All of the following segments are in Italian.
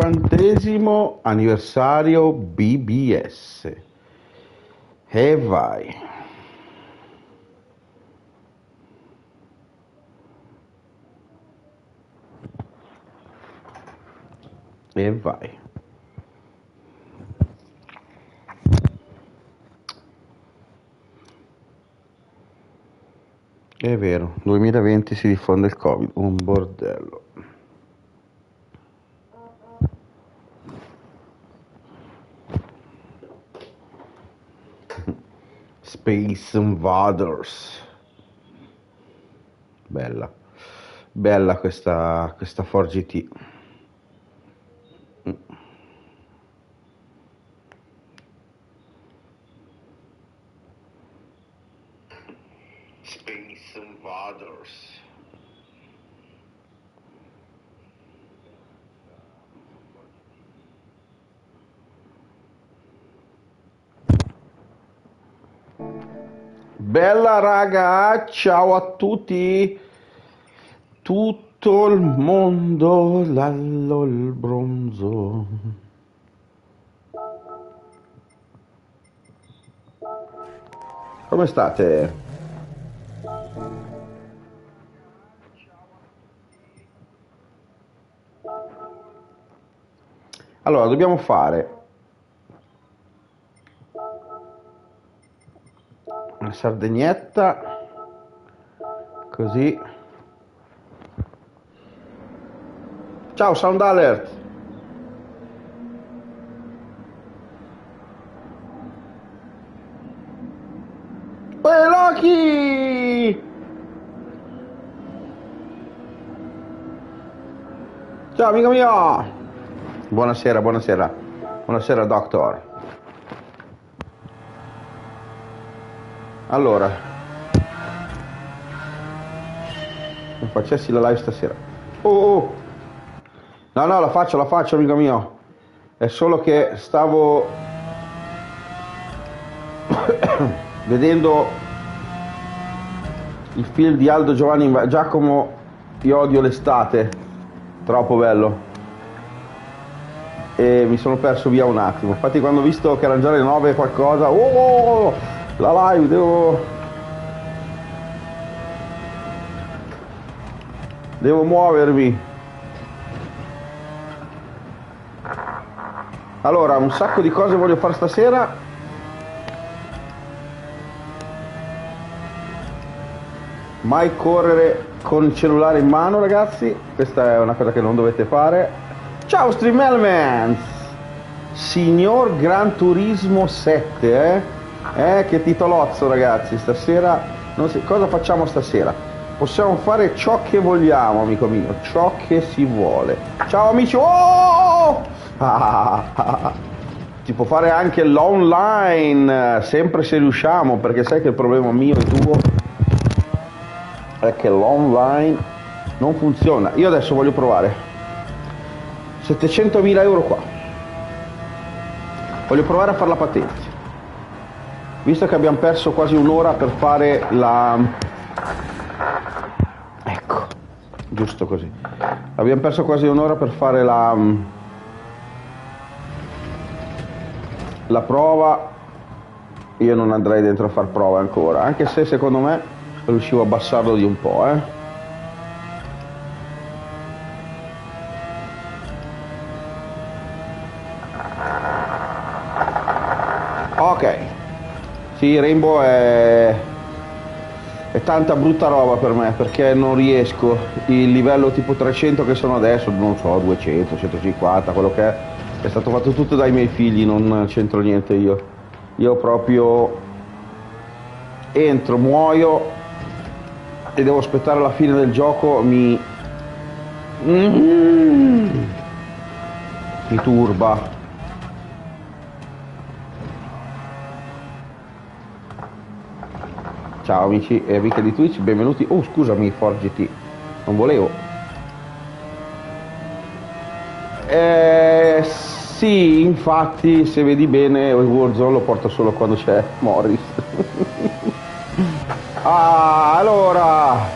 cinquantesimo anniversario BBS. E vai. E vai. È vero, 2020 si diffonde il Covid, un bordello. Space Invaders. Bella, bella questa, questa 4GT. Space Invaders. Bella raga, ciao a tutti. Tutto il mondo, lallo il bronzo. Come state? Allora, dobbiamo fare una sardegnetta così. Ciao Sound Alert. Uè Loki! Ciao amico mio! Buonasera, buonasera. Buonasera Doctor. Allora, non facessi la live stasera. Oh, oh. No, no, la faccio, la faccio, amico mio. È solo che stavo vedendo il film di Aldo Giovanni Giacomo Io odio l'estate. Troppo bello. E mi sono perso via un attimo. Infatti quando ho visto che erano già le 9 qualcosa, oh, la live, devo... Devo muovermi. Allora, un sacco di cose voglio fare stasera. Mai correre con il cellulare in mano, ragazzi. Questa è una cosa che non dovete fare. Ciao Stream Elements! Signor Gran Turismo 7, eh? Eh, che titolozzo ragazzi, stasera si... cosa facciamo stasera? Possiamo fare ciò che vogliamo, amico mio, ciò che si vuole. Ciao amici! Oh! Ah, ah, ah. Si può fare anche l'online, sempre se riusciamo, perché sai che il problema mio e tuo è che l'online non funziona. Io adesso voglio provare 700.000 euro qua. Voglio provare a fare la patente visto che abbiamo perso quasi un'ora per fare la ecco giusto così. Abbiamo perso quasi un'ora per fare la la prova. Io non andrei dentro a far prova ancora anche se secondo me riuscivo a abbassarlo di un po' eh ok sì, Rainbow è... è tanta brutta roba per me perché non riesco. Il livello tipo 300 che sono adesso, non so, 200, 150, quello che è, è stato fatto tutto dai miei figli, non c'entro niente io. Io proprio entro, muoio e devo aspettare la fine del gioco, mi... Mm. Mi turba. Ciao amici e amiche di Twitch, benvenuti. Oh scusami Forgiti, non volevo. Eh, sì, infatti se vedi bene Warzone lo porto solo quando c'è Morris. ah, allora.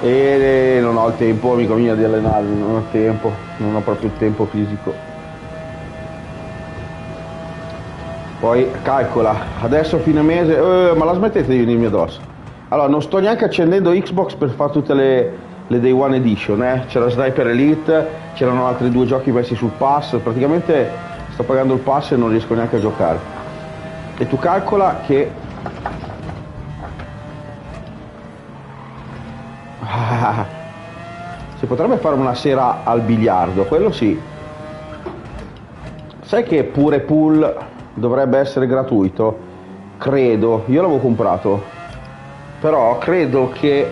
e non ho il tempo, amico mio, di allenarmi, non ho tempo, non ho proprio il tempo fisico. Poi calcola, adesso fine mese, eh, ma la smettete di venirmi addosso. Allora, non sto neanche accendendo Xbox per fare tutte le, le Day One Edition, eh. c'era Sniper Elite, c'erano altri due giochi messi sul pass, praticamente sto pagando il pass e non riesco neanche a giocare. E tu calcola che si potrebbe fare una sera al biliardo, quello sì. Sai che pure pool dovrebbe essere gratuito? Credo, io l'avevo comprato, però credo che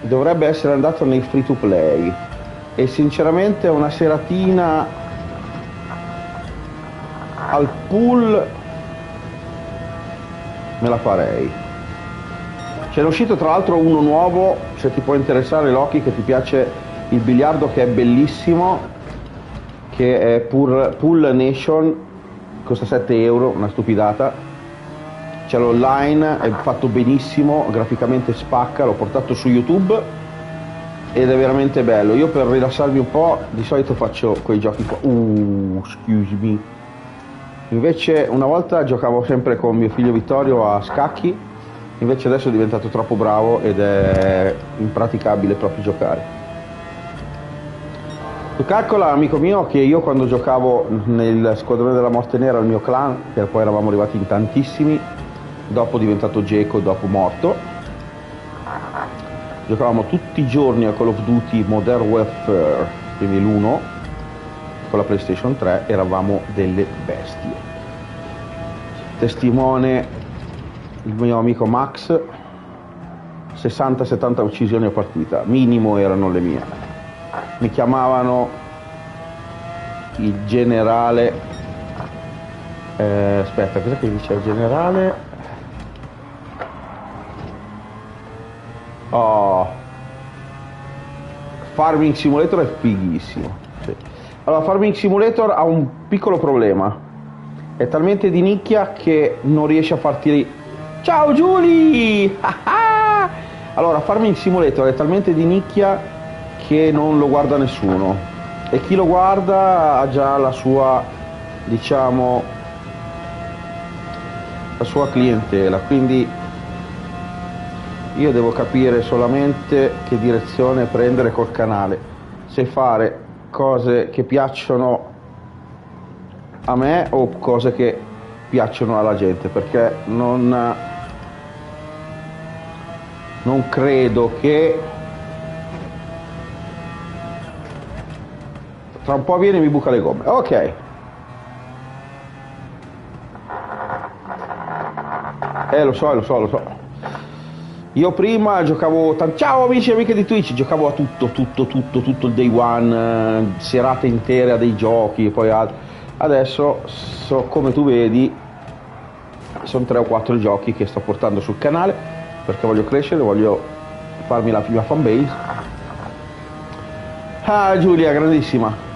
dovrebbe essere andato nei free to play e sinceramente una seratina al pool me la farei. Ce n'è uscito tra l'altro uno nuovo, se ti può interessare Loki, che ti piace il biliardo che è bellissimo, che è Pool Nation, costa 7 euro, una stupidata. C'è l'online, è fatto benissimo, graficamente spacca, l'ho portato su YouTube ed è veramente bello. Io per rilassarmi un po' di solito faccio quei giochi qua. Uh, excuse me. Invece una volta giocavo sempre con mio figlio Vittorio a scacchi invece adesso è diventato troppo bravo ed è impraticabile proprio giocare. Tu calcola, amico mio, che io quando giocavo nel Squadrone della Morte Nera, il mio clan, che poi eravamo arrivati in tantissimi, dopo diventato Geco, dopo morto, giocavamo tutti i giorni a Call of Duty Modern Warfare, quindi l'1, con la PlayStation 3, eravamo delle bestie. Testimone il mio amico Max 60-70 uccisioni a partita, minimo erano le mie. Mi chiamavano il generale. Eh, aspetta, cos'è che dice il generale? Oh. Farming Simulator è fighissimo. Sì. Allora, Farming Simulator ha un piccolo problema. È talmente di nicchia che non riesce a farti Ciao Giulia! allora, Farming Simulator è talmente di nicchia che non lo guarda nessuno. E chi lo guarda ha già la sua, diciamo, la sua clientela, quindi io devo capire solamente che direzione prendere col canale, se fare cose che piacciono a me o cose che piacciono alla gente, perché non non credo che tra un po' viene e mi buca le gomme ok eh lo so lo so lo so io prima giocavo t- ciao amici e amiche di Twitch giocavo a tutto tutto tutto tutto il day one eh, serate intere a dei giochi e poi altro adesso so, come tu vedi sono tre o quattro giochi che sto portando sul canale perché voglio crescere, voglio farmi la prima fanbase. Ah Giulia, grandissima.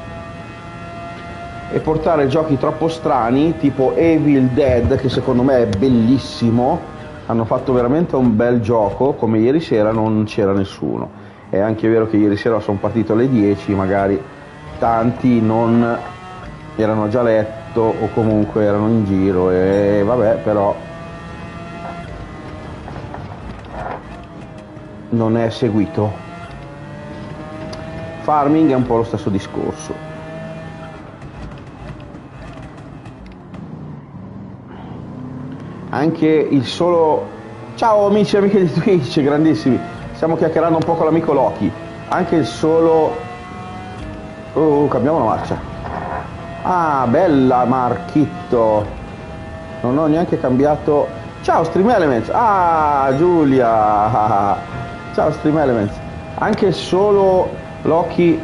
E portare giochi troppo strani, tipo Evil Dead, che secondo me è bellissimo. Hanno fatto veramente un bel gioco, come ieri sera non c'era nessuno. È anche vero che ieri sera sono partito alle 10, magari tanti non erano già a letto o comunque erano in giro e vabbè, però non è seguito. Farming è un po' lo stesso discorso. Anche il solo... Ciao amici e amiche di Twitch, grandissimi. Stiamo chiacchierando un po' con l'amico Loki. Anche il solo... Oh, cambiamo la marcia. Ah, bella Marchitto. Non ho neanche cambiato... Ciao Stream Elements. Ah, Giulia. Ciao Stream Elements. Anche solo Loki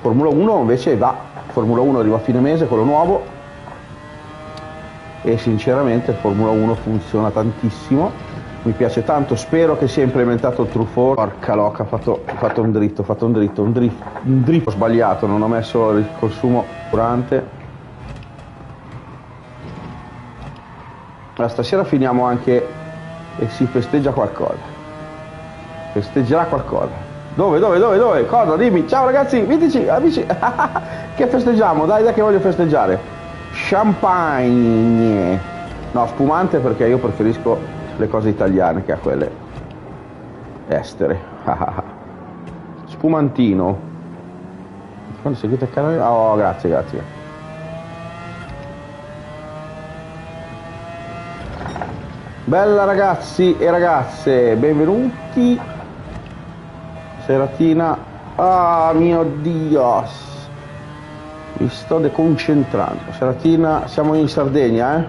Formula 1 invece va, Formula 1 arriva a fine mese, quello nuovo e sinceramente Formula 1 funziona tantissimo, mi piace tanto, spero che sia implementato il True Force, porca loca, ho fatto, ho fatto un dritto, ho fatto un dritto, un dritto, un dritto sbagliato, non ho messo il consumo durante stasera finiamo anche e si festeggia qualcosa. Festeggerà qualcosa. Dove, dove, dove, dove? Cosa? Dimmi. Ciao ragazzi, vitici, amici. che festeggiamo? Dai, dai che voglio festeggiare. Champagne. No, spumante perché io preferisco le cose italiane che a quelle estere. Spumantino. Quando seguite il canale? Oh, grazie, grazie. Bella ragazzi e ragazze, benvenuti. Seratina. Ah mio Dio. Mi sto deconcentrando. Seratina, siamo in Sardegna, eh?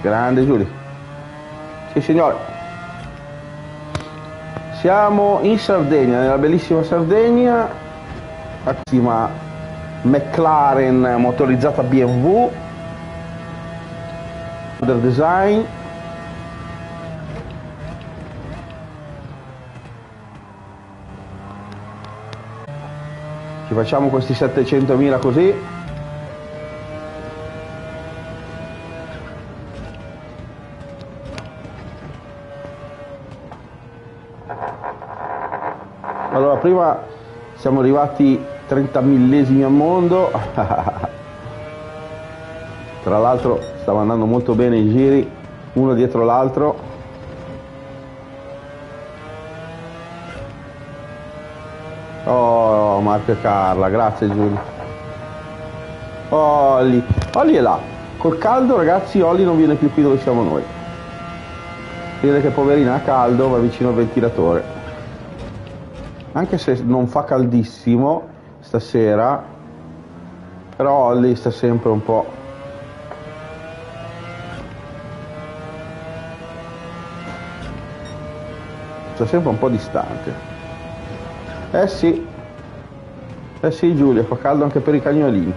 Grande Giulia. Sì signore. Siamo in Sardegna, nella bellissima Sardegna. Ottima McLaren motorizzata BMW. Design ci facciamo questi 700.000 così. Allora prima siamo arrivati 30 millesimi al mondo. Tra l'altro stava andando molto bene i giri uno dietro l'altro Oh, Marco e Carla, grazie Giulio. Olli, Olli è là. Col caldo, ragazzi, Olli non viene più qui dove siamo noi. Vede che poverina ha caldo, va vicino al ventilatore. Anche se non fa caldissimo stasera, però Olli sta sempre un po'... Sta sempre un po' distante. Eh sì. Eh sì Giulia, fa caldo anche per i cagnolini.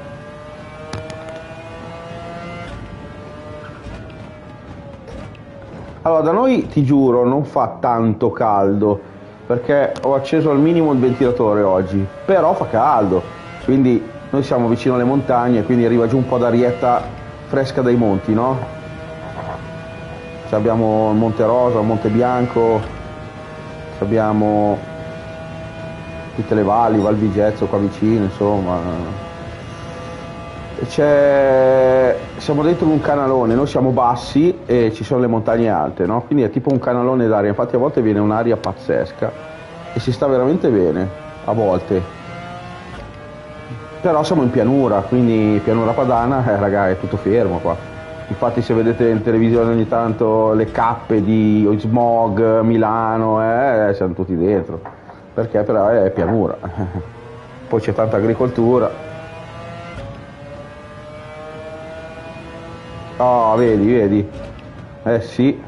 Allora, da noi ti giuro, non fa tanto caldo, perché ho acceso al minimo il ventilatore oggi, però fa caldo, quindi noi siamo vicino alle montagne, quindi arriva giù un po' d'arietta fresca dai monti, no? abbiamo il Monte Rosa, il Monte Bianco, abbiamo tutte le valli, Val Vigezzo qua vicino, insomma. C'è... Siamo dentro un canalone, noi siamo bassi e ci sono le montagne alte, no? Quindi è tipo un canalone d'aria, infatti a volte viene un'aria pazzesca e si sta veramente bene, a volte. Però siamo in pianura, quindi pianura padana, eh raga, è tutto fermo qua. Infatti se vedete in televisione ogni tanto le cappe di smog, Milano, eh, siamo tutti dentro perché però è pianura. Poi c'è tanta agricoltura. Oh, vedi, vedi. Eh sì.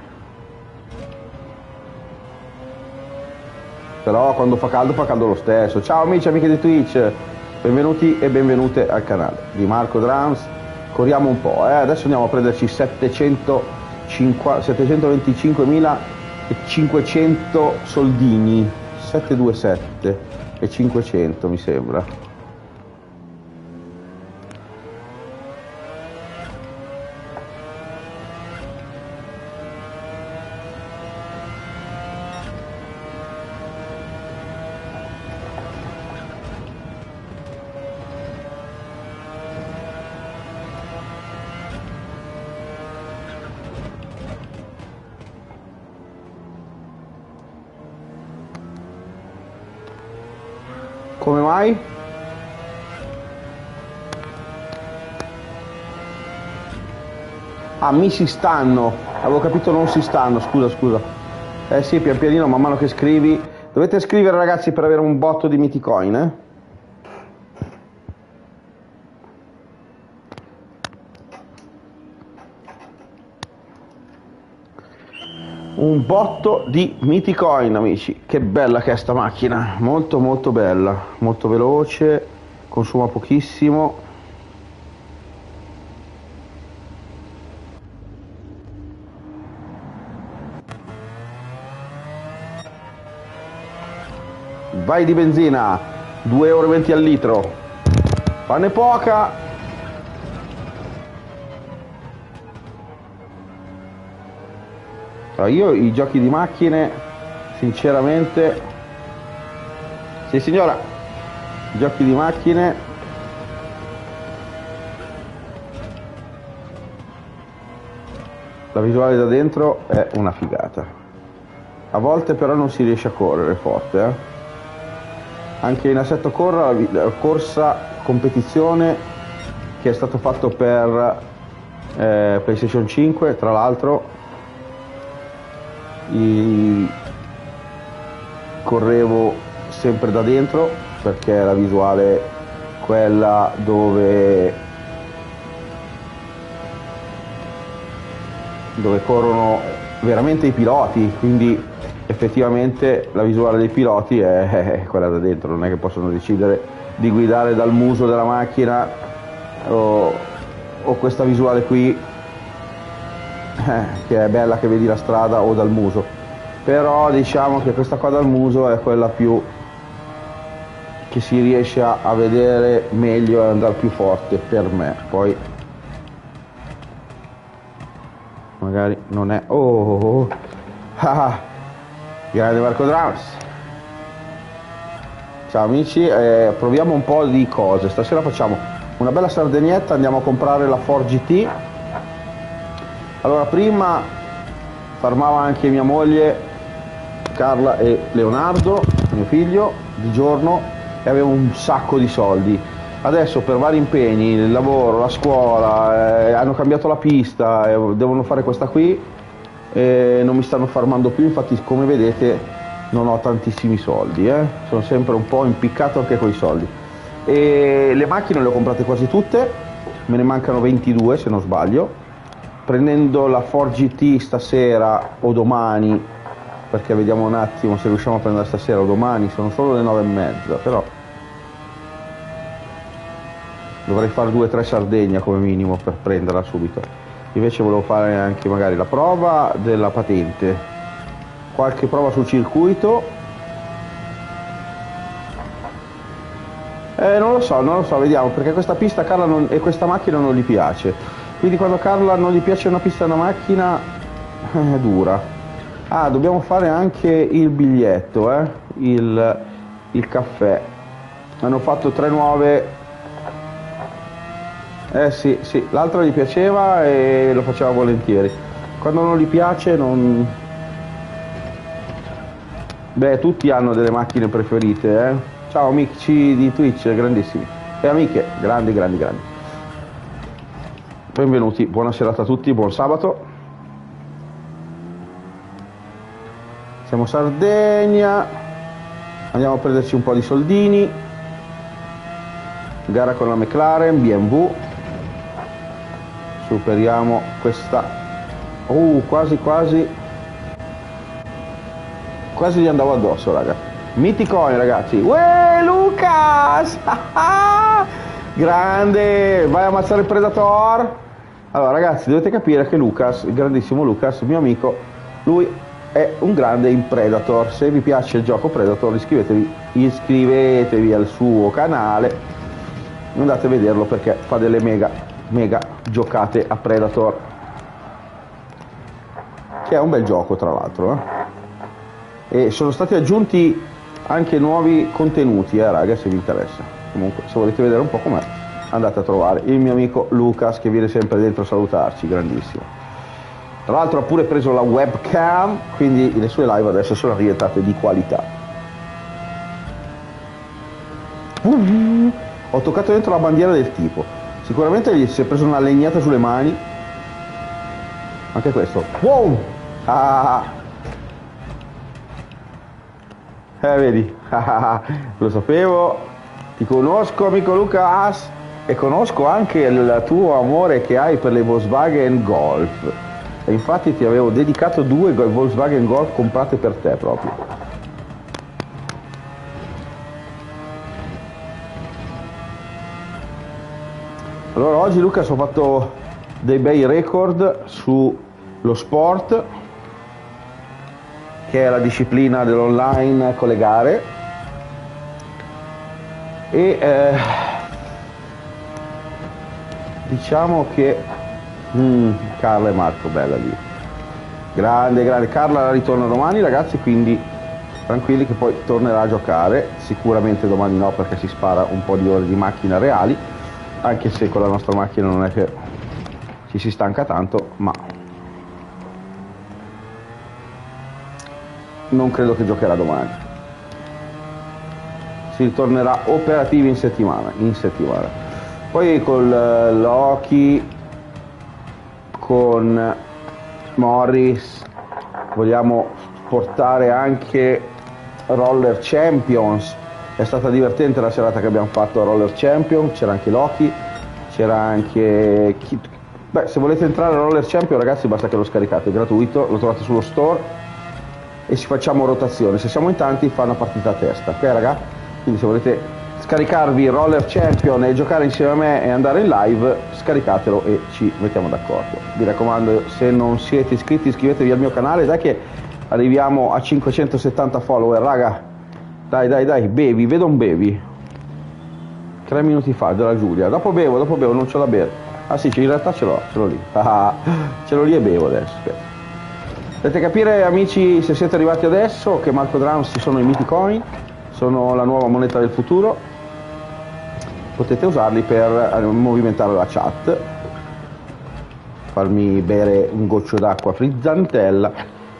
Però quando fa caldo fa caldo lo stesso. Ciao amici e amiche di Twitch. Benvenuti e benvenute al canale di Marco Drums. Corriamo un po', eh. adesso andiamo a prenderci 725.500 soldini 727 e 500 mi sembra Come mai? Ah, mi si stanno. Avevo capito non si stanno, scusa, scusa. Eh sì, pian pianino, man mano che scrivi. Dovete scrivere ragazzi per avere un botto di Miticoin, eh? un botto di Miticoin amici che bella che è sta macchina molto molto bella molto veloce consuma pochissimo vai di benzina. 2,20 euro al litro. Pane poca. Allora, io i giochi di macchine sinceramente sì signora i giochi di macchine la visuale da dentro è una figata. A volte però non si riesce a correre forte eh. Anche in assetto corra, la corsa competizione che è stato fatto per eh, PlayStation 5, tra l'altro. I... correvo sempre da dentro perché la visuale quella dove dove corrono veramente i piloti quindi effettivamente la visuale dei piloti è, quella da dentro non è che possono decidere di guidare dal muso della macchina o, o questa visuale qui eh, che è bella che vedi la strada o dal muso però diciamo che questa qua dal muso è quella più che si riesce a, a vedere meglio e andare più forte per me poi magari non è oh, oh, oh. Grande Marco Drums ciao amici. Eh, proviamo un po' di cose. Stasera facciamo una bella sardegnetta andiamo a comprare la Ford GT allora prima farmava anche mia moglie Carla e Leonardo, mio figlio, di giorno e avevo un sacco di soldi. Adesso per vari impegni, il lavoro, la scuola, eh, hanno cambiato la pista, eh, devono fare questa qui e non mi stanno farmando più, infatti come vedete non ho tantissimi soldi, eh? sono sempre un po' impiccato anche con i soldi. E le macchine le ho comprate quasi tutte, me ne mancano 22 se non sbaglio, prendendo la Ford GT stasera o domani perché vediamo un attimo se riusciamo a prendere stasera o domani sono solo le nove e mezza però dovrei fare due o tre Sardegna come minimo per prenderla subito invece volevo fare anche magari la prova della patente. Qualche prova sul circuito. Eh, non lo so non lo so vediamo perché questa pista Carla non, e questa macchina non gli piace. Quindi quando Carla non gli piace una pista e una macchina è dura. Ah dobbiamo fare anche il biglietto eh? il, il caffè. Hanno fatto tre nuove eh sì sì. L'altro gli piaceva e lo faceva volentieri. Quando non gli piace non beh tutti hanno delle macchine preferite eh? ciao amici di Twitch grandissimi. E amiche grandi grandi grandi. Benvenuti, buona serata a tutti, buon sabato. Siamo Sardegna, andiamo a prenderci un po' di soldini, gara con la McLaren, BMW, superiamo questa, uh quasi quasi, quasi gli andavo addosso raga, Miticoin ragazzi, uè Lucas, grande, vai a ammazzare il Predator, allora ragazzi dovete capire che Lucas, il grandissimo Lucas, mio amico, lui è un grande in Predator. Se vi piace il gioco Predator iscrivetevi, iscrivetevi al suo canale, andate a vederlo perché fa delle mega, mega giocate a Predator. Che è un bel gioco tra l'altro. Eh? E sono stati aggiunti anche nuovi contenuti, eh raga, se vi interessa. Comunque, se volete vedere un po' com'è andate a trovare il mio amico Lucas che viene sempre dentro a salutarci, grandissimo. Tra l'altro ha pure preso la webcam, quindi le sue live adesso sono diventate di qualità. Ho toccato dentro la bandiera del tipo. Sicuramente gli si è preso una legnata sulle mani. Anche questo. Wow! Ah! Eh, vedi? Lo sapevo. Ti conosco, amico Lucas e conosco anche il tuo amore che hai per le Volkswagen Golf. E infatti ti avevo dedicato due Volkswagen Golf comprate per te proprio. Allora oggi Lucas ho fatto dei bei record sullo sport, che è la disciplina dell'online con le gare. E eh, diciamo che mm, Carla e Marco bella lì Grande, grande. Carla ritorna domani ragazzi, quindi tranquilli che poi tornerà a giocare. Sicuramente domani no perché si spara un po' di ore di macchina reali, anche se con la nostra macchina non è che ci si stanca tanto, ma non credo che giocherà domani. Si ritornerà operativi in settimana, in settimana. Poi con Loki, con Morris, vogliamo portare anche Roller Champions. È stata divertente la serata che abbiamo fatto a Roller Champions, c'era anche Loki, c'era anche... Beh, se volete entrare a Roller Champions ragazzi basta che lo scaricate, è gratuito, lo trovate sullo store e ci facciamo rotazione. Se siamo in tanti fa una partita a testa, ok raga? Quindi se volete scaricarvi Roller Champion e giocare insieme a me e andare in live, scaricatelo e ci mettiamo d'accordo. Vi raccomando, se non siete iscritti iscrivetevi al mio canale, dai che arriviamo a 570 follower, raga. Dai, dai, dai, bevi, vedo un bevi. Tre minuti fa della Giulia. Dopo bevo, dopo bevo, non ce la bere. Ah sì, in realtà ce l'ho, ce l'ho lì. Ah, ce l'ho lì e bevo adesso. Aspetta. Dovete capire amici se siete arrivati adesso che Marco Drums sono i Miti Coin, sono la nuova moneta del futuro, potete usarli per eh, movimentare la chat, farmi bere un goccio d'acqua frizzantella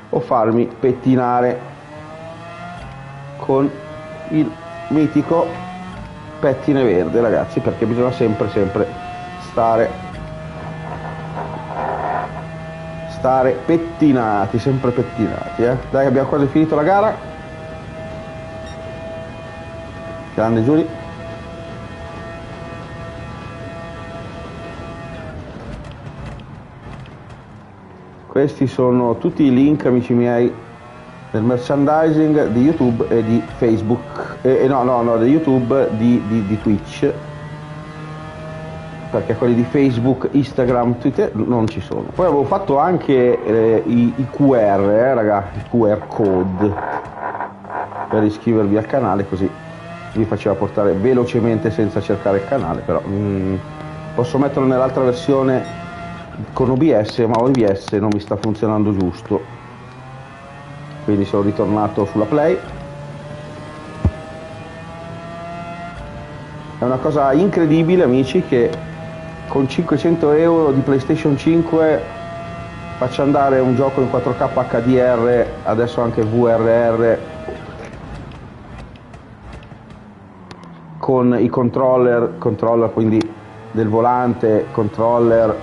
o farmi pettinare con il mitico pettine verde ragazzi perché bisogna sempre sempre stare stare pettinati, sempre pettinati. Eh? Dai, abbiamo quasi finito la gara. Grande Giuli. Questi sono tutti i link, amici miei, del merchandising di YouTube e di Facebook. Eh, no, no, no, di YouTube, di, di, di Twitch perché quelli di Facebook, Instagram, Twitter non ci sono. Poi avevo fatto anche eh, i, i, QR, eh, raga, i QR code per iscrivervi al canale così vi faceva portare velocemente senza cercare il canale, però mm, posso metterlo nell'altra versione con OBS, ma OBS non mi sta funzionando giusto. Quindi sono ritornato sulla Play. È una cosa incredibile amici che con 500 euro di PlayStation 5 faccio andare un gioco in 4K HDR, adesso anche VRR, con i controller, controller quindi del volante, controller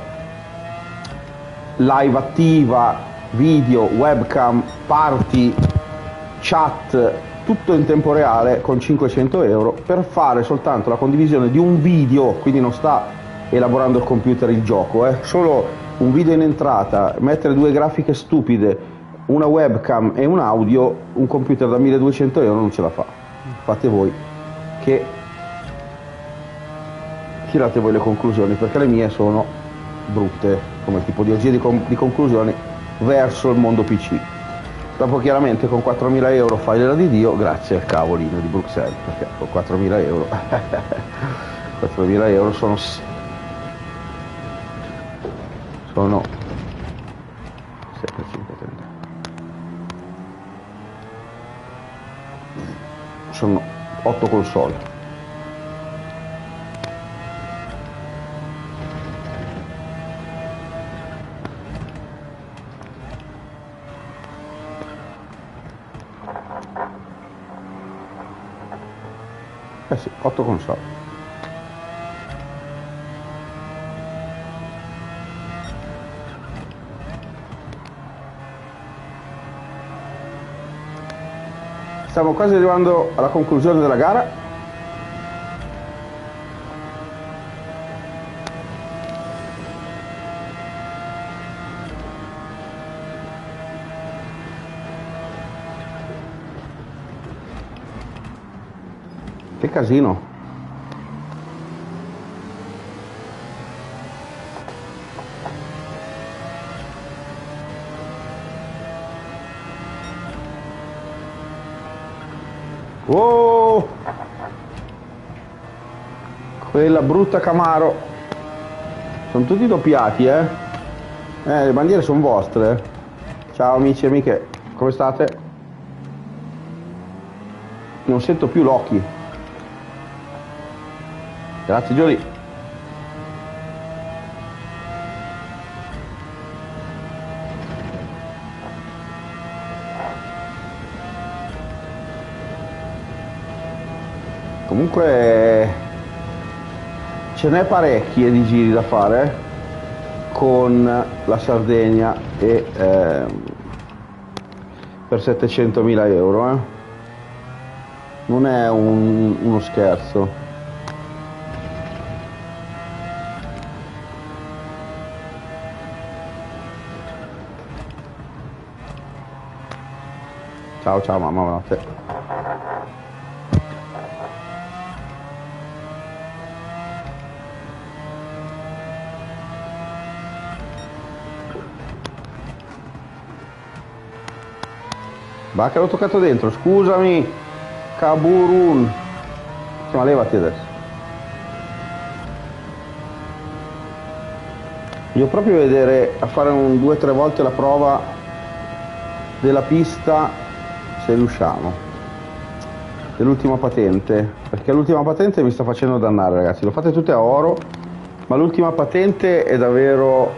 live attiva, video, webcam, party, chat, tutto in tempo reale con 500 euro per fare soltanto la condivisione di un video, quindi non sta elaborando il computer il gioco, eh. solo un video in entrata, mettere due grafiche stupide, una webcam e un audio, un computer da 1200 euro non ce la fa. Fate voi che tirate voi le conclusioni perché le mie sono brutte come tipologia di, con- di conclusioni verso il mondo PC. Dopo chiaramente con 4.000 euro fai la di Dio grazie al cavolino di Bruxelles perché con 4.000 euro 4.000 euro sono sono 7, 5, 30 sono 8 console eh sì, 8 console Stiamo quasi arrivando alla conclusione della gara. Casino. Oh! Quella brutta Camaro. Sono tutti doppiati, eh? Eh, le bandiere sono vostre. Ciao amici e amiche, come state? Non sento più l'occhi. Grazie Gioli. Comunque ce n'è parecchie di giri da fare con la Sardegna e eh, per 700.000 euro. Eh. Non è un, uno scherzo. Ciao ciao mamma, buonanotte. Va che l'ho toccato dentro, scusami. Kaburun. Ma levati adesso. Voglio proprio vedere a fare un due o tre volte la prova della pista se riusciamo. Dell'ultima patente. Perché l'ultima patente mi sta facendo dannare ragazzi. Lo fate tutte a oro. Ma l'ultima patente è davvero.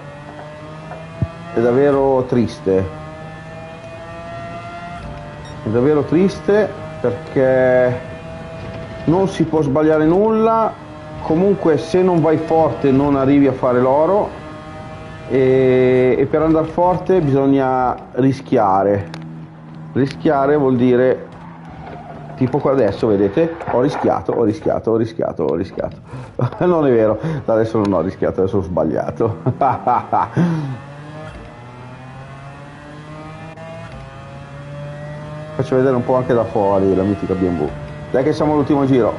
è davvero triste è davvero triste perché non si può sbagliare nulla, comunque se non vai forte non arrivi a fare l'oro e, e per andare forte bisogna rischiare. Rischiare vuol dire tipo qua adesso vedete ho rischiato ho rischiato ho rischiato ho rischiato. Non è vero adesso non ho rischiato adesso ho sbagliato. Faccio vedere un po' anche da fuori la mitica BMW dai che siamo all'ultimo giro.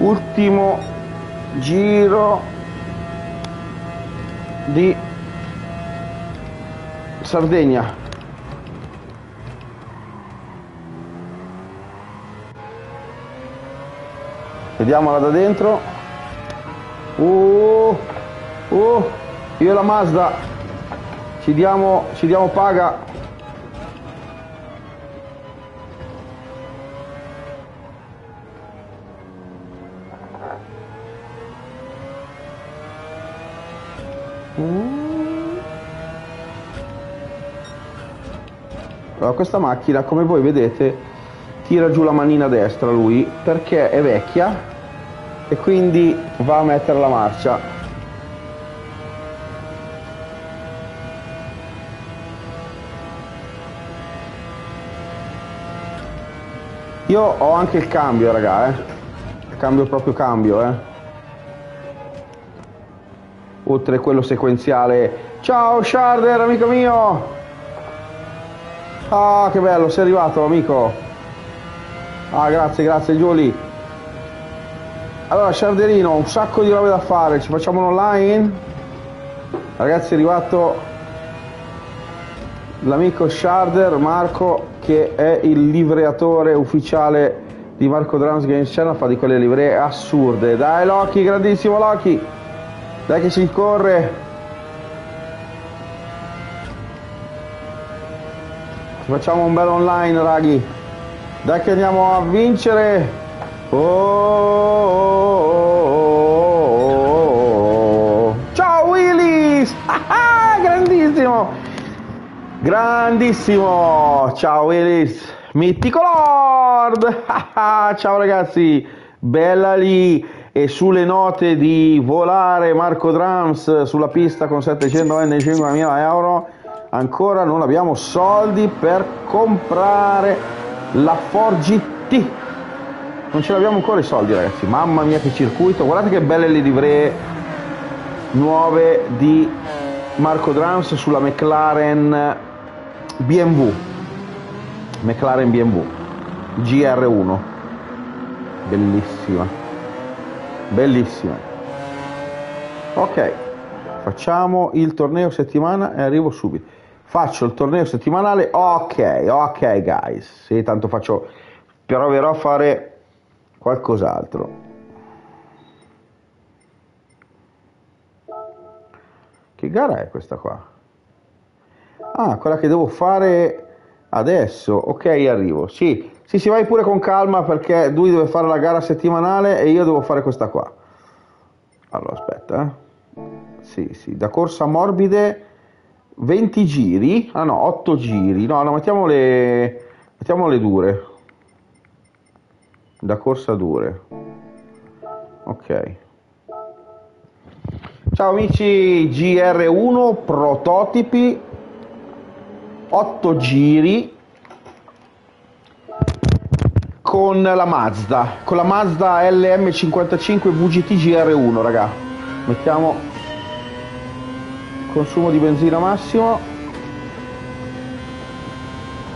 Ultimo giro di Sardegna vediamola da dentro uh, uh. Io e la Mazda ci diamo, ci diamo paga. Allora, questa macchina, come voi vedete, tira giù la manina destra lui perché è vecchia e quindi va a mettere la marcia Io ho anche il cambio, raga, eh. Cambio proprio cambio, eh. Oltre a quello sequenziale. Ciao Sharder, amico mio! Ah, che bello, sei arrivato, amico. Ah, grazie, grazie, Giulia. Allora, Sharderino, un sacco di robe da fare. Ci facciamo online? Ragazzi, è arrivato l'amico Sharder, Marco, che è il livreatore ufficiale di Marco Drums Games Channel, fa di quelle livree assurde. Dai Loki, grandissimo Loki! Dai che si corre! Facciamo un bel online, raghi! Dai che andiamo a vincere! Oh, oh, oh, Ciao Willis! grandissimo! Grandissimo! Ciao Willis! Mitico Lord! Ciao ragazzi! Bella lì! E sulle note di volare Marco Drums sulla pista con 725.000 euro ancora non abbiamo soldi per comprare la Ford GT non ce l'abbiamo ancora i soldi ragazzi. Mamma mia che circuito. Guardate che belle le livree nuove di Marco Drums sulla McLaren BMW McLaren BMW GR1 bellissima. Bellissima. Ok facciamo il torneo settimana e arrivo subito faccio il torneo settimanale ok ok guys sì tanto faccio proverò a fare qualcos'altro Che gara è questa qua? Ah, quella che devo fare adesso. Ok, arrivo. Sì, sì, sì, vai pure con calma perché lui deve fare la gara settimanale e io devo fare questa qua. Allora, aspetta, eh. Sì, sì, da corsa morbide 20 giri. Ah no, 8 giri. No, no, mettiamo le, mettiamo le dure. Da corsa dure. Ok. Ciao amici GR1 prototipi 8 giri con la Mazda con la Mazda LM55 VGT GR1 raga mettiamo consumo di benzina massimo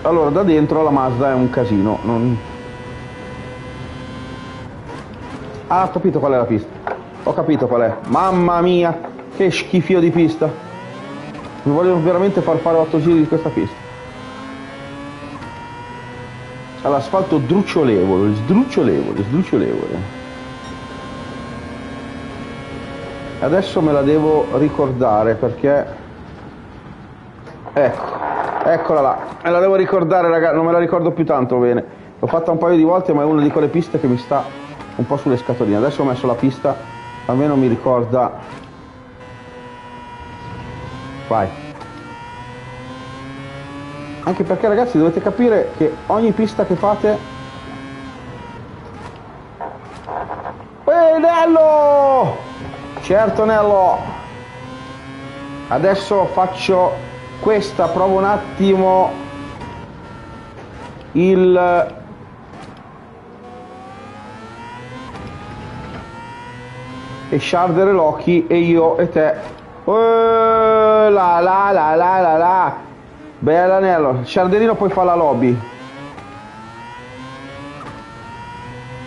allora da dentro la Mazda è un casino non... ah ho capito qual è la pista ho capito qual è. Mamma mia, che schifio di pista. Mi vogliono veramente far fare 8 giri di questa pista. C'ha l'asfalto drucciolevole, sdrucciolevole, sdrucciolevole. Adesso me la devo ricordare perché... Ecco, eccola là. Me la devo ricordare, ragazzi, non me la ricordo più tanto bene. L'ho fatta un paio di volte, ma è una di quelle piste che mi sta un po' sulle scatoline. Adesso ho messo la pista almeno mi ricorda vai anche perché ragazzi dovete capire che ogni pista che fate Ehi Nello certo Nello adesso faccio questa provo un attimo il e Sharder e Loki e io e te. Oh, la la la la la la. Bella anello. Sharderino poi fa la lobby.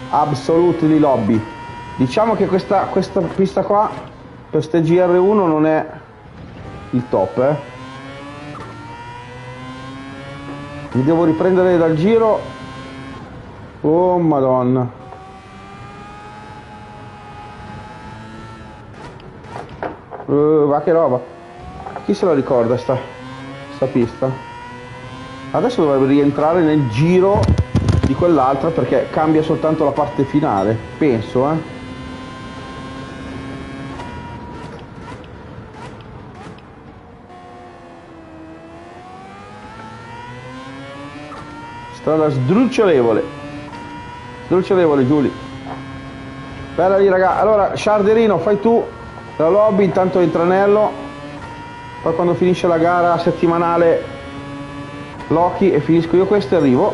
Absolutely lobby. Diciamo che questa, questa pista qua per ste GR1 non è il top, eh. Mi devo riprendere dal giro. Oh madonna. Uh, ma che roba. Chi se la ricorda sta, sta pista? Adesso dovrebbe rientrare nel giro di quell'altra perché cambia soltanto la parte finale. Penso, eh. Strada sdrucciolevole. Sdrucciolevole, Giulia. Bella lì, raga. Allora, Sciarderino, fai tu la lobby intanto entra Nello poi quando finisce la gara settimanale Loki e finisco io questo e arrivo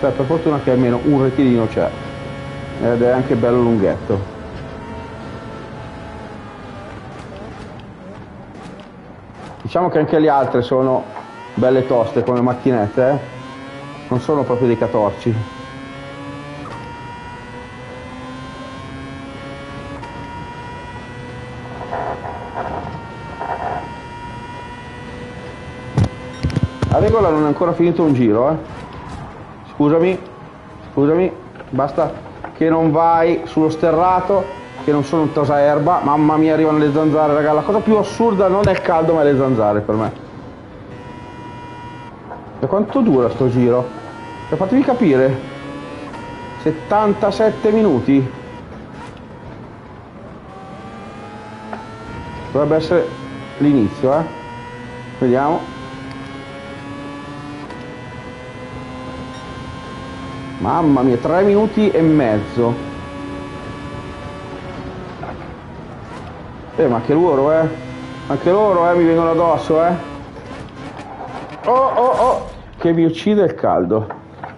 Beh, per fortuna che almeno un retilino c'è ed è anche bello lunghetto diciamo che anche le altre sono belle toste come macchinette eh? non sono proprio dei catorci la regola non è ancora finito un giro eh? scusami scusami basta che non vai sullo sterrato che non sono un tosaerba mamma mia arrivano le zanzare raga la cosa più assurda non è il caldo ma le zanzare per me e quanto dura sto giro? E fatemi capire. 77 minuti. Dovrebbe essere l'inizio, eh. Vediamo. Mamma mia, 3 minuti e mezzo. Eh, ma anche loro, eh. Anche loro, eh, mi vengono addosso, eh. Oh, oh, oh, che mi uccide il caldo.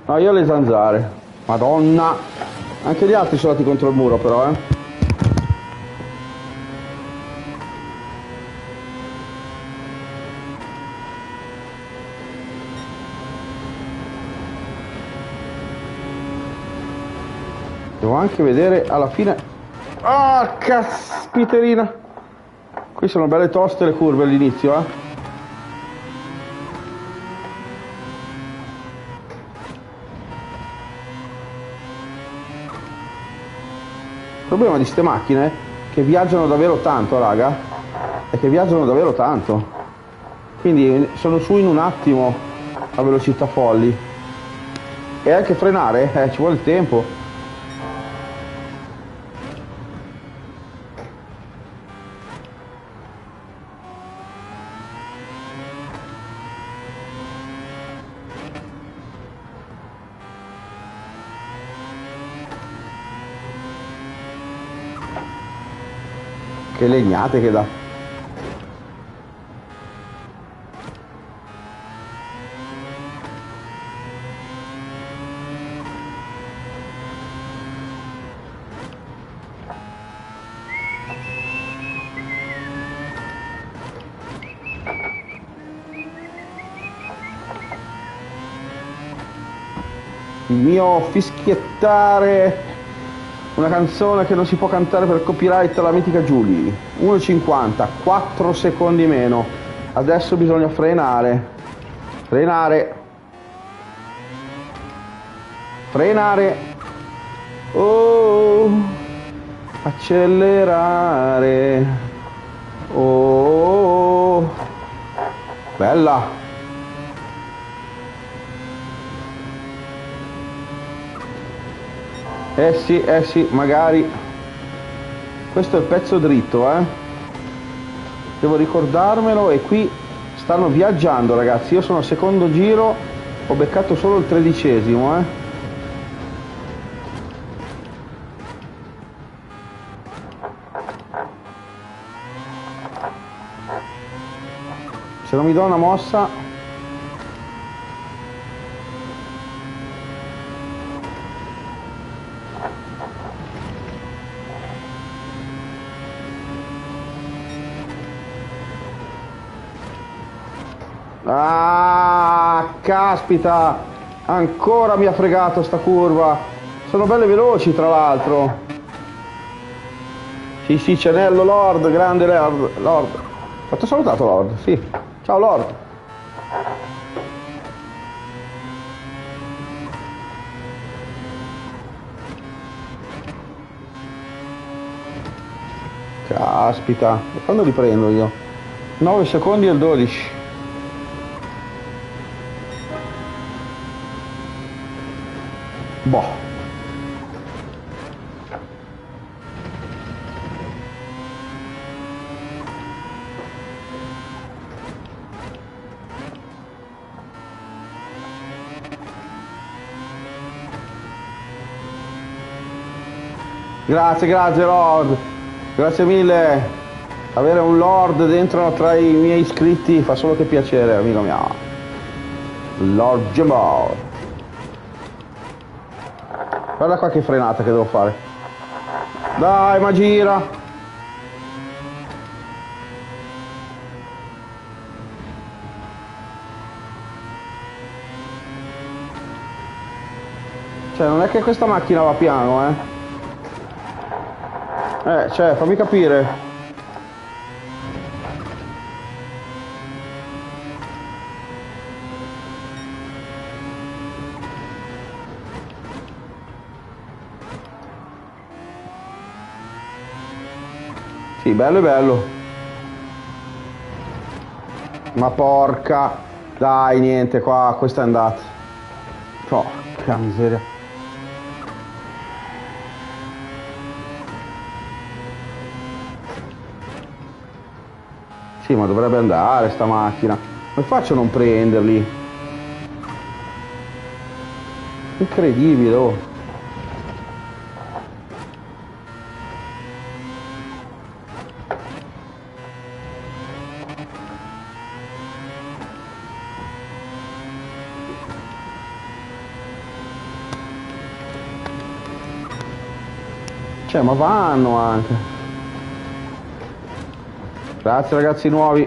No, io le zanzare. Madonna. Anche gli altri sono andati contro il muro però, eh. Devo anche vedere alla fine... Ah, oh, caspiterina! Qui sono belle toste le curve all'inizio, eh. Il problema di queste macchine che viaggiano davvero tanto, raga, è che viaggiano davvero tanto. Quindi eh, sono su in un attimo a velocità folli. E anche frenare, eh, ci vuole tempo. Che legnate che dà. il mio fischiettare una canzone che non si può cantare per copyright la mitica Julie. 1,50 4 secondi meno. Adesso bisogna frenare. Frenare. Frenare. Oh accelerare. Oh bella Eh sì, eh sì, magari. Questo è il pezzo dritto, eh. Devo ricordarmelo e qui stanno viaggiando ragazzi. Io sono al secondo giro, ho beccato solo il tredicesimo, eh. Se non mi do una mossa Ah, caspita! Ancora mi ha fregato sta curva. Sono belle veloci tra l'altro. Sì, sì, Cenello Lord, grande Lord. Lord. Fatto salutato Lord, sì. Ciao Lord. Caspita, e quando riprendo io? 9 secondi e il 12. Boh. Grazie, grazie Lord. Grazie mille. Avere un Lord dentro tra i miei iscritti fa solo che piacere, amico mio. Lord Jamal. Guarda qua che frenata che devo fare. Dai, ma gira. Cioè, non è che questa macchina va piano, eh. Eh, cioè, fammi capire. Sì, bello e bello. Ma porca. Dai, niente, qua, questo è andato. Porca miseria. Ma dovrebbe andare sta macchina. Come faccio a non prenderli? Incredibile, oh. Cioè, ma vanno anche. Grazie ragazzi nuovi.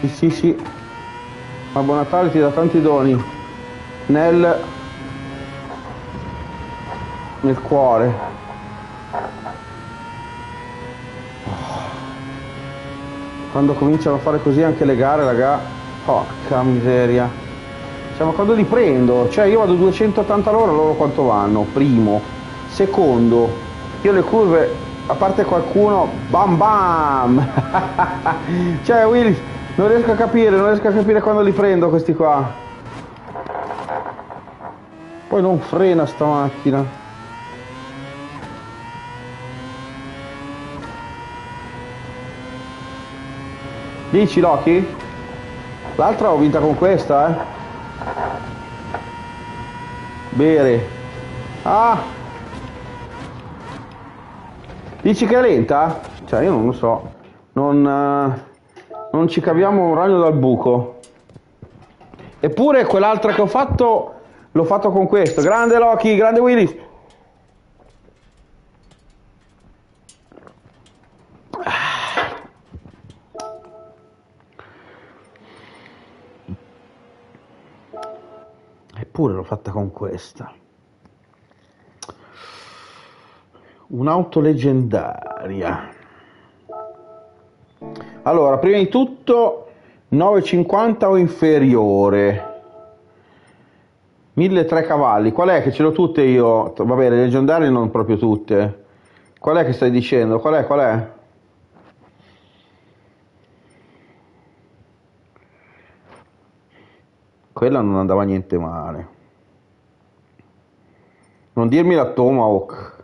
Sì, sì, sì. Ma buon Natale ti dà tanti doni. Nel... Nel cuore. Quando cominciano a fare così anche le gare, raga. Porca miseria. Cioè, quando li prendo? Cioè, io vado 280 all'ora, loro quanto vanno? Primo. Secondo, io le curve, a parte qualcuno, bam bam! cioè, Willy, non riesco a capire, non riesco a capire quando li prendo questi qua. Poi non frena sta macchina. Dici Loki? L'altra ho vinta con questa, eh? Bere. Ah! Dici che è lenta? Cioè, io non lo so. Non, uh, non ci caviamo un ragno dal buco. Eppure quell'altra che ho fatto, l'ho fatto con questo. Grande Loki, grande Willis. Eppure l'ho fatta con questa. Un'auto leggendaria. Allora, prima di tutto 950 o inferiore. 1003 cavalli. Qual è che ce l'ho tutte io? Vabbè, le leggendarie non proprio tutte. Qual è che stai dicendo? Qual è? Qual è? Quella non andava niente male. Non dirmi la Tomahawk.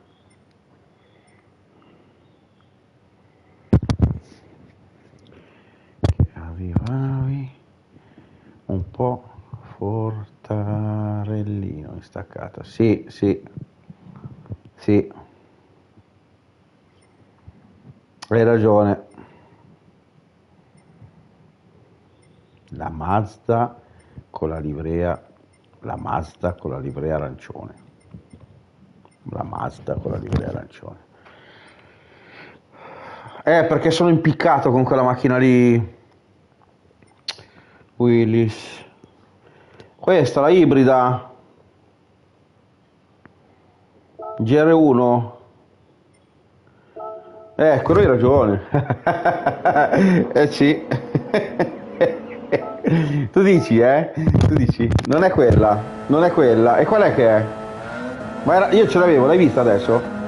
Arrivavi un po' fortarellino in staccata. Sì, sì, sì. Hai ragione. La Mazda con la livrea, la Mazda con la livrea arancione. La Mazda con la livrea arancione. Eh, perché sono impiccato con quella macchina lì. Willis. Questa, la ibrida. GR1. Eh, quello hai ragione. eh sì. tu dici, eh? Tu dici, non è quella, non è quella. E qual è che è? Ma era, io ce l'avevo, l'hai vista adesso?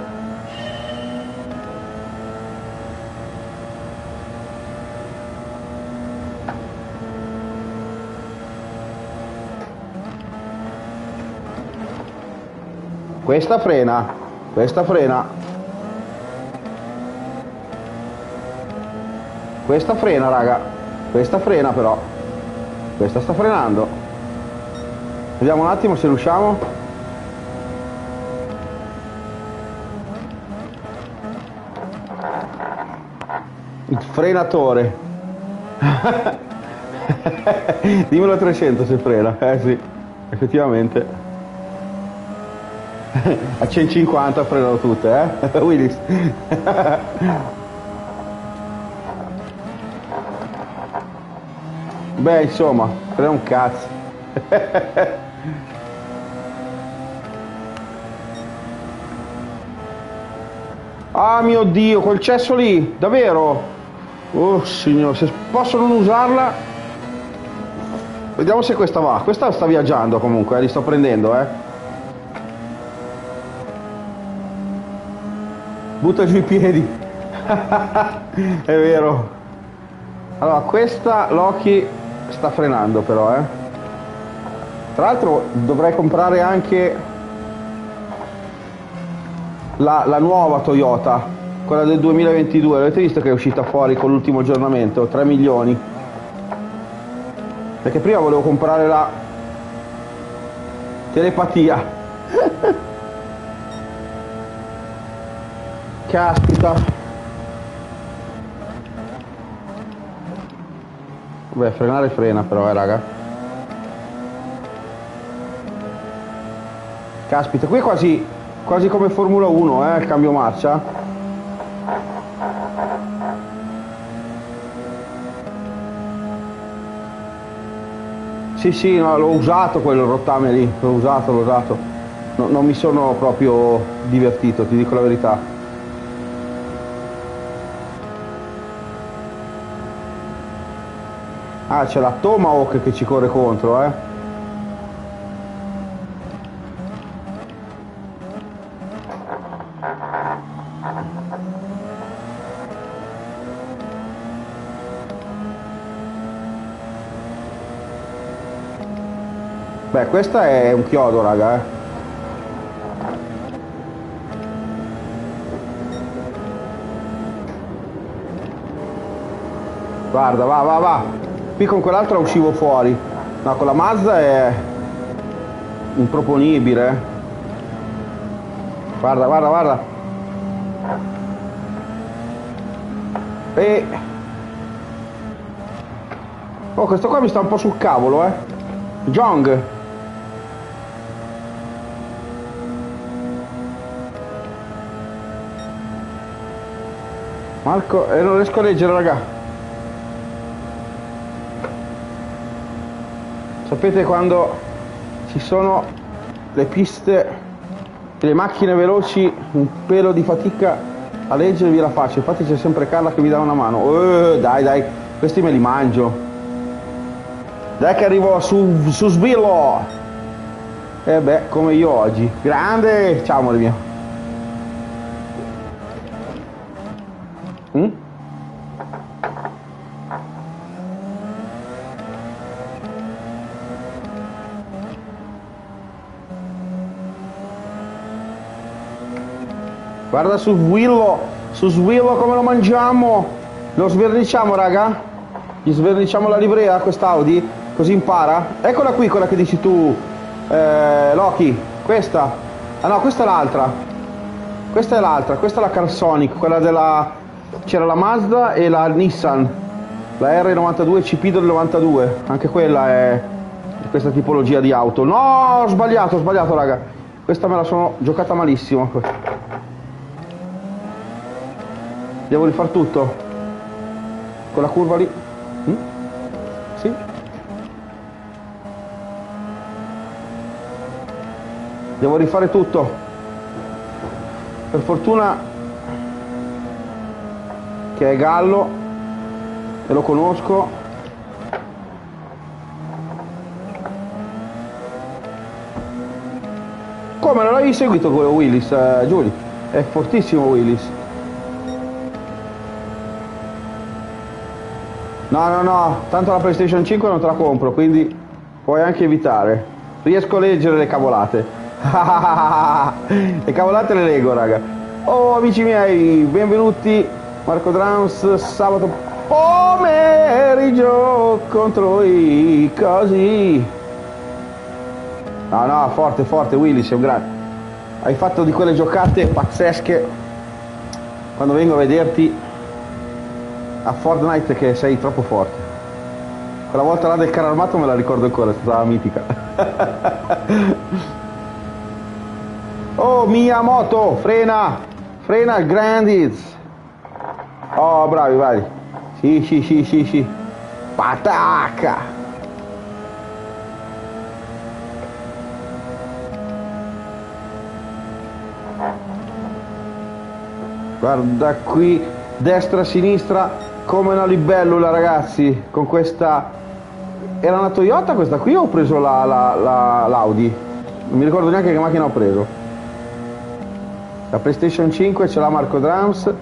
Questa frena, questa frena. Questa frena, raga. Questa frena però. Questa sta frenando. Vediamo un attimo se riusciamo. Il frenatore. Dimmelo a 300 se frena. Eh sì, effettivamente. a 150 frenano tutte, eh? Willis. Beh, insomma, frena un cazzo. ah mio dio, quel cesso lì, davvero? Oh signore, se posso non usarla. Vediamo se questa va. Questa sta viaggiando comunque, eh, li sto prendendo, eh. Butta giù i piedi. È vero. Allora, questa Loki sta frenando però, eh. Tra l'altro dovrei comprare anche la, la, nuova Toyota, quella del 2022. Avete visto che è uscita fuori con l'ultimo aggiornamento? 3 milioni. Perché prima volevo comprare la telepatia. Caspita. Beh, frenare frena però, eh, raga. Caspita, qui è quasi, quasi come Formula 1, eh, il cambio marcia. Sì, sì, no, l'ho usato quello rottame lì, l'ho usato, l'ho usato. No, non mi sono proprio divertito, ti dico la verità. Ah, c'è la Tomahawk che ci corre contro, eh. Beh, questa è un chiodo, raga, eh. Guarda, va, va, va. Qui con quell'altro uscivo fuori. No, con la Mazda è improponibile. eh. Guarda, guarda, guarda. E... Oh, questo qua mi sta un po' sul cavolo, eh. Jong. Marco, eh, non riesco a leggere, raga. Sapete quando ci sono le piste e le macchine veloci, un pelo di fatica a leggere vi la faccio. Infatti c'è sempre Carla che mi dà una mano. Eh, dai, dai, questi me li mangio. Dai che arrivo su, su sbillo. E beh, come io oggi. Grande! Ciao amore mio. Guarda su Swillo, su Swillo come lo mangiamo. Lo sverniciamo, raga. Gli sverniciamo la livrea a quest'Audi, così impara. Eccola qui, quella che dici tu, eh, Loki. Questa. Ah no, questa è l'altra. Questa è l'altra, questa è la Carsonic, quella della... C'era la Mazda e la Nissan. La R92 CP del 92. Anche quella è questa tipologia di auto. No, ho sbagliato, ho sbagliato, raga. Questa me la sono giocata malissimo. Devo rifare tutto? Quella curva lì? Mm? Sì? Devo rifare tutto. Per fortuna che è Gallo e lo conosco. Come non l'avevi seguito quello Willis, eh, Giulia? È fortissimo Willis. No, no, no, tanto la PlayStation 5 non te la compro, quindi puoi anche evitare. Riesco a leggere le cavolate. le cavolate le leggo, raga. Oh, amici miei, benvenuti. Marco Drums, sabato pomeriggio contro i cosi. No, no, forte, forte, Willy, sei un grande. Hai fatto di quelle giocate pazzesche. Quando vengo a vederti a Fortnite che sei troppo forte. Quella volta là del carro armato me la ricordo ancora, è stata mitica. oh Miyamoto, frena! Frena il Grandis! Oh bravi, vai! Sì, sì, sì, sì, sì! Patacca! Guarda qui, destra, sinistra, come una libellula ragazzi con questa era una Toyota questa qui o ho preso la, la, la, l'Audi? Non mi ricordo neanche che macchina ho preso. La PlayStation 5 ce l'ha Marco Drums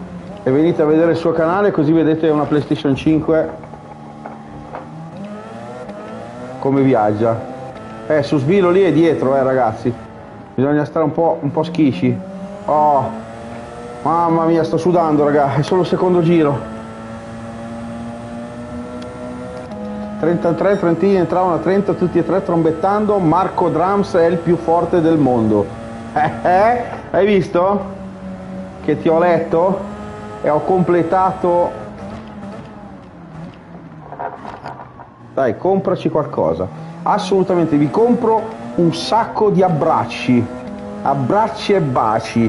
e venite a vedere il suo canale così vedete una PlayStation 5 come viaggia. Eh su svilo lì è dietro eh ragazzi. Bisogna stare un po', un po schisci. Oh mamma mia sto sudando raga è solo il secondo giro 33 Trentini entravano a 30 tutti e tre trombettando. Marco Drums è il più forte del mondo. Eh, eh? hai visto? che ti ho letto? E ho completato. Dai compraci qualcosa. Assolutamente vi compro un sacco di abbracci. Abbracci e baci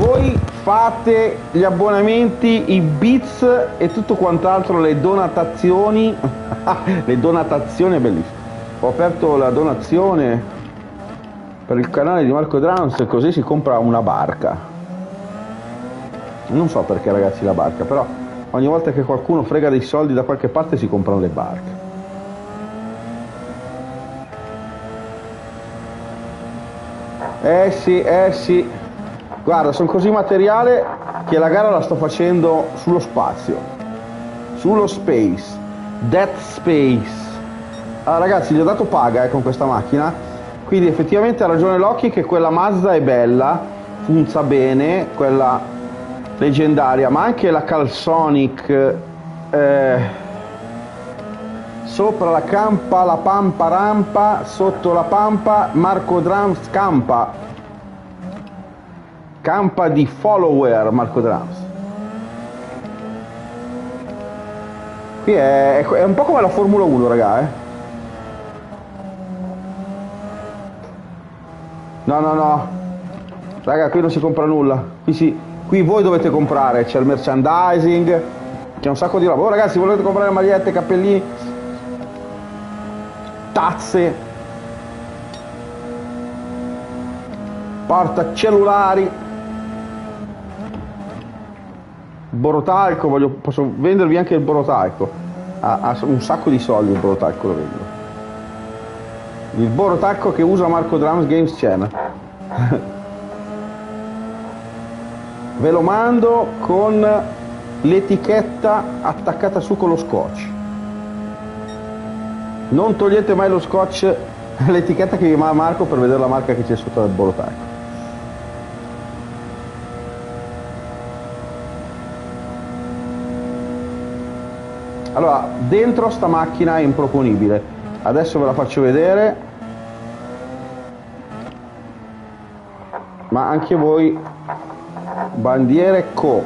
voi fate gli abbonamenti, i bits e tutto quant'altro, le donatazioni. le donatazioni è bellissimo. Ho aperto la donazione per il canale di Marco Drowns così si compra una barca. Non so perché ragazzi la barca, però ogni volta che qualcuno frega dei soldi da qualche parte si comprano le barche. Eh sì, eh sì. Guarda, sono così materiale che la gara la sto facendo sullo spazio, sullo space, Death Space. Allora ragazzi, gli ho dato paga eh, con questa macchina quindi effettivamente ha ragione Loki che quella Mazda è bella, funza bene, quella leggendaria, ma anche la Calsonic eh, sopra la campa, la pampa rampa, sotto la pampa Marco Drums campa. Campa di follower Marco Drums. Qui è, è un po' come la Formula 1, raga, eh. No, no, no. Raga, qui non si compra nulla. Qui, si, qui voi dovete comprare. C'è il merchandising. C'è un sacco di roba. Oh, ragazzi, volete comprare magliette, cappellini, tazze, porta borotalco. Voglio, posso vendervi anche il borotalco. Ha, ha un sacco di soldi il borotalco lo vendo il borotacco che usa Marco Drums Games Channel ve lo mando con l'etichetta attaccata su con lo scotch non togliete mai lo scotch l'etichetta che vi manda Marco per vedere la marca che c'è sotto del borotacco allora dentro sta macchina è improponibile. Adesso ve la faccio vedere. Ma anche voi bandiere co.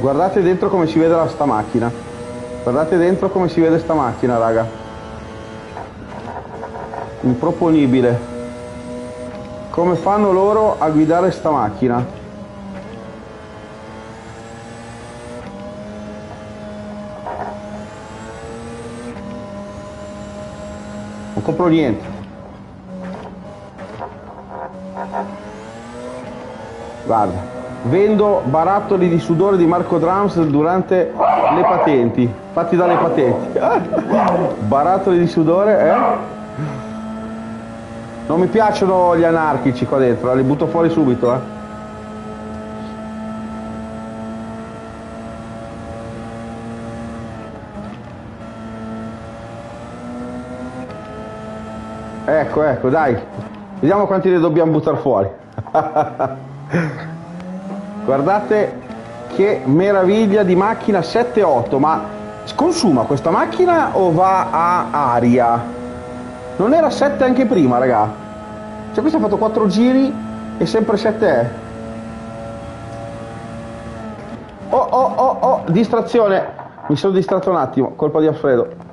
Guardate dentro come si vede la sta macchina. Guardate dentro come si vede sta macchina raga. Improponibile. Come fanno loro a guidare sta macchina non compro niente. Guarda vendo barattoli di sudore di Marco Drums durante le patenti fatti dalle patenti. Barattoli di sudore eh? non mi piacciono gli anarchici qua dentro li butto fuori subito eh Ecco, ecco, dai. Vediamo quanti ne dobbiamo buttare fuori. Guardate che meraviglia di macchina 7.8, ma consuma questa macchina o va a aria? Non era 7 anche prima, raga? Cioè questo ha fatto 4 giri e sempre 7 è. Oh, oh, oh, oh, distrazione. Mi sono distratto un attimo, colpa di Alfredo.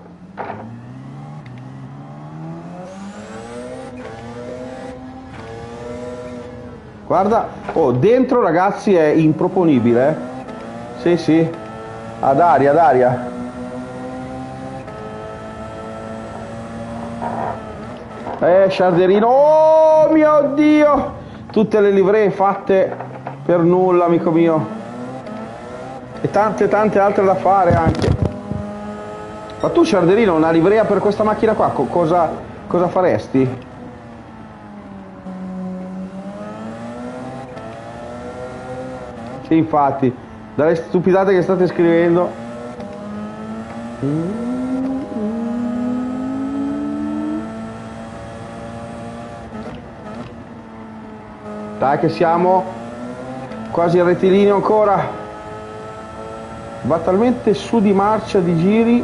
Guarda, oh, dentro ragazzi è improponibile. Eh? Sì, sì. Ad aria, ad aria. Eh, Sciarderino. Oh mio Dio! Tutte le livree fatte per nulla, amico mio. E tante, tante altre da fare anche. Ma tu, Sciarderino, una livrea per questa macchina qua, cosa, cosa faresti? Sì, infatti, dalle stupidate che state scrivendo. Dai che siamo quasi al rettilineo ancora. Va talmente su di marcia di giri.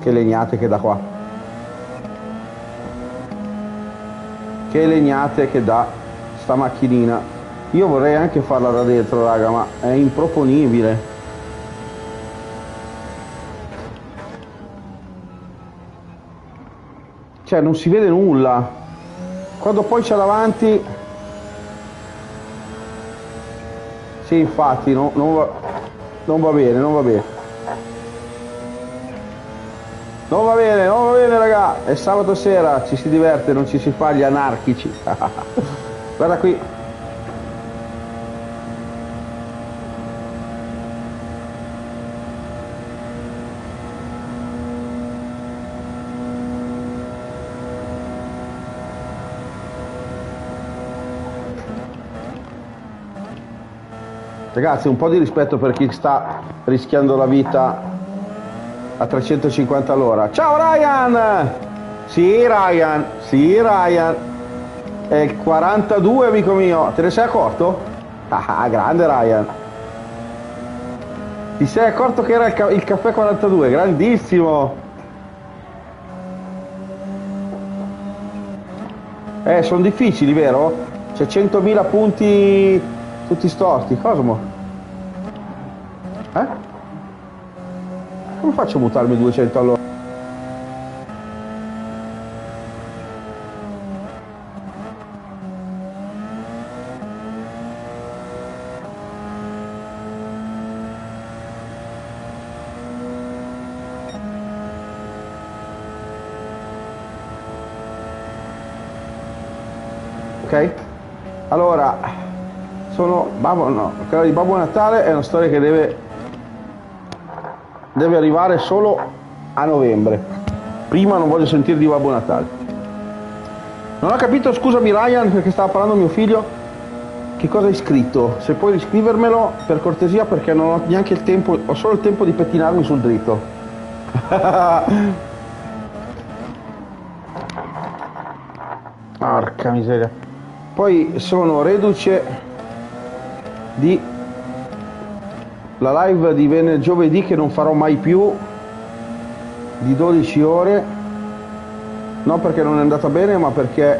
Che legnate che da qua. Che legnate che dà sta macchinina. Io vorrei anche farla da dentro raga ma è improponibile. Cioè non si vede nulla. Quando poi c'è davanti sì infatti no, non, va, non va bene non va bene non va bene, non va bene raga, è sabato sera, ci si diverte, non ci si fa gli anarchici. Guarda qui. Ragazzi, un po' di rispetto per chi sta rischiando la vita a 350 all'ora. Ciao Ryan! Sì, Ryan, sì, Ryan. È il 42, amico mio. Te ne sei accorto? Ah, grande Ryan. Ti sei accorto che era il, ca- il caffè 42? Grandissimo. Eh, sono difficili, vero? C'è 100.000 punti tutti storti. Cosmo? Eh? Come faccio a mutarmi 200 all'ora? ok? Allora, sono Babbo, no, di Babbo Natale è una storia che deve, deve arrivare solo a novembre. Prima non voglio sentire di Babbo Natale. Non ho capito, scusami Ryan, perché stava parlando mio figlio, che cosa hai scritto? Se puoi riscrivermelo per cortesia perché non ho neanche il tempo, ho solo il tempo di pettinarmi sul dritto. Porca miseria. Poi sono reduce di la live di venerdì giovedì che non farò mai più di 12 ore. Non perché non è andata bene ma perché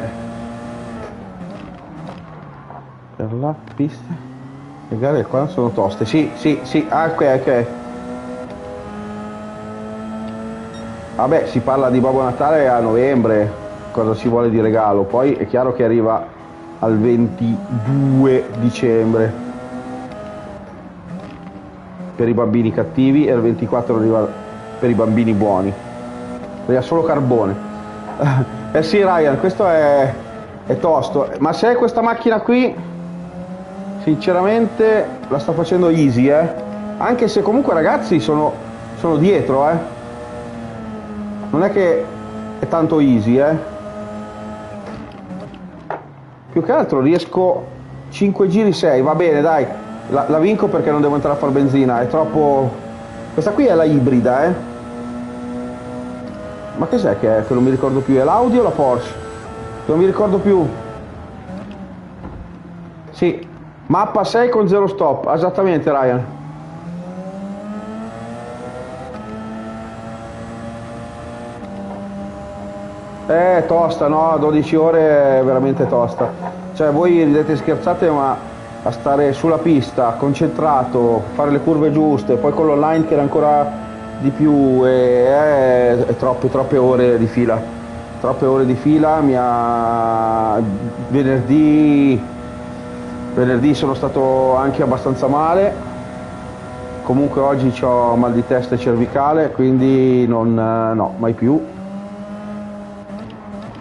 per la pista le gare qua sono toste. Sì sì sì ah, ok ok. Vabbè si parla di Babbo Natale a novembre cosa ci vuole di regalo? Poi è chiaro che arriva al 22 dicembre per i bambini cattivi e il 24 arriva per i bambini buoni. Arriva solo carbone. Eh sì Ryan questo è, è tosto. Ma se hai questa macchina qui sinceramente la sta facendo easy eh. Anche se comunque ragazzi sono, sono dietro eh. Non è che è tanto easy eh. Più che altro riesco 5 giri 6 va bene dai la, la, vinco perché non devo entrare a far benzina è troppo questa qui è la ibrida eh ma sai che è che non mi ricordo più è l'Audi o la Porsche non mi ricordo più sì mappa 6 con 0 stop esattamente Ryan Eh, tosta, no? 12 ore è veramente tosta. Cioè, voi ridete scherzate, ma a stare sulla pista, concentrato, fare le curve giuste, poi con l'online che era ancora di più, è, è troppe, troppe ore di fila. Troppe ore di fila, ha... venerdì, venerdì sono stato anche abbastanza male, comunque oggi ho mal di testa e cervicale, quindi non, no, mai più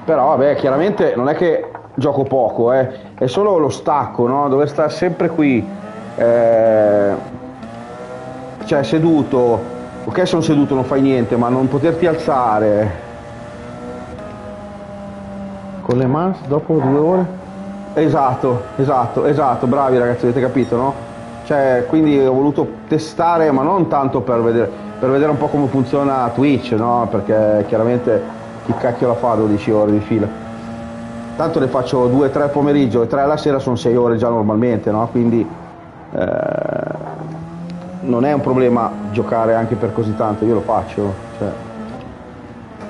però vabbè chiaramente non è che gioco poco eh. è solo lo stacco no? dove sta sempre qui eh, cioè seduto ok sono seduto non fai niente ma non poterti alzare con le mans dopo due ore esatto esatto esatto bravi ragazzi avete capito no cioè quindi ho voluto testare ma non tanto per vedere per vedere un po' come funziona Twitch no perché chiaramente chi cacchio la fa 12 ore di fila? Tanto ne faccio 2-3 pomeriggio e 3 alla sera sono 6 ore già normalmente, no? Quindi eh, non è un problema giocare anche per così tanto, io lo faccio. Cioè.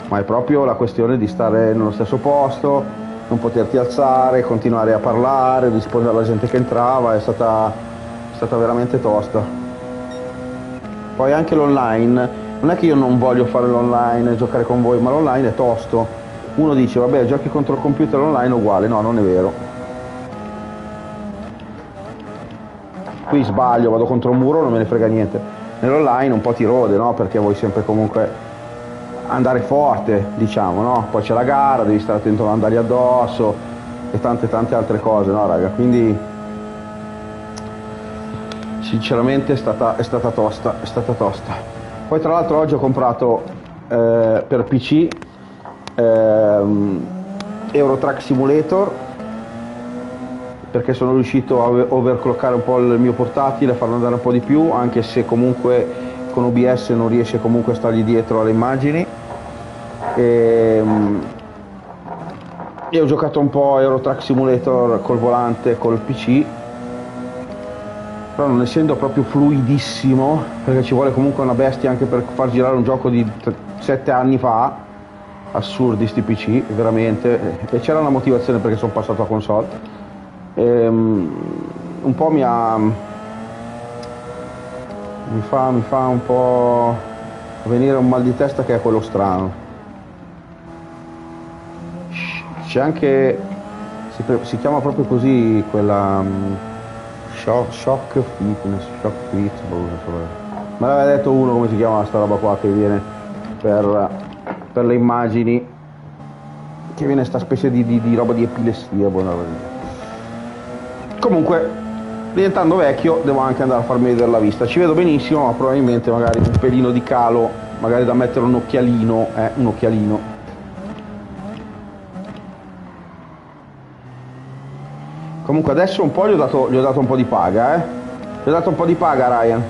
Ma è proprio la questione di stare nello stesso posto, non poterti alzare, continuare a parlare, rispondere alla gente che entrava, è stata, è stata veramente tosta. Poi anche l'online non è che io non voglio fare l'online e giocare con voi, ma l'online è tosto. Uno dice, vabbè, giochi contro il computer online uguale, no, non è vero. Qui sbaglio, vado contro un muro, non me ne frega niente. Nell'online un po' ti rode, no? Perché vuoi sempre comunque andare forte, diciamo, no? Poi c'è la gara, devi stare attento a non andargli addosso e tante tante altre cose, no, raga? Quindi sinceramente è stata, è stata tosta, è stata tosta. Poi tra l'altro oggi ho comprato eh, per PC ehm, Eurotrack Simulator perché sono riuscito a overclockare un po' il mio portatile, a farlo andare un po' di più, anche se comunque con OBS non riesce comunque a stargli dietro alle immagini. E, e ho giocato un po' Euro Truck Simulator col volante, col PC, però non essendo proprio fluidissimo, perché ci vuole comunque una bestia anche per far girare un gioco di 7 anni fa, assurdi sti PC, veramente, e c'era una motivazione perché sono passato a console. Ehm, un po' mi ha mi fa, mi fa un po' venire un mal di testa che è quello strano. C'è anche si, si chiama proprio così quella um, shock, shock fitness shock fit boh, me l'aveva detto uno come si chiama sta roba qua che viene per, per le immagini che viene sta specie di, di, di roba di epilessia buona Comunque, diventando vecchio, devo anche andare a farmi vedere la vista. Ci vedo benissimo, ma probabilmente magari un pelino di calo, magari da mettere un occhialino, eh, un occhialino. Comunque adesso un po' gli ho dato, gli ho dato un po' di paga, eh. Gli ho dato un po' di paga, Ryan.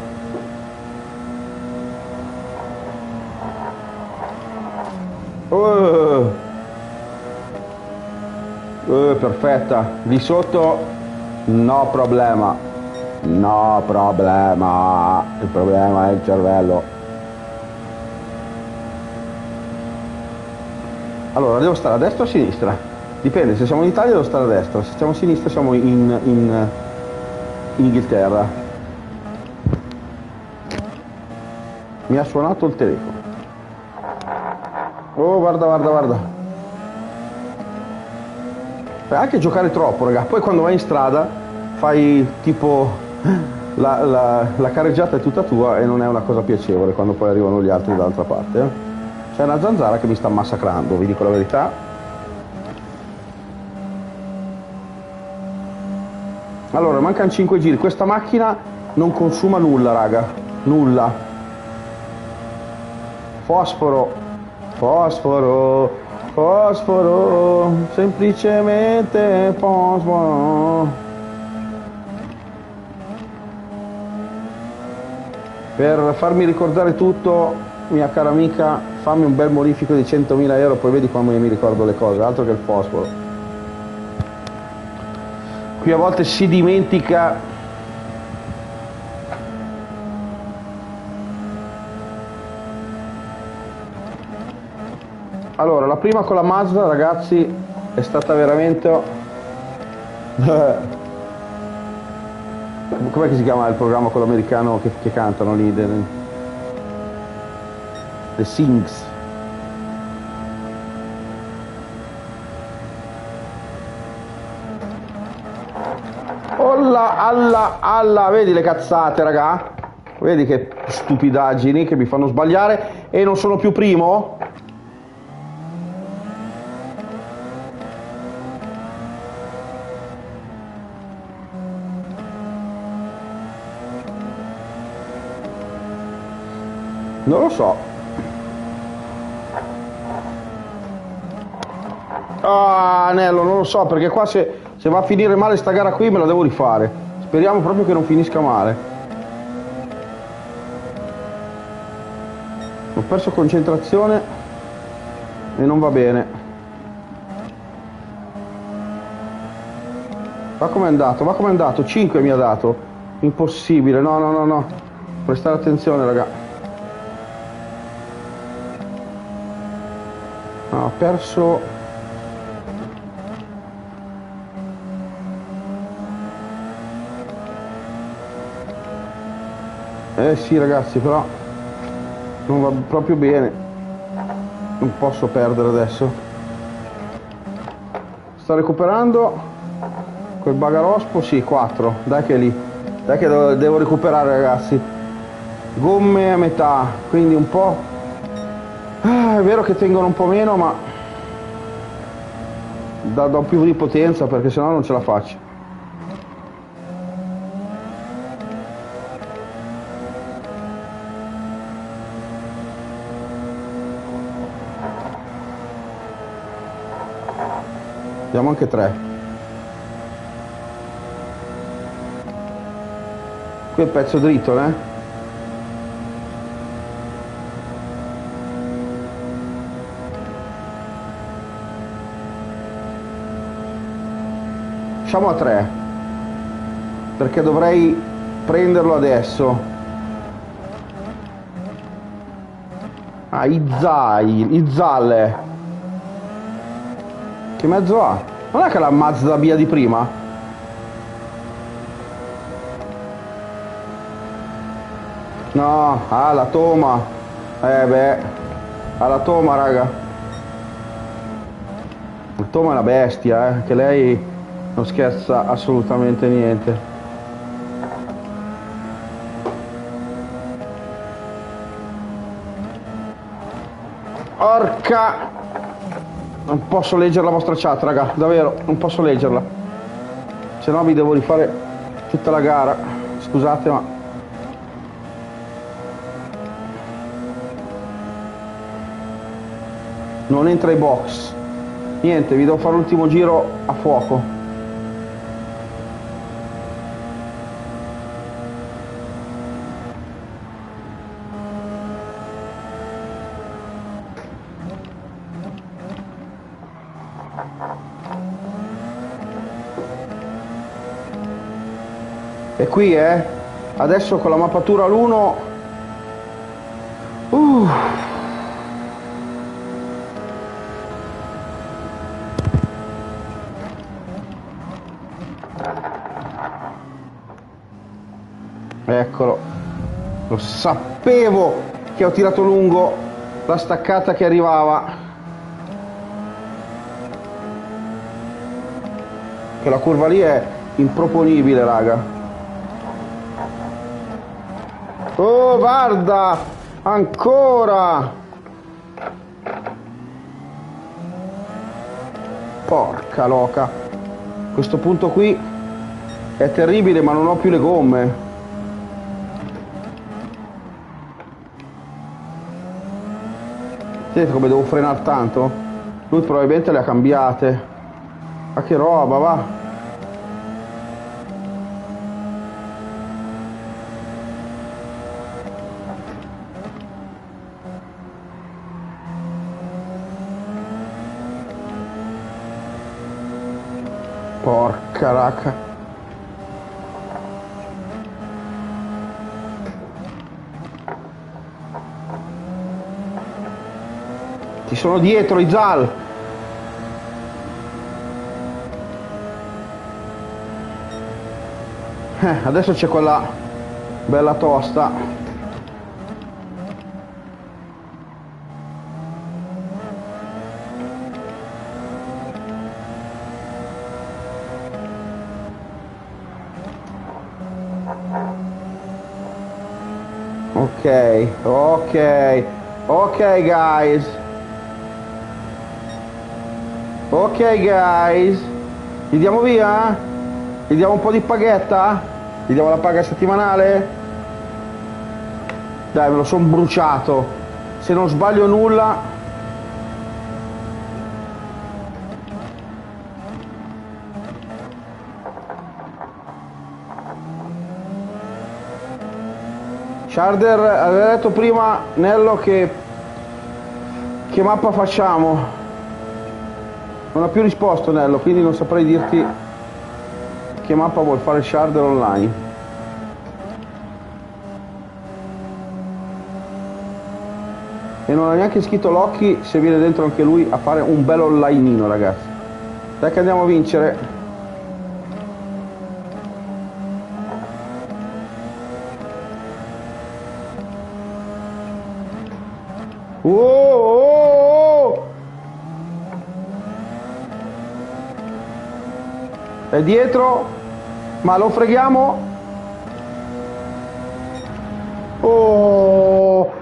Uh. Uh, perfetta. Di sotto No problema. No problema. Il problema è il cervello. Allora, devo stare a destra o a sinistra? Dipende, se siamo in Italia devo stare a destra, se siamo a sinistra siamo in, in Inghilterra. Mi ha suonato il telefono. Oh, guarda, guarda, guarda. Fai anche giocare troppo, raga. Poi quando vai in strada fai tipo la, la, la, carreggiata è tutta tua e non è una cosa piacevole quando poi arrivano gli altri dall'altra parte. Eh? C'è una zanzara che mi sta massacrando, vi dico la verità. Allora, mancano 5 giri. Questa macchina non consuma nulla, raga. Nulla. Fosforo. Fosforo. Fosforo, semplicemente fosforo. Per farmi ricordare tutto, mia cara amica, fammi un bel bonifico di 100.000 euro, poi vedi come mi ricordo le cose, altro che il fosforo. Qui a volte si dimentica Allora, la prima con la Mazda, ragazzi, è stata veramente... Com'è che si chiama il programma quello americano che, che cantano lì? The, The Sings. Olla, alla, alla, vedi le cazzate, raga? Vedi che stupidaggini che mi fanno sbagliare e non sono più primo? Non lo so. Ah, Nello, non lo so, perché qua se, se va a finire male sta gara qui me la devo rifare. Speriamo proprio che non finisca male. Ho perso concentrazione e non va bene. Va come è andato, va come è andato, 5 mi ha dato. Impossibile, no, no, no, no. Prestare attenzione, ragazzi. Ha perso eh sì ragazzi però non va proprio bene. Non posso perdere adesso. Sta recuperando quel bagarospo sì 4 dai che è lì. Dai che devo, recuperare ragazzi. Gomme a metà quindi un po' Ah, è vero che tengono un po' meno, ma da, da un più di potenza perché sennò non ce la faccio. Abbiamo anche tre. Qui è il pezzo dritto, eh? Facciamo a tre. Perché dovrei prenderlo adesso. Ah, Izzai, Izzalle. Che mezzo ha? Non è che la Mazda via di prima? No, ah, la Toma. Eh beh, alla Toma, raga. La Toma è una bestia, eh, che lei non scherza assolutamente niente. Orca! Non posso leggere la vostra chat, raga, davvero, non posso leggerla. Se no vi devo rifare tutta la gara. Scusate, ma non entra i box niente vi devo fare l'ultimo giro a fuoco qui eh adesso con la mappatura all'1 uh. Eccolo. Lo sapevo che ho tirato lungo la staccata che arrivava. Che la curva lì è improponibile, raga. Oh, guarda! Ancora! Porca loca. Questo punto qui è terribile, ma non ho più le gomme. Vedete come devo frenare tanto? Lui probabilmente le ha cambiate. Ma che roba, va! Porca racca. Ti sono dietro i Zal. Eh, adesso c'è quella bella tosta. Ok, ok, ok guys. Ok guys, gli diamo via? Gli diamo un po' di paghetta? Gli diamo la paga settimanale? Dai, me lo sono bruciato. Se non sbaglio nulla... Sharder aveva detto prima Nello che che mappa facciamo non ha più risposto Nello, quindi non saprei dirti che mappa vuol fare Sharder online. E non ha neanche scritto l'occhi se viene dentro anche lui a fare un bel onlineino ragazzi. Dai che andiamo a vincere. È dietro ma lo freghiamo. Oh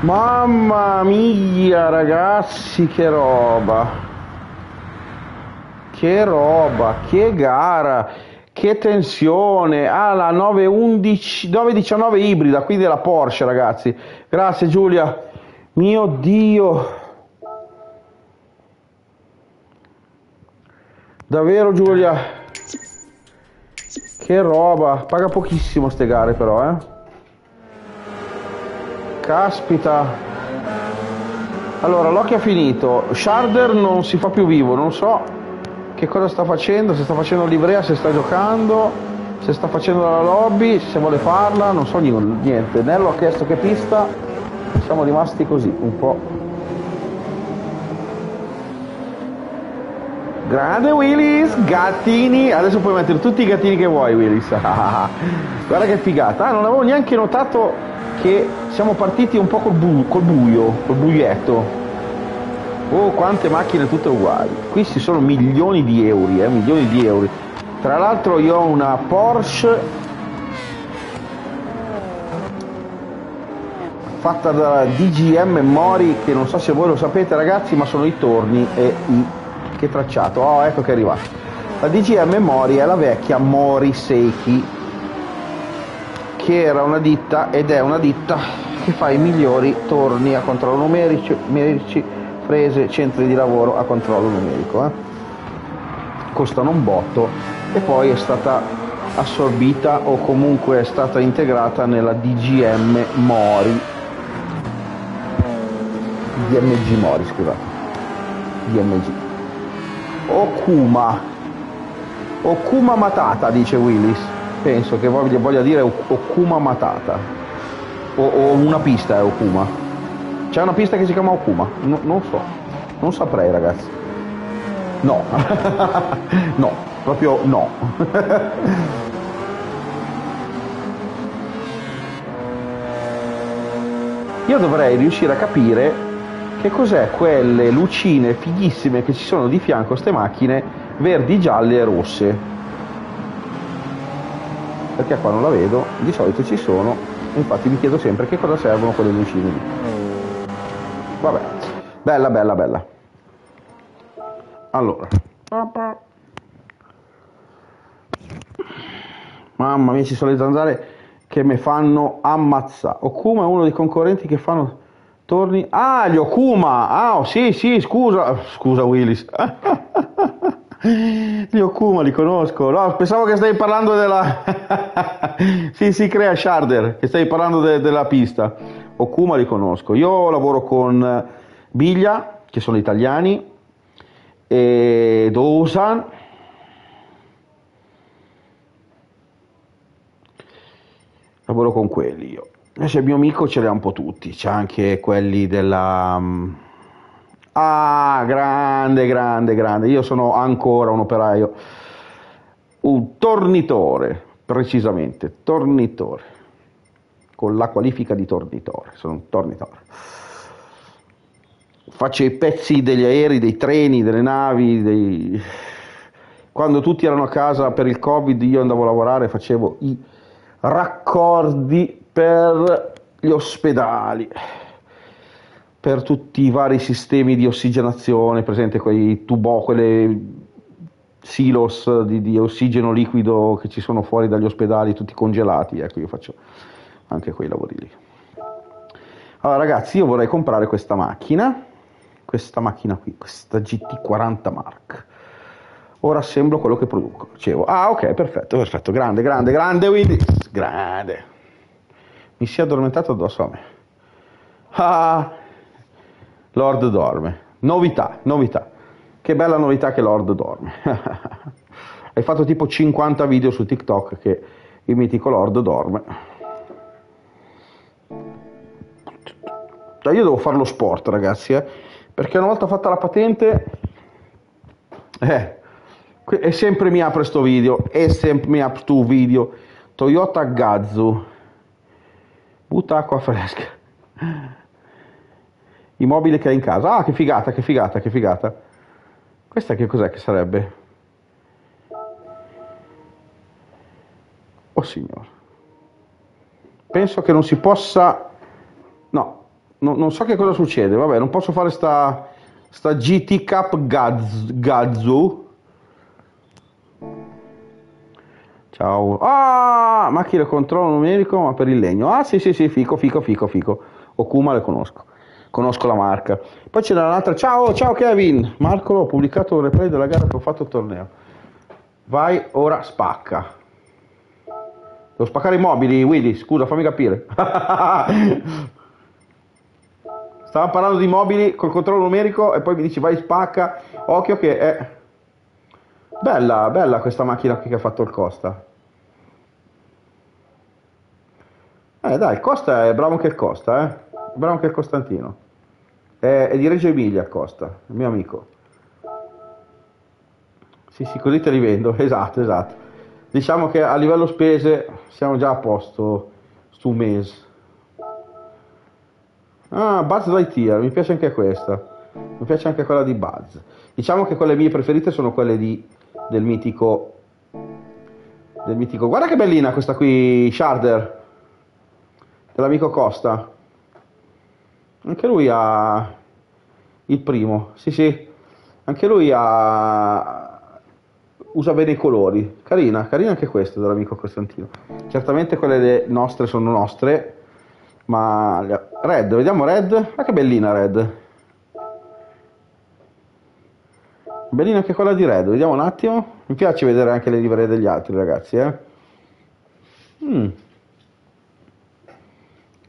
mamma mia ragazzi che roba. Che roba che gara che tensione. Ah la 911 919 ibrida quindi la Porsche ragazzi. Grazie Giulia. Mio dio Davvero Giulia? Che roba, paga pochissimo ste gare però, eh. Caspita. Allora, l'occhio ha finito. Sharder non si fa più vivo, non so che cosa sta facendo, se sta facendo livrea, se sta giocando, se sta facendo la lobby, se vuole farla, non so niente. Nello ha chiesto che pista, siamo rimasti così, un po' Grande Willis, gattini. Adesso puoi mettere tutti i gattini che vuoi, Willis. Guarda che figata. Ah, non avevo neanche notato che siamo partiti un po' col, bu- col buio, col buietto. Oh, quante macchine tutte uguali. Qui ci sono milioni di euro, eh, milioni di euro. Tra l'altro io ho una Porsche fatta da DGM Mori che non so se voi lo sapete ragazzi ma sono i torni e i che tracciato. Oh ecco che è arrivato. La DGM Mori è la vecchia Mori Seiki che era una ditta ed è una ditta che fa i migliori torni a controllo numerici prese centri di lavoro a controllo numerico eh. costano un botto e poi è stata assorbita o comunque è stata integrata nella DGM Mori. DMG Mori scusate. DMG Okuma. Okuma Matata, dice Willis. Penso che voglia, dire Okuma Matata. O, o, una pista è Okuma. C'è una pista che si chiama Okuma? No, non so. Non saprei ragazzi. No. no, proprio no. Io dovrei riuscire a capire che cos'è quelle lucine fighissime che ci sono di fianco a queste macchine verdi, gialle e rosse? Perché qua non la vedo di solito ci sono infatti mi chiedo sempre che cosa servono quelle lucine lì. Vabbè bella bella bella. Allora. Mamma mia ci sono le zanzare che mi fanno ammazzare. Okuma è uno dei concorrenti che fanno Torni. Ah, gli Okuma. Ah, oh, sì, sì, scusa. Scusa, Willis. gli Okuma li conosco. No, pensavo che stai parlando della. sì, sì, crea Sharder. Che stai parlando de- della pista. Okuma li conosco. Io lavoro con Biglia, che sono italiani, e Dosan. Lavoro con quelli io. Invece il mio amico ce li ha un po' tutti, c'è anche quelli della... Mm, ah, grande, grande, grande. Io sono ancora un operaio, un tornitore, precisamente, tornitore, con la qualifica di tornitore, sono un tornitore. Faccio i pezzi degli aerei, dei treni, delle navi, dei... quando tutti erano a casa per il Covid io andavo a lavorare, facevo i raccordi per gli ospedali, per tutti i vari sistemi di ossigenazione, presente quei tubo, quelle silos di, di, ossigeno liquido che ci sono fuori dagli ospedali, tutti congelati, ecco io faccio anche quei lavori lì. Allora ragazzi, io vorrei comprare questa macchina, questa macchina qui, questa GT40 Mark. Ora assemblo quello che produco. Dicevo, ah ok, perfetto, perfetto, grande, grande, grande Willis, grande mi si è addormentato addosso a me. Ah, Lord dorme. Novità, novità. Che bella novità che Lord dorme. Hai fatto tipo 50 video su TikTok che il mitico Lord dorme. Io devo fare lo sport, ragazzi, eh? perché una volta fatta la patente, eh, e sempre mi apre sto video, e sempre mi apre sto video. Toyota Gazoo Butta acqua fresca. I mobili che hai in casa. Ah, che figata, che figata, che figata. Questa che cos'è che sarebbe? Oh signore. Penso che non si possa... No, no non so che cosa succede. Vabbè, non posso fare sta, sta GT Cup Gaz, Ciao. Ah, macchina controllo numerico, ma per il legno. Ah, sì, sì, sì, fico, fico, fico, fico. Okuma le conosco. Conosco la marca. Poi c'è un'altra. Ciao, ciao Kevin. Marco, ho pubblicato un replay della gara che ho fatto al torneo. Vai, ora spacca. Devo spaccare i mobili, Willy, scusa, fammi capire. Stavamo parlando di mobili col controllo numerico e poi mi dici vai spacca. Occhio che è... Bella, bella questa macchina qui che ha fatto il Costa. Eh dai, Costa è bravo anche il Costa, eh. Bravo anche il Costantino. È, è di Reggio Emilia il Costa, il mio amico. Sì, sì, così te li vendo, esatto, esatto. Diciamo che a livello spese siamo già a posto su mese. Ah, Buzz Lightyear, mi piace anche questa. Mi piace anche quella di Buzz. Diciamo che quelle mie preferite sono quelle di, del mitico. Del mitico. Guarda che bellina questa qui, Sharder. Dell'amico Costa. Anche lui ha. Il primo, sì, sì. Anche lui ha. Usa bene i colori. Carina, carina anche questa dell'amico Costantino. Certamente quelle nostre sono nostre ma Red, vediamo Red. Ma che bellina Red. Bellina anche quella di Red, vediamo un attimo. Mi piace vedere anche le livree degli altri ragazzi, eh. Mm.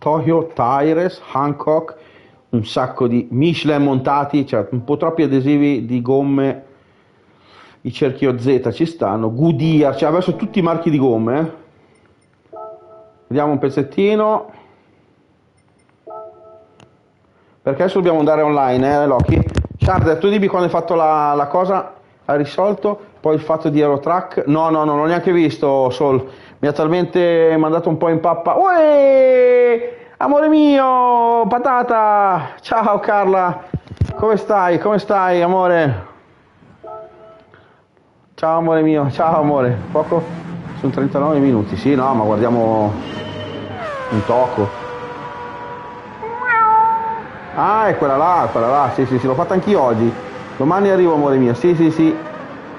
Toyo, Tires, Hancock, un sacco di Michelin montati, cioè un po' troppi adesivi di gomme, i cerchio Z ci stanno, Goodyear, cioè adesso tutti i marchi di gomme. Eh. Vediamo un pezzettino. Perché adesso dobbiamo andare online, eh, Loki? Sharder, tu dimmi quando hai fatto la, la cosa, hai risolto, poi il fatto di Aerotrack, no, no, no, non l'ho neanche visto, Sol, mi ha talmente mandato un po' in pappa, Uè! Amore mio, patata, ciao Carla, come stai, come stai, amore? Ciao amore mio, ciao amore, poco? Sono 39 minuti, sì, no, ma guardiamo un tocco. Ah, è quella là, quella là, sì, sì, sì, l'ho fatta anch'io oggi. Domani arrivo, amore mio, sì, sì, sì.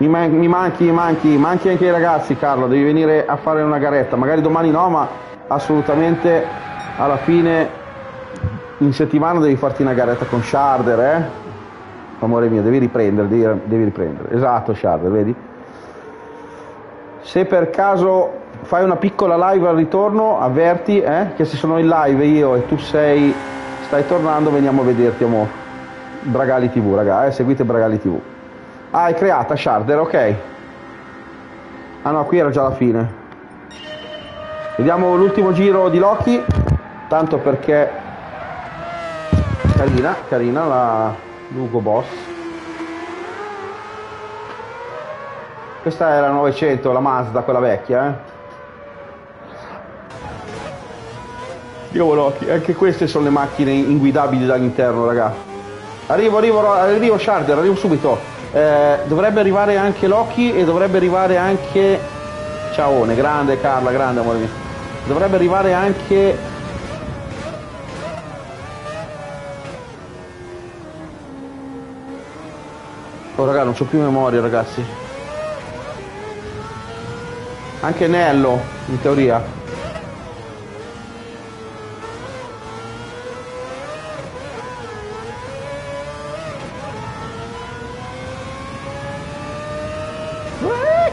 Mi, man- mi manchi, manchi, manchi anche i ragazzi, Carlo, devi venire a fare una garetta. Magari domani no, ma assolutamente alla fine in settimana devi farti una garetta con Sharder, eh? Amore mio, devi riprendere, devi, devi riprendere. Esatto, Sharder, vedi? Se per caso fai una piccola live al ritorno, avverti eh, che se sono in live io e tu sei Stai tornando, veniamo a vederti, amo. Bragali TV, raga, eh, seguite Bragali TV. Ah, è creata Sharder, ok. Ah no, qui era già la fine. Vediamo l'ultimo giro di Loki, tanto perché carina, carina la Lugo Boss. Questa è la 900, la Mazda, quella vecchia, eh. Dio Loki, anche queste sono le macchine inguidabili dall'interno, raga. Arrivo, arrivo, arrivo Sharder, arrivo subito. Eh, dovrebbe arrivare anche Loki e dovrebbe arrivare anche... Ciaone, grande Carla, grande amore mio. Dovrebbe arrivare anche... Oh raga, non c'ho più memoria ragazzi. Anche Nello, in teoria.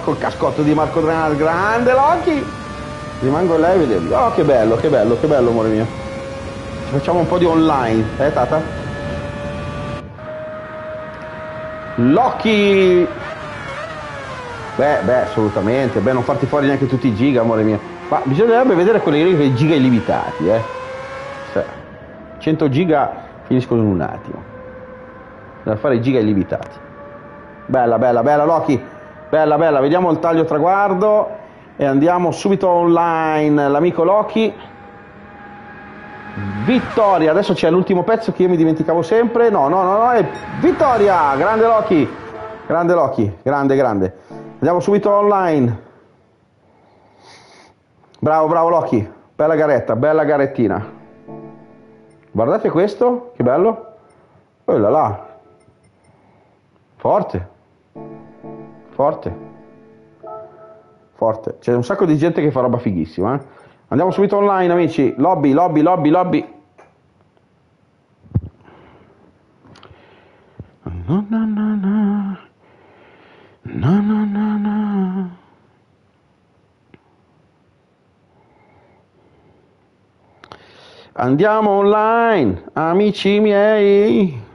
Col cascotto di Marco Drenal, grande Loki! Rimango lei a vederli. Oh, che bello, che bello, che bello, amore mio. Ci facciamo un po' di online, eh, Tata? Loki! Beh, beh, assolutamente. Beh, non farti fuori neanche tutti i giga, amore mio. Ma bisognerebbe vedere quelli giga illimitati, eh. Cioè, 100 giga finiscono in un attimo. Da fare i giga illimitati. Bella, bella, bella, Loki. Bella, bella, vediamo il taglio traguardo e andiamo subito online. L'amico Loki. Vittoria, adesso c'è l'ultimo pezzo che io mi dimenticavo sempre. No, no, no, no, è vittoria! Grande Loki! Grande Loki, grande, grande. Andiamo subito online. Bravo, bravo Loki. Bella garetta, bella garettina. Guardate questo, che bello. Oh là là. Forte. Forte. Forte. C'è un sacco di gente che fa roba fighissima. Eh? Andiamo subito online, amici. Lobby, lobby, lobby, lobby. No, no, no, no. No, no, no, no. Andiamo online, amici miei.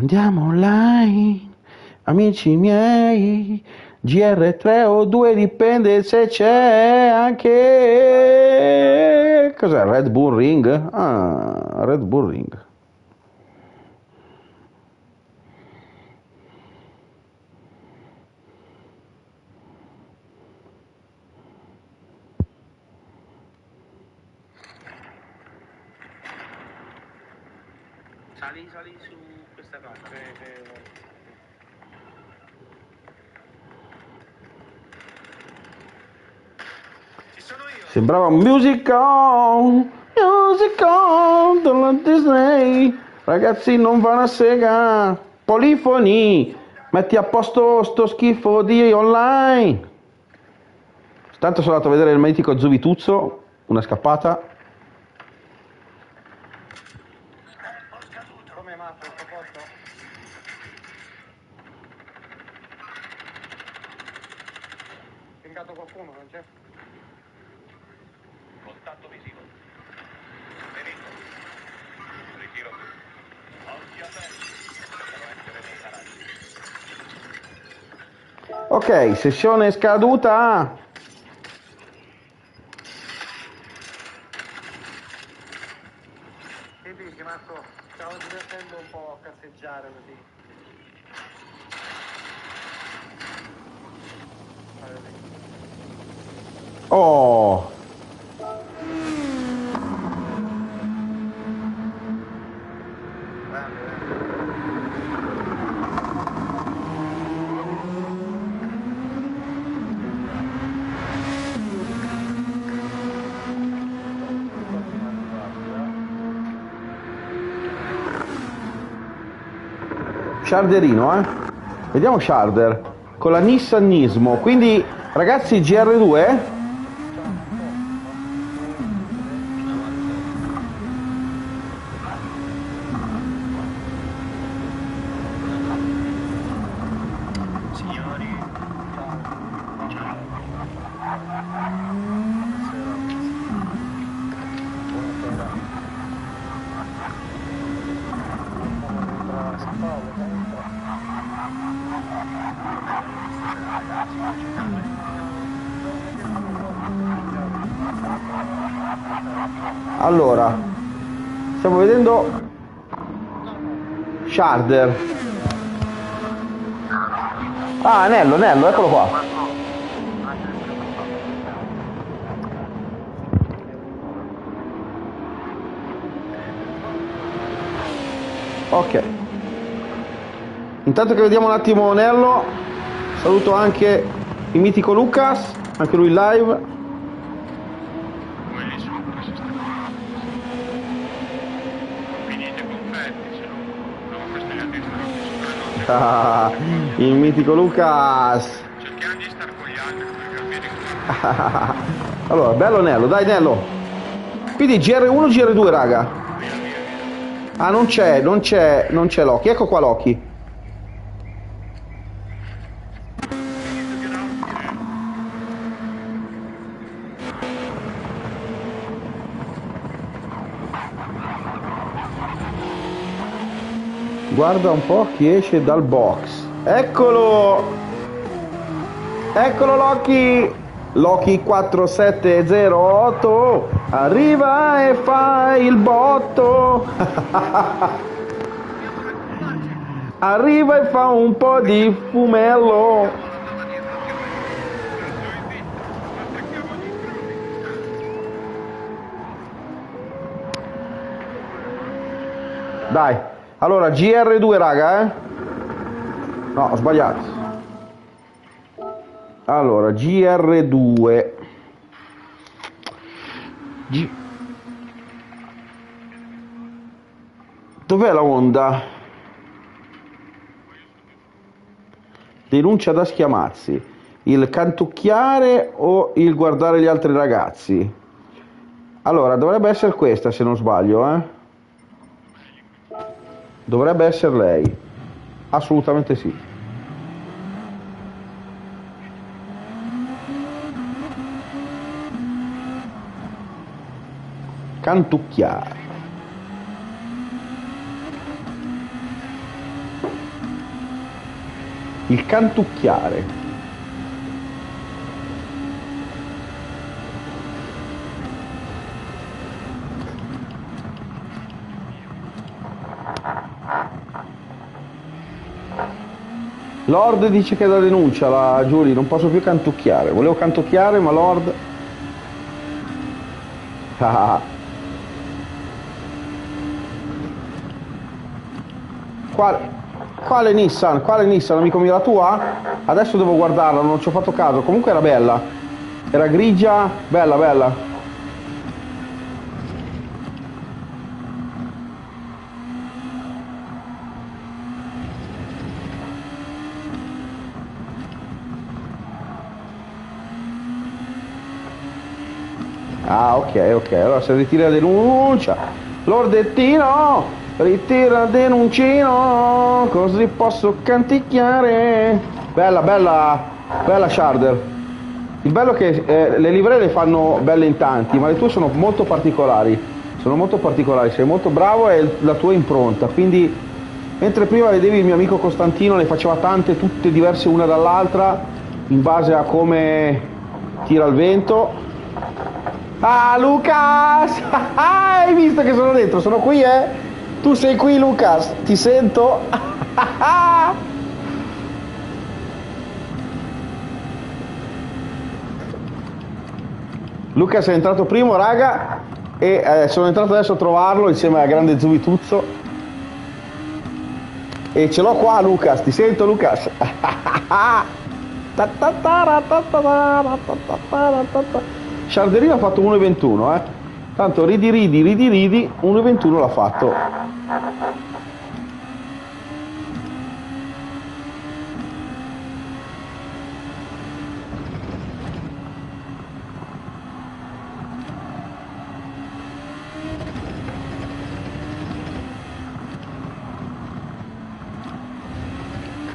Andiamo online, amici miei. GR3 o 2 dipende se c'è anche cos'è Red Bull Ring? Ah, Red Bull Ring. Sali, sali su questa cosa. Ci sono io. Sembrava Music On, Music On, della Disney. Ragazzi, non va una sega. Polifoni, metti a posto sto schifo di online. Tanto sono andato a vedere il mitico Zubituzzo, una scappata. Come Mafia, sto posto? Pingato qualcuno, non c'è? Contatto visivo. Ferito. Ritiro. Occhi aperti. Devono essere nei paraggi. Ok, sessione scaduta. Senti, che Marco, stavo divertendo un po' a cazzeggiare così. Guarda lì. Oh, Grande, grande. Sharderino, eh. Vediamo Sharder con la Nissanismo. Quindi, ragazzi, GR2 Signori. Allora, stiamo vedendo Sharder. Ah, Nello, Nello, eccolo qua. Ok. Intanto che vediamo un attimo Nello, saluto anche il mitico Lucas, anche lui live. Come lì su questo sta Finite confetti, se no. No, questi li ha detto che sono Ah, il mitico Lucas. Cerchiamo di star con gli altri allora, bello Nello, dai Nello. Quindi GR1, GR2, raga. Ah, non c'è, non c'è, non c'è Loki. Ecco qua Loki. Guarda un po' chi esce dal box. Eccolo! Eccolo Loki! Loki 4708 arriva e fa il botto. arriva e fa un po' di fumello. Dai. Allora, GR2 raga, eh? No, ho sbagliato. Allora, GR2. G- Dov'è la onda? Denuncia da schiamazzi. Il cantucchiare o il guardare gli altri ragazzi? Allora, dovrebbe essere questa se non sbaglio, eh? Dovrebbe essere lei. Assolutamente sì. Cantucchiare. Il cantucchiare Lord dice che è da denuncia la Giulia, non posso più cantucchiare. Volevo cantucchiare, ma Lord. Quale, quale Nissan? Quale Nissan, amico mio? La tua? Adesso devo guardarla, non ci ho fatto caso. Comunque era bella. Era grigia, bella, bella. Ah, ok, ok. Allora se ritira la denuncia. Lordettino, ritira denuncino, così posso canticchiare. Bella, bella, bella Sharder. Il bello è che eh, le livree le fanno belle in tanti, ma le tue sono molto particolari. Sono molto particolari, sei molto bravo e la tua impronta. Quindi, mentre prima vedevi il mio amico Costantino, ne faceva tante, tutte diverse una dall'altra, in base a come tira il vento, Ah, Lucas! Hai visto che sono dentro? Sono qui, eh? Tu sei qui, Lucas? Ti sento? Lucas è entrato primo, raga, e eh, sono entrato adesso a trovarlo insieme a grande Zuvituzzo. E ce l'ho qua, Lucas. Ti sento, Lucas? Sciarderino ha fatto 1,21 eh. Tanto ridi ridi ridi ridi 1,21 l'ha fatto.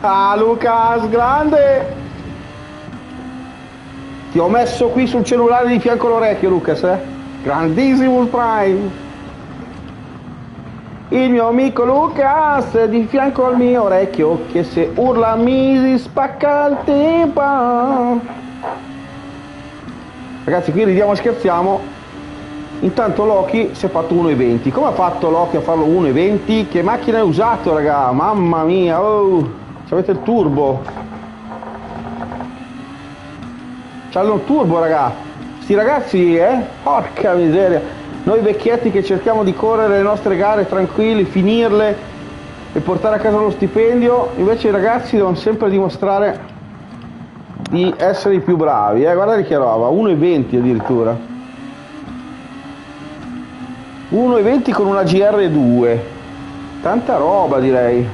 Ah Lucas, grande! Ti ho messo qui sul cellulare di fianco l'orecchio, Lucas, eh? Grandissimo Prime. Il mio amico Lucas di fianco al mio orecchio che se urla mi si spacca il tempo. Ragazzi, qui ridiamo e scherziamo. Intanto Loki si è fatto 1,20. Come ha fatto Loki a farlo 1,20? Che macchina hai usato, raga? Mamma mia, oh! Avete il turbo. C'hanno turbo, raga. Sti ragazzi, eh? Porca miseria. Noi vecchietti che cerchiamo di correre le nostre gare tranquilli, finirle e portare a casa lo stipendio, invece i ragazzi devono sempre dimostrare di essere i più bravi. Eh? Guardate che roba, 1,20 addirittura. 1,20 con una GR2. Tanta roba direi.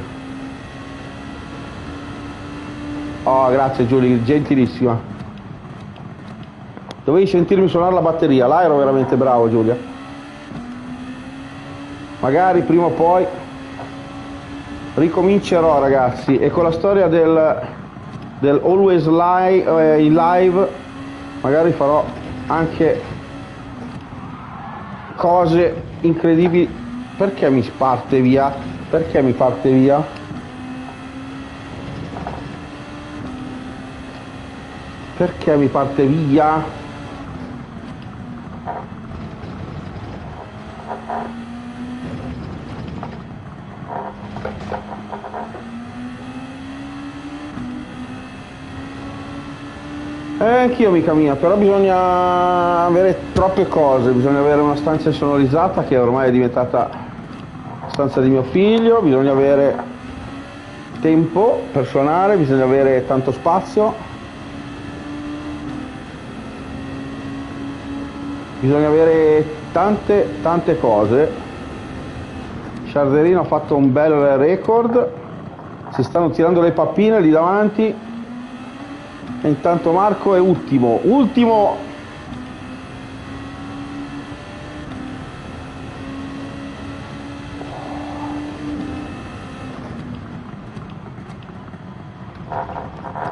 Oh, grazie Giulia, gentilissima. Dovevi sentirmi suonare la batteria, là ero veramente bravo Giulia. Magari prima o poi ricomincerò ragazzi e con la storia del, del Always live, eh, live magari farò anche cose incredibili. Perché mi parte via? Perché mi parte via? Perché mi parte via? Eh, anch'io mica mia, però bisogna avere troppe cose, bisogna avere una stanza insonorizzata che ormai è diventata stanza di mio figlio, bisogna avere tempo per suonare, bisogna avere tanto spazio, bisogna avere tante tante cose. Sciarderino ha fatto un bel record, si stanno tirando le pappine lì davanti intanto Marco è ultimo ultimo.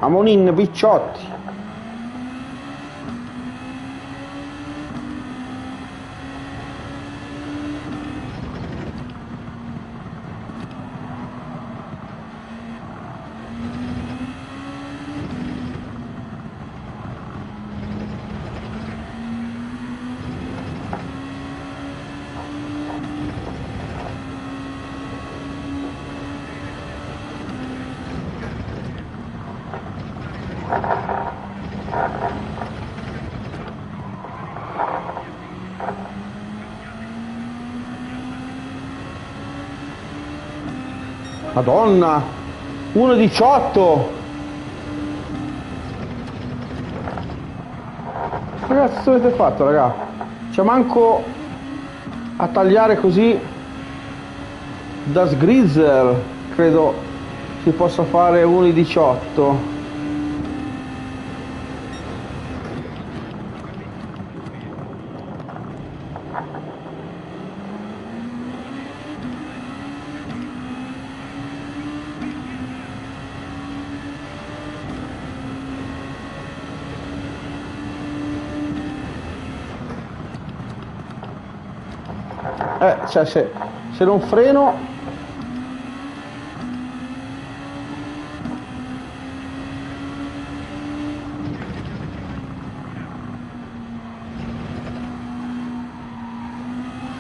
Amonin Picciotti Madonna! 1,18! Ragazzi, avete fatto, raga? C'è manco a tagliare così da sgrizzer, credo si possa fare 1,18. Eh, cioè se, se non freno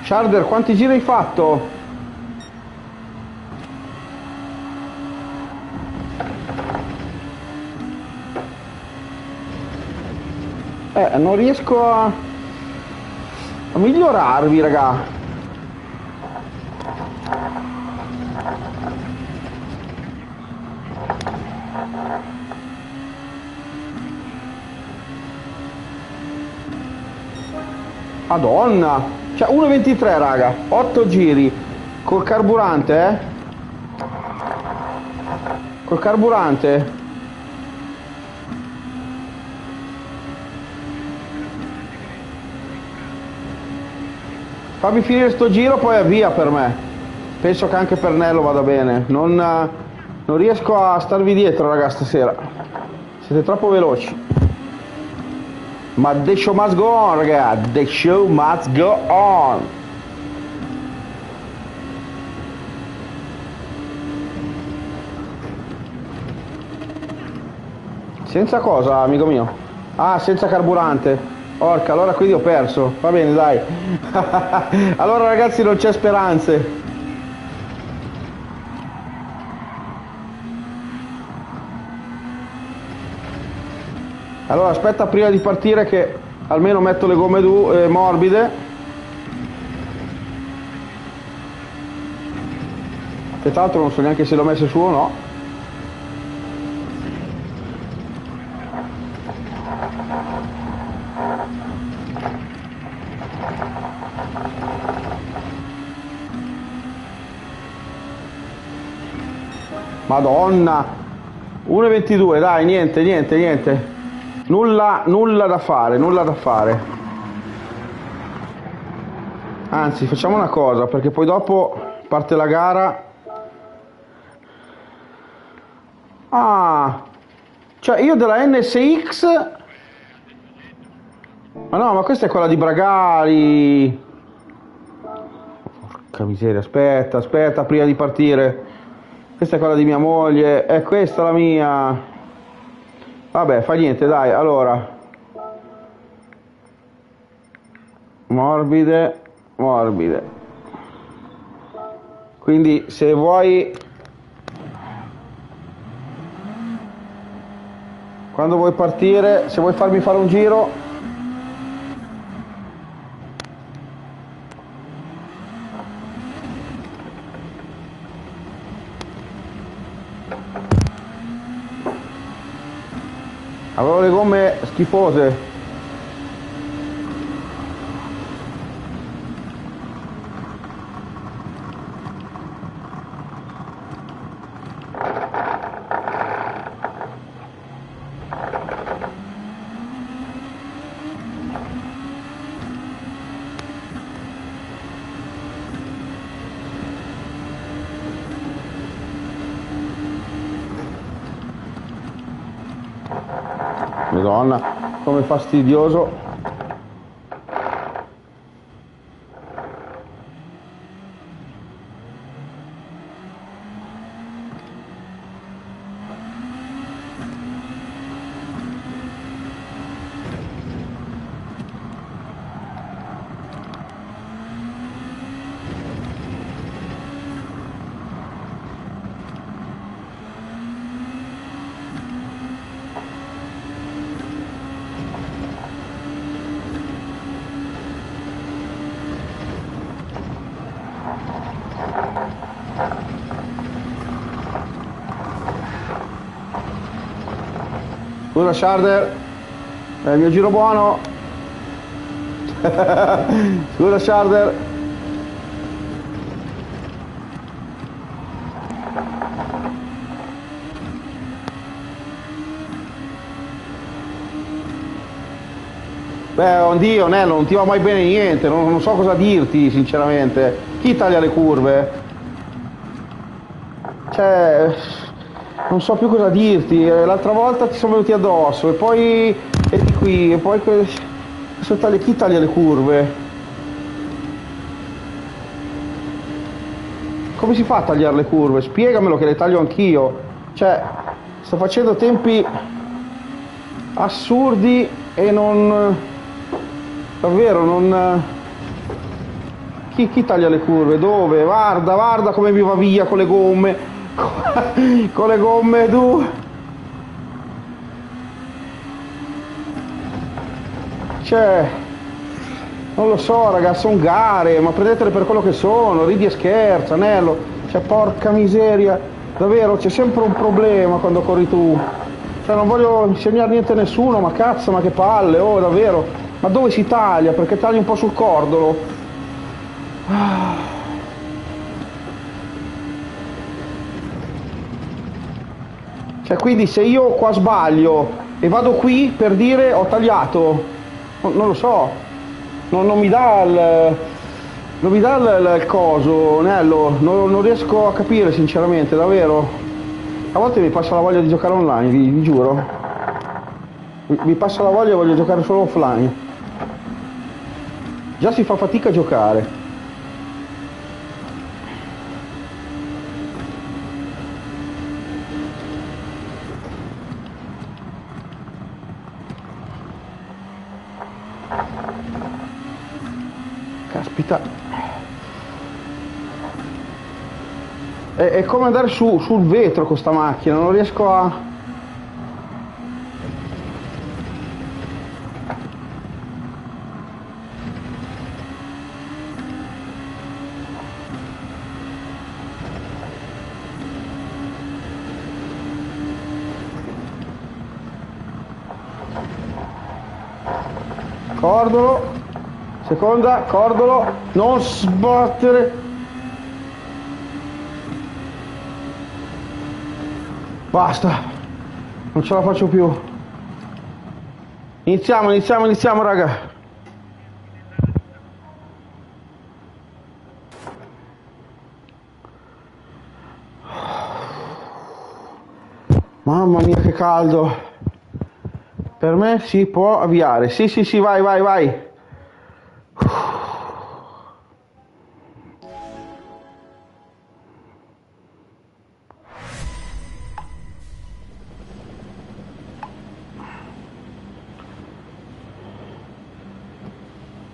Sharder, quanti giri hai fatto? Eh, non riesco a, a migliorarvi, raga. Madonna! Cioè 1,23 raga, 8 giri col carburante, eh? Col carburante. Fammi finire sto giro poi avvia per me. Penso che anche per Nello vada bene. Non, non riesco a starvi dietro raga stasera. Siete troppo veloci. Ma the show must go on, raga. The show must go on. Senza cosa, amico mio? Ah, senza carburante. Orca, allora quindi ho perso. Va bene, dai. allora ragazzi non c'è speranze. Allora aspetta prima di partire che almeno metto le gomme du- eh, morbide. Che tra l'altro non so neanche se l'ho messe su o no. Madonna! 1,22, dai, niente, niente, niente. Nulla, nulla da fare, nulla da fare. Anzi, facciamo una cosa, perché poi dopo parte la gara. Ah, cioè io della NSX... Ma no, ma questa è quella di Bragari. Porca miseria, aspetta, aspetta, prima di partire. Questa è quella di mia moglie, è questa la mia. Vabbè, fa niente, dai, allora. Morbide, morbide. Quindi se vuoi... Quando vuoi partire, se vuoi farmi fare un giro... Avevo le gomme schifose. Madonna, come fastidioso. Scusa Sharder, il mio giro buono. Scusa Sharder. Beh, oddio Nello, non ti va mai bene niente, non, non so cosa dirti sinceramente. Chi taglia le curve? Cioè, non so più cosa dirti. Eh, L'altra volta ti sono venuti addosso e poi e di qui e poi que- adesso taglia- chi taglia le curve? Come si fa a tagliare le curve? Spiegamelo che le taglio anch'io. Cioè, sto facendo tempi assurdi e non davvero non chi, chi taglia le curve? Dove? Guarda, guarda come mi va via con le gomme. con le gomme tu. Cioè, non lo so ragazzi, sono gare, ma prendetele per quello che sono, ridi e scherza, Nello. Cioè, porca miseria, davvero c'è sempre un problema quando corri tu. Cioè, non voglio insegnare niente a nessuno, ma cazzo, ma che palle, oh, davvero. Ma dove si taglia? Perché tagli un po' sul cordolo? Cioè, quindi se io qua sbaglio e vado qui per dire ho tagliato, non, lo so, non, non mi dà il, non mi dà il, il coso, Nello, non, non riesco a capire sinceramente, davvero. A volte mi passa la voglia di giocare online, vi, vi giuro. Mi, mi passa la voglia e voglio giocare solo offline. Già si fa fatica a giocare. Caspita. È, come andare su, sul vetro con sta macchina, non riesco a... Cordolo, seconda, cordolo, non sbattere. Basta, non ce la faccio più. Iniziamo, iniziamo, iniziamo raga. Mamma mia che caldo. Per me si può avviare. Sì, sì, sì, vai, vai, vai.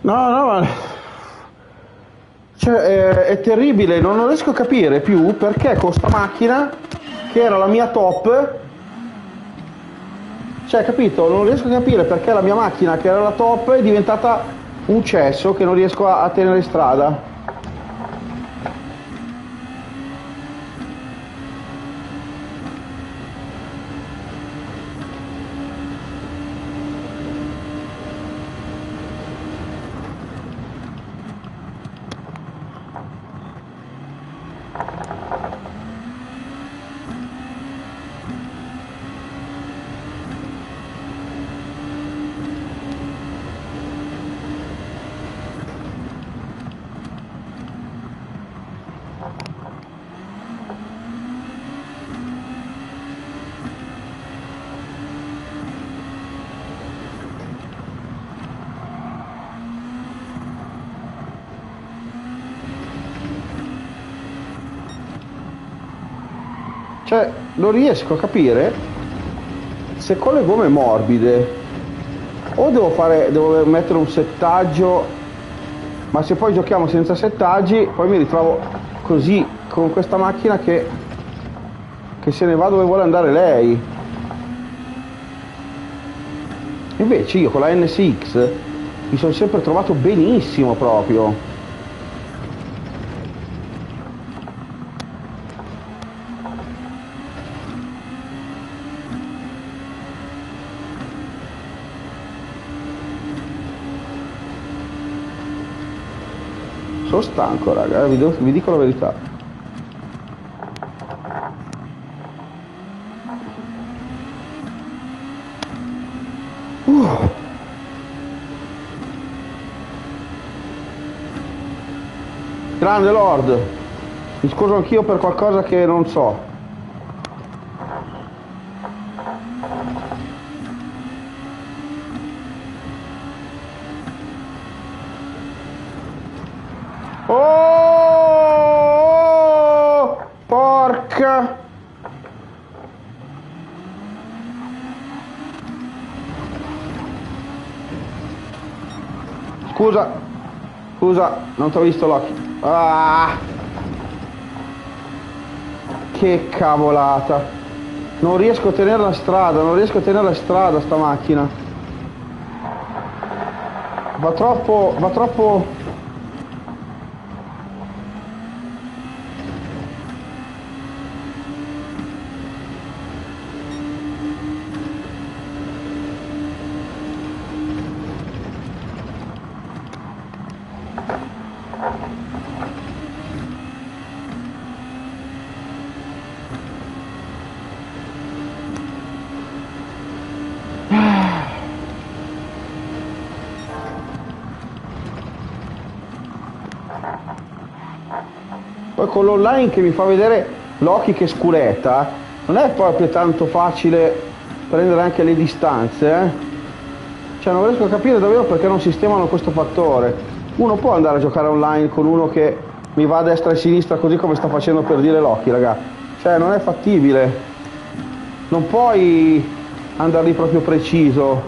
No, no, ma... Cioè, è, è terribile, non, riesco a capire più perché con sta macchina, che era la mia top, cioè, capito? Non riesco a capire perché la mia macchina, che era la top, è diventata un cesso che non riesco a, a tenere in strada. Cioè, non riesco a capire se con le gomme morbide o devo fare, devo mettere un settaggio, ma se poi giochiamo senza settaggi, poi mi ritrovo così con questa macchina che, che se ne va dove vuole andare lei. Invece io con la NSX mi sono sempre trovato benissimo proprio. Stanco, raga, eh, vi, devo- vi dico la verità. Grande Lord, mi scuso anch'io per qualcosa che non so. Oh! Porca! Scusa, scusa, non ti ho visto l'occhio. Ah! Che cavolata. Non riesco a tenere la strada, non riesco a tenere la strada sta macchina. Va troppo, va troppo... con l'online che mi fa vedere l'occhio che scuretta, non è proprio tanto facile prendere anche le distanze, eh? Cioè non riesco a capire davvero perché non sistemano questo fattore. Uno può andare a giocare online con uno che mi va a destra e a sinistra così come sta facendo per dire l'occhio, raga. Cioè non è fattibile. Non puoi andare lì proprio preciso.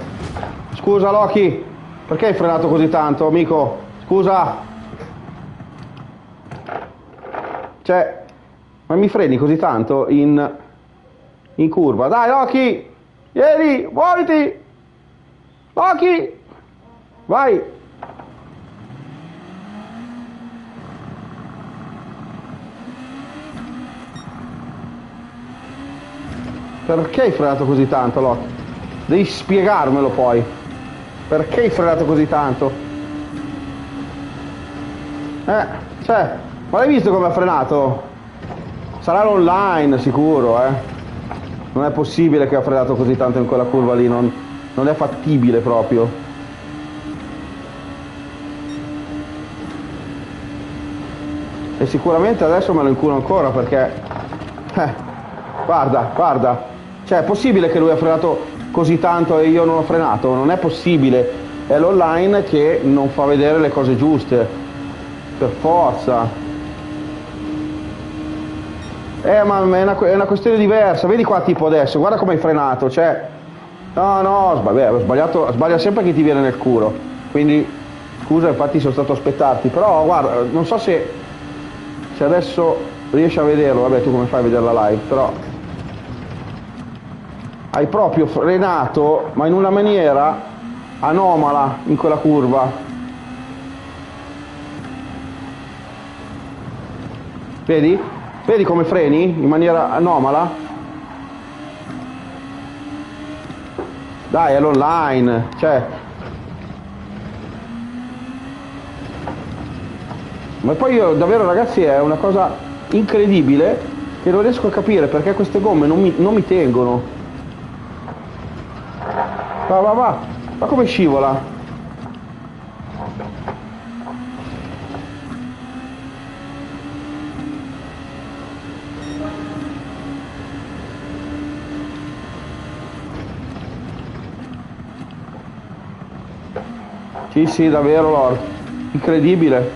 Scusa Loki, perché hai frenato così tanto, amico? Scusa. Cioè, ma mi freni così tanto in, in curva? Dai, Loki! Vieni, muoviti! Loki! Vai! Perché hai frenato così tanto, Loki? Devi spiegarmelo poi. Perché hai frenato così tanto? Eh, cioè, ma l'hai visto come ha frenato? Sarà l'online sicuro, eh. Non è possibile che ha frenato così tanto in quella curva lì, non, non è fattibile proprio. E sicuramente adesso me lo inculo ancora perché... Eh, guarda, guarda. Cioè è possibile che lui ha frenato così tanto e io non ho frenato? Non è possibile. È l'online che non fa vedere le cose giuste. Per forza. Eh, ma è una, è una questione diversa. Vedi qua tipo adesso, guarda come hai frenato. Cioè... No, no, vabbè, ho sbagliato, sbaglia sempre chi ti viene nel culo. Quindi, scusa, infatti sono stato a aspettarti. Però, guarda, non so se, se adesso riesci a vederlo. Vabbè, tu come fai a vedere la live, però... Hai proprio frenato, ma in una maniera anomala in quella curva. Vedi? Vedi come freni in maniera anomala? Dai, è l'online, cioè... Ma poi io davvero ragazzi è una cosa incredibile che non riesco a capire perché queste gomme non mi, non mi tengono. Va, va, va, ma come scivola? Sì, sì, davvero Lord. Incredibile.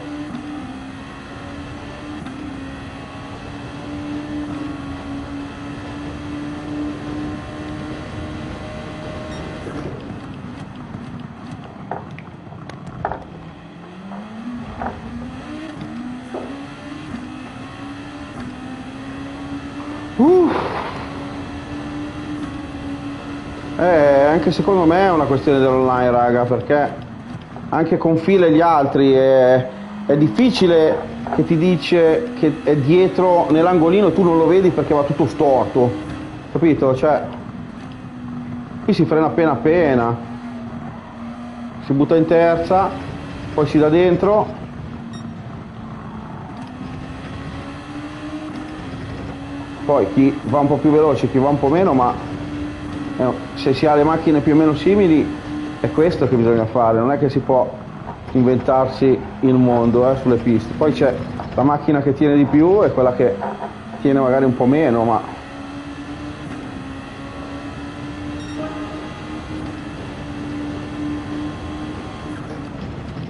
Eh, anche secondo me è una questione dell'online, raga, perché anche con file gli altri, è, è difficile che ti dice che è dietro nell'angolino e tu non lo vedi perché va tutto storto, capito? Cioè, qui si frena appena appena, si butta in terza, poi si dà dentro. Poi chi va un po' più veloce, chi va un po' meno, ma eh, se si ha le macchine più o meno simili è questo che bisogna fare, non è che si può inventarsi il mondo eh, sulle piste. Poi c'è la macchina che tiene di più e quella che tiene magari un po' meno, ma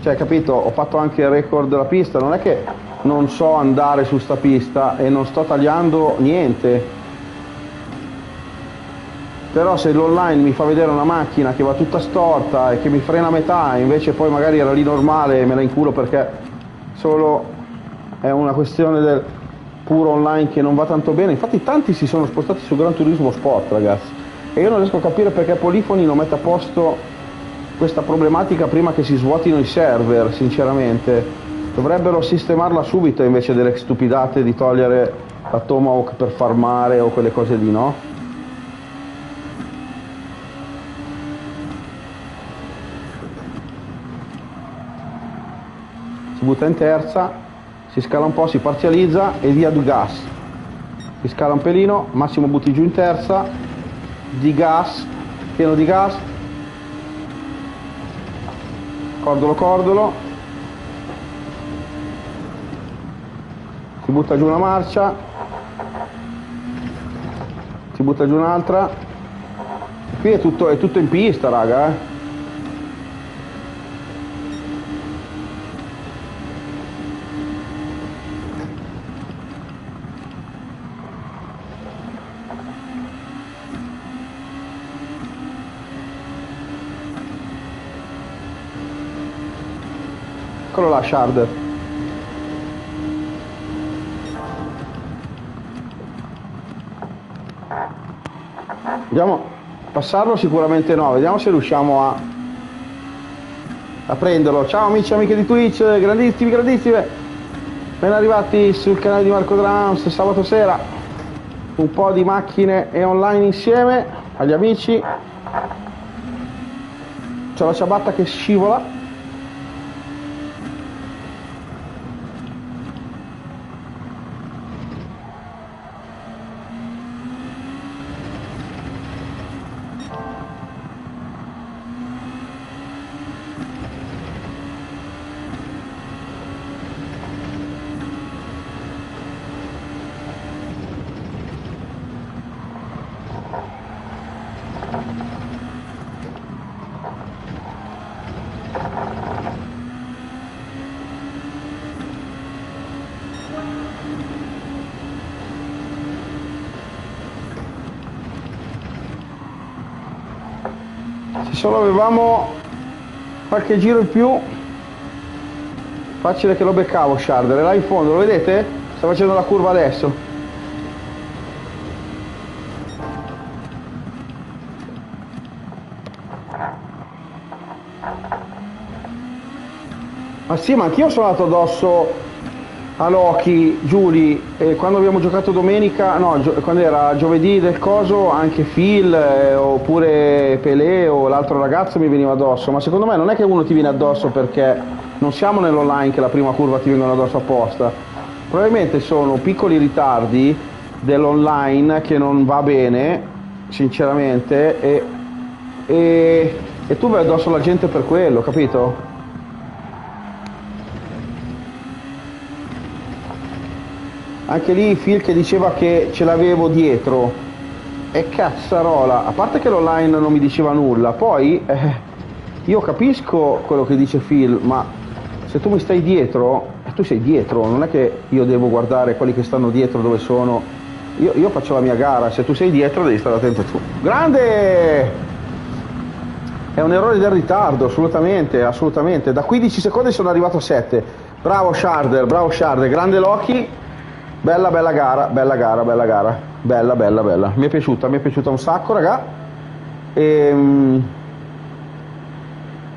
cioè capito ho fatto anche il record della pista non è che non so andare su sta pista e non sto tagliando niente però se l'online mi fa vedere una macchina che va tutta storta e che mi frena a metà e invece poi magari era lì normale e me la inculo perché solo è una questione del puro online che non va tanto bene infatti tanti si sono spostati su Gran Turismo Sport ragazzi e io non riesco a capire perché Polifoni non mette a posto questa problematica prima che si svuotino i server, sinceramente. Dovrebbero sistemarla subito invece delle stupidate di togliere la Tomahawk per farmare o quelle cose lì, no? Si butta in terza, si scala un po', si parzializza e via di gas. Si scala un pelino, massimo butti giù in terza, di gas, pieno di gas, cordolo cordolo si butta giù una marcia si butta giù un'altra qui è tutto, è tutto in pista raga eh. Eccolo là, Shard. Vediamo, passarlo sicuramente no, vediamo se riusciamo a, a prenderlo. Ciao amici e amiche di Twitch, grandissimi, grandissime. Ben arrivati sul canale di Marco Drums sabato sera. Un po' di macchine e online insieme agli amici. C'è la ciabatta che scivola. Solo avevamo qualche giro in più. Facile che lo beccavo Sharder. Là in fondo lo vedete? sta facendo la curva adesso. Ma sì ma anch'io sono andato addosso a Loki, Giuli, eh, quando abbiamo giocato domenica, no, gio- quando era giovedì del coso, anche Phil eh, oppure Pelé o l'altro ragazzo mi veniva addosso, ma secondo me non è che uno ti viene addosso perché non siamo nell'online che la prima curva ti vengono addosso apposta, probabilmente sono piccoli ritardi dell'online che non va bene, sinceramente, e, e, e tu vai addosso alla gente per quello, capito? Anche lì Phil che diceva che ce l'avevo dietro. E cazzarola. A parte che l'online non mi diceva nulla. Poi eh, io capisco quello che dice Phil ma se tu mi stai dietro eh, tu sei dietro. Non è che io devo guardare quelli che stanno dietro dove sono. Io, io faccio la mia gara. Se tu sei dietro devi stare attento tu. Grande! È un errore del ritardo assolutamente assolutamente. Da 15 secondi sono arrivato a 7 bravo Sharder bravo Sharder. Grande Loki Bella bella gara, bella gara, bella gara. Bella bella bella. Mi è piaciuta, mi è piaciuta un sacco, raga. E, um,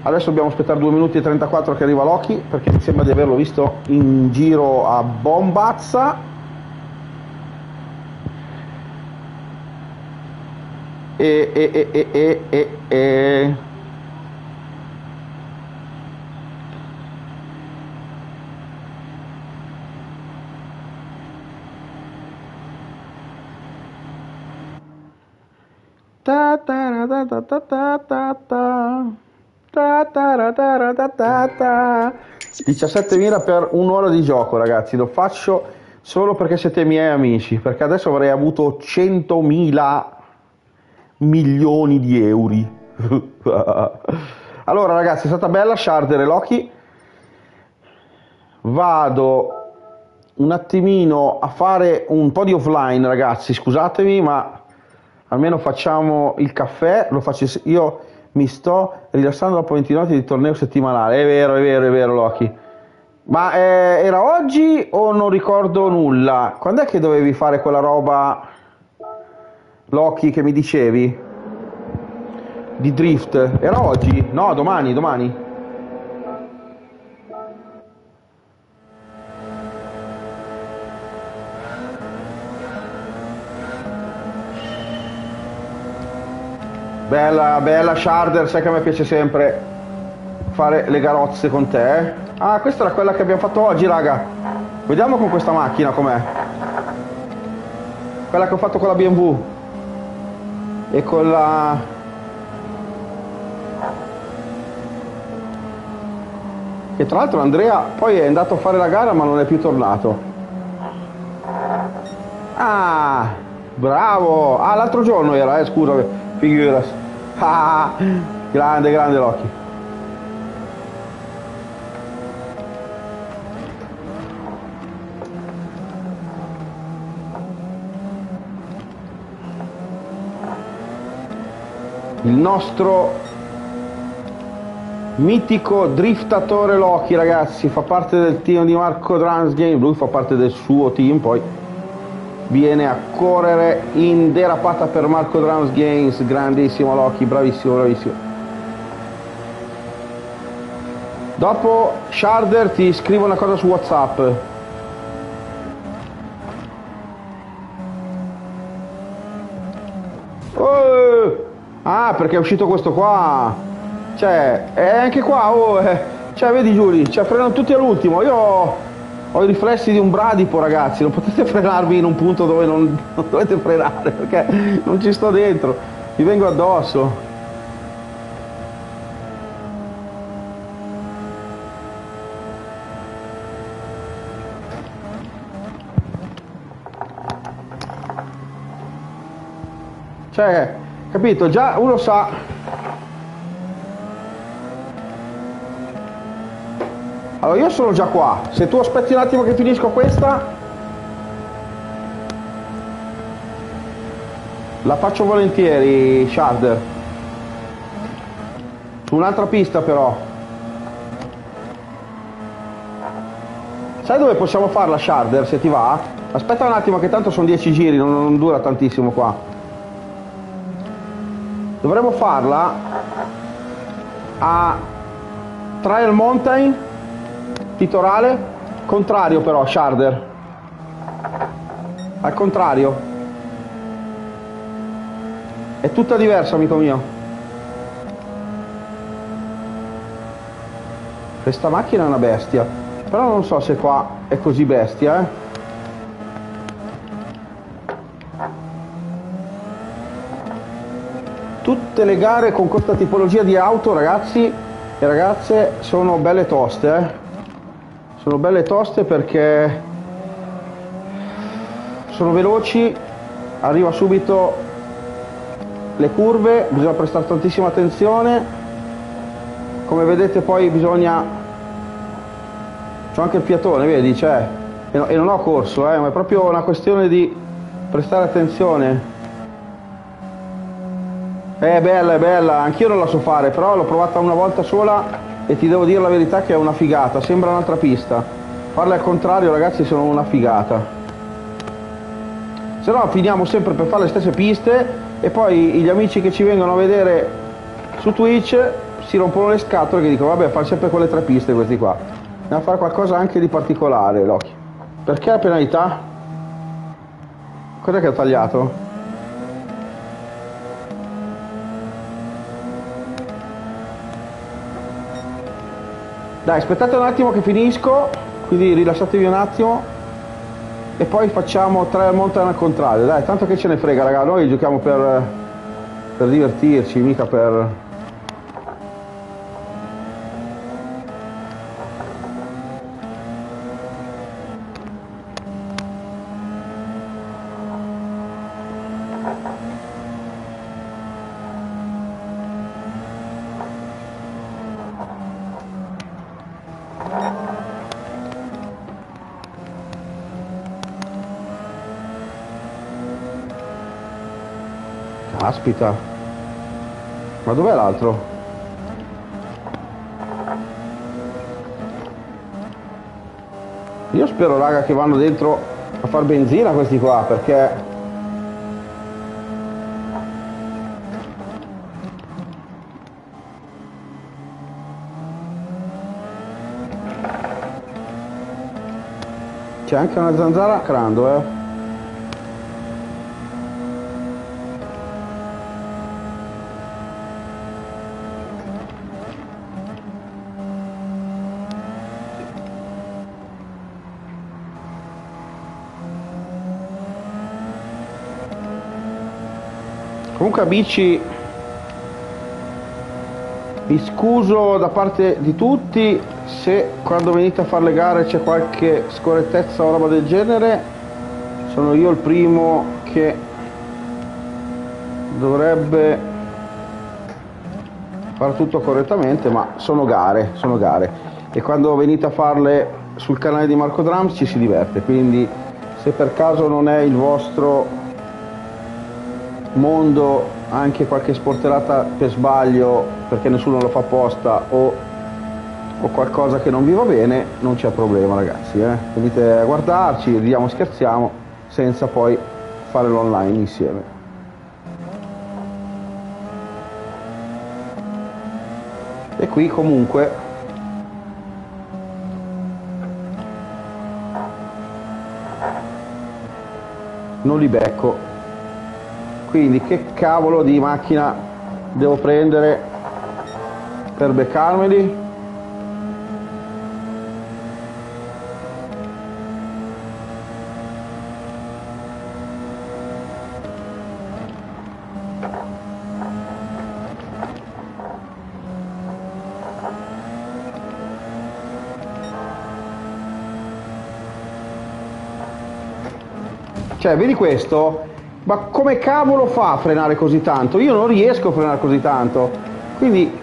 adesso dobbiamo aspettare 2 minuti e 34 che arriva Loki perché mi sembra di averlo visto in giro a Bombazza. E, e, e, e, e, e, e Ta ta ta ta ta ta ta ta. Ta ta ta ta ta ta. 17.000 per un'ora di gioco, ragazzi. Lo faccio solo perché siete miei amici. Perché adesso avrei avuto 100.000 milioni di euro. allora, ragazzi, è stata bella Sharder e Loki. Vado un attimino a fare un po' di offline, ragazzi. Scusatemi, ma almeno facciamo il caffè. Lo faccio io mi sto rilassando dopo 20 notti di torneo settimanale. È vero, è vero, è vero, Loki. Ma eh, era oggi o non ricordo nulla? Quando è che dovevi fare quella roba, Loki, che mi dicevi? Di drift? Era oggi? No, domani, domani. Bella, bella Sharder, sai che a me piace sempre fare le garozze con te. Eh? Ah, questa era quella che abbiamo fatto oggi, raga. Vediamo con questa macchina com'è. Quella che ho fatto con la BMW. E con la... E tra l'altro Andrea poi è andato a fare la gara ma non è più tornato. Ah, bravo. Ah, l'altro giorno era, eh, scusa, figurati. Ah, grande, grande Loki. Il nostro mitico driftatore Loki, ragazzi, fa parte del team di Marco Trans Game, lui fa parte del suo team poi viene a correre in derapata per Marco Drums Games, grandissimo Loki, bravissimo, bravissimo. Dopo Sharder ti scrivo una cosa su Whatsapp. Oh! Ah, perché è uscito questo qua. Cioè, è anche qua, oh, eh. cioè, vedi Giuli, cioè, frenano tutti all'ultimo. Io ho i riflessi di un bradipo ragazzi, non potete frenarvi in un punto dove non, non dovete frenare perché non ci sto dentro, vi vengo addosso. Cioè, capito, già uno sa Allora io sono già qua, se tu aspetti un attimo che finisco questa, la faccio volentieri, Sharder. Su un'altra pista però. Sai dove possiamo farla Sharder se ti va? Aspetta un attimo che tanto sono 10 giri, non, non dura tantissimo qua. Dovremmo farla a Trial Mountain Litorale? Contrario però, Sharder. Al contrario. È tutta diversa, amico mio. Questa macchina è una bestia. Però non so se qua è così bestia, eh. Tutte le gare con questa tipologia di auto, ragazzi e ragazze, sono belle toste, eh sono belle toste perché sono veloci arriva subito le curve bisogna prestare tantissima attenzione. Come vedete poi bisogna c'ho anche il fiatone vedi cioè e, e non ho corso eh, ma è proprio una questione di prestare attenzione. È bella è bella anch'io non la so fare però l'ho provata una volta sola e ti devo dire la verità che è una figata, sembra un'altra pista. Farle al contrario ragazzi sono una figata. Se no finiamo sempre per fare le stesse piste e poi gli amici che ci vengono a vedere su Twitch si rompono le scatole che dicono vabbè fai sempre quelle tre piste questi qua. Andiamo a fare qualcosa anche di particolare, Loki. Perché la penalità? Cos'è che ho tagliato? Dai, aspettate un attimo che finisco, quindi rilassatevi un attimo e poi facciamo tre al mountain al contrario. Dai, tanto che ce ne frega, raga, noi giochiamo per, per divertirci, mica per... Caspita. Ma dov'è l'altro? Io spero raga che vanno dentro a far benzina questi qua perché C'è anche una zanzara crando eh Comunque amici, mi scuso da parte di tutti se quando venite a fare le gare c'è qualche scorrettezza o roba del genere, sono io il primo che dovrebbe fare tutto correttamente, ma sono gare, sono gare. E quando venite a farle sul canale di Marco Drums ci si diverte, quindi se per caso non è il vostro mondo anche qualche sporterata per sbaglio perché nessuno lo fa apposta o, o qualcosa che non vi va bene non c'è problema ragazzi eh? venite a guardarci ridiamo scherziamo senza poi fare l'online insieme e qui comunque non li becco quindi che cavolo di macchina devo prendere per beccarmeli Cioè, vedi questo? Ma come cavolo fa a frenare così tanto? Io non riesco a frenare così tanto, quindi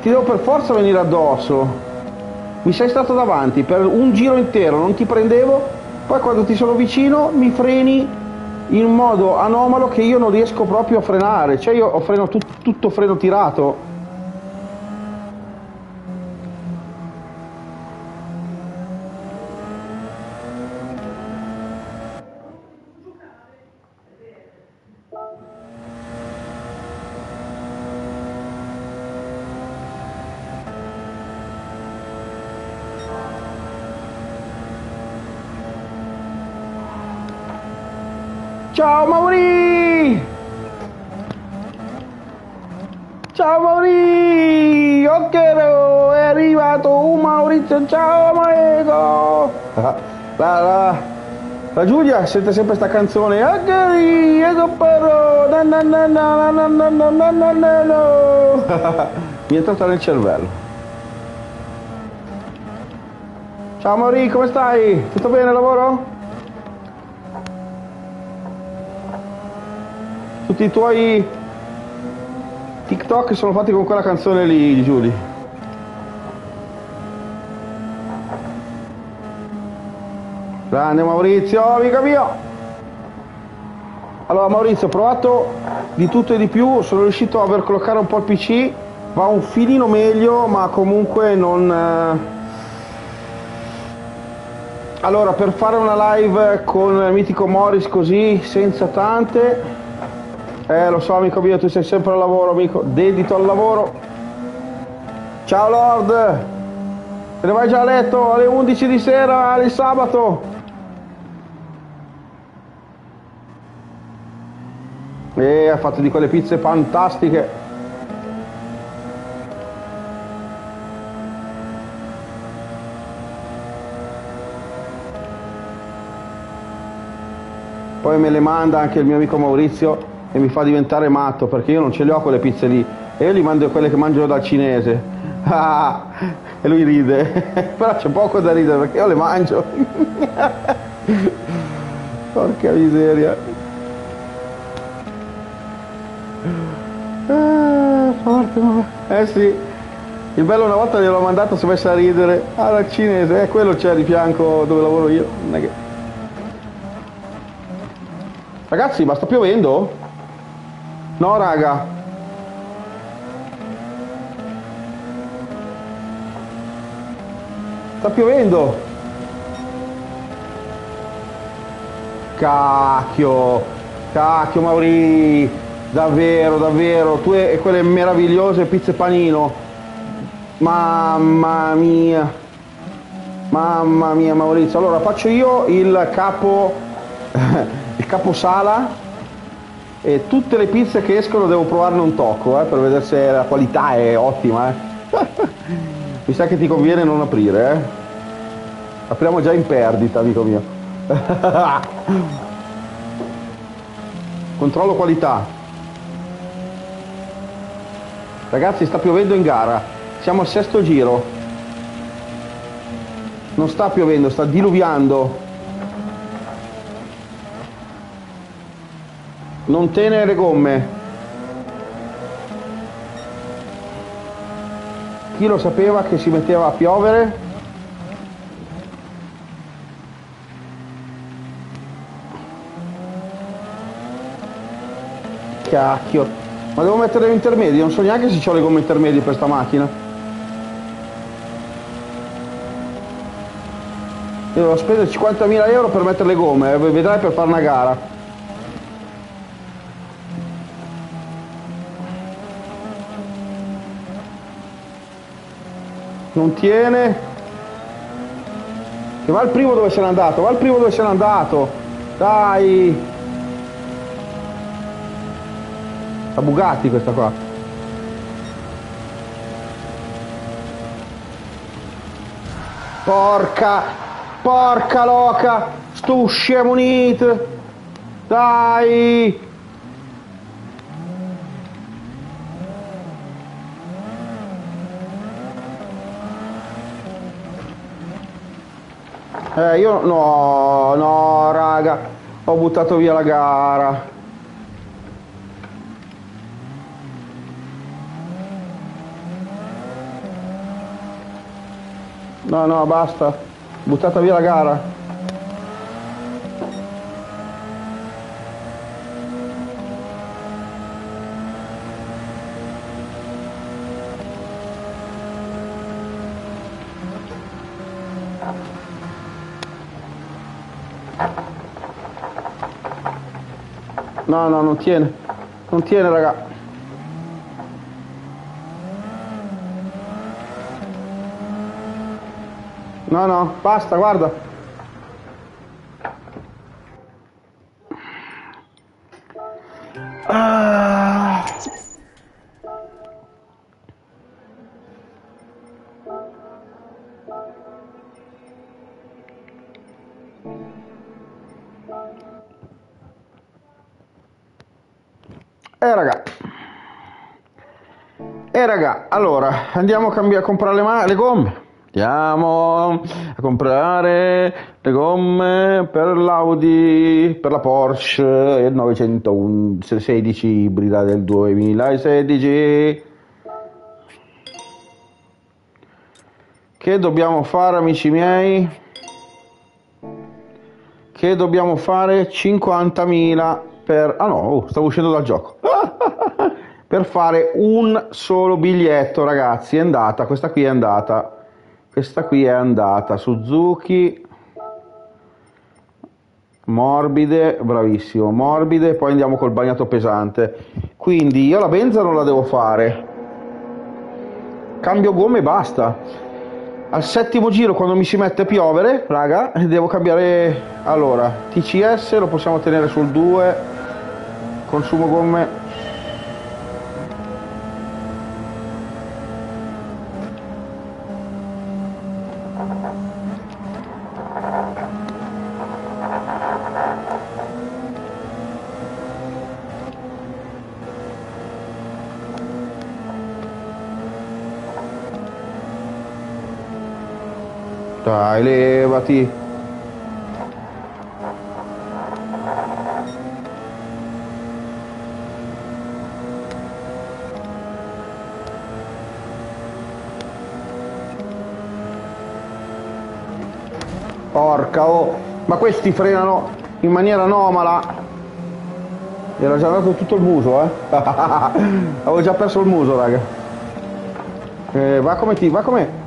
ti devo per forza venire addosso. Mi sei stato davanti per un giro intero, non ti prendevo, poi quando ti sono vicino mi freni in un modo anomalo che io non riesco proprio a frenare, cioè io ho freno tut- tutto freno tirato. Cristian, ciao Marego! La, la, la, Giulia sente sempre questa canzone. Agari, ego però! Mi è entrata nel cervello. Ciao Mori, come stai? Tutto bene lavoro? Tutti i tuoi TikTok sono fatti con quella canzone lì, Giulia. Grande Maurizio, amico mio! Allora Maurizio, ho provato di tutto e di più, sono riuscito a overclockare un po' il PC, va un filino meglio, ma comunque non... Eh... Allora, per fare una live con Mitico Morris così, senza tante, eh, lo so amico mio, tu sei sempre al lavoro, amico. Dedito al lavoro. Ciao Lord. Te ne vai già a letto alle 11 di sera, di sabato. E ha fatto di quelle pizze fantastiche. Poi me le manda anche il mio amico Maurizio e mi fa diventare matto perché io non ce le ho quelle pizze lì e io gli mando quelle che mangio dal cinese. Ah, e lui ride, però c'è poco da ridere perché io le mangio. Porca miseria. Ma- Eh sì, il bello una volta gliel'ho mandato si è messa a ridere. Ah, dal cinese, eh, quello c'è di fianco dove lavoro io. Che... Ragazzi, ma sta piovendo? No, raga. Sta piovendo. Cacchio. Cacchio, Mauri. Davvero, davvero. Tu e, quelle meravigliose pizze panino. Mamma mia. Mamma mia, Maurizio. Allora, faccio io il capo il caposala e tutte le pizze che escono devo provarne un tocco eh, per vedere se la qualità è ottima. eh. Mi sa che ti conviene non aprire, eh. Apriamo già in perdita, amico mio. Controllo qualità. Ragazzi, sta piovendo in gara. Siamo al sesto giro. Non sta piovendo, sta diluviando. Non tenere gomme. Chi lo sapeva che si metteva a piovere? Cacchio. Ma devo mettere le intermedie, non so neanche se ho le gomme intermedie per sta macchina. Io devo spendere 50.000 euro per mettere le gomme, eh, vedrai per fare una gara. Non tiene. Che va il primo dove se n'è andato, va il primo dove se n'è andato. Dai. La Bugatti questa qua. Porca, porca loca, sto scemo unito. Dai. Eh, io no, no, raga, ho buttato via la gara. No, no, basta. Buttata via la gara. No, no, non tiene. Non tiene, raga. No, no, basta, guarda. Ah. Eh raga. Eh raga, allora andiamo a, cambiare, a comprare le, le gomme. Andiamo a comprare le gomme per l'Audi, per la Porsche 916 ibrida del 2016. Che dobbiamo fare amici miei? Che dobbiamo fare 50.000 per... Ah no, oh, stavo uscendo dal gioco. per fare un solo biglietto ragazzi, è andata, questa qui è andata. Questa qui è andata, Suzuki, morbide, bravissimo, morbide, poi andiamo col bagnato pesante. Quindi io la benza non la devo fare. Cambio gomme e basta. Al settimo giro quando mi si mette a piovere, raga, devo cambiare... Allora, TCS lo possiamo tenere sul 2, consumo gomme Dai, levati. Porca oh, ma questi frenano in maniera anomala. Era già andato tutto il muso, eh. Avevo già perso il muso, raga. Eh, va come ti, va come...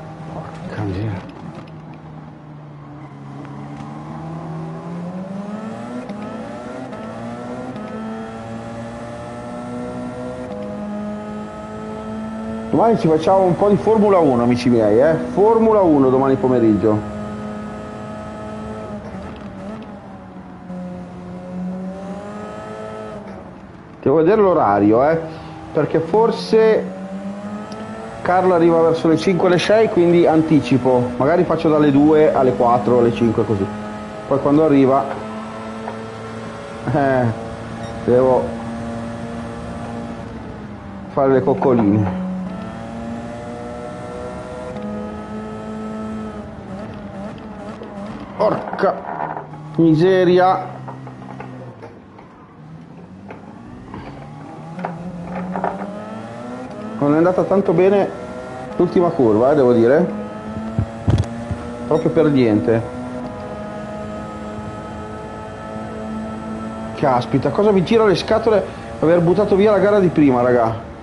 Domani ci facciamo un po' di Formula 1, amici miei, eh? Formula 1 domani pomeriggio. Devo vedere l'orario, eh? Perché forse Carlo arriva verso le 5 alle 6, quindi anticipo. Magari faccio dalle 2 alle 4 alle 5 così. Poi quando arriva eh, devo fare le coccoline. Miseria. Non è andata tanto bene l'ultima curva, eh, devo dire. Proprio per niente. Caspita, cosa mi gira le scatole aver buttato via la gara di prima, raga.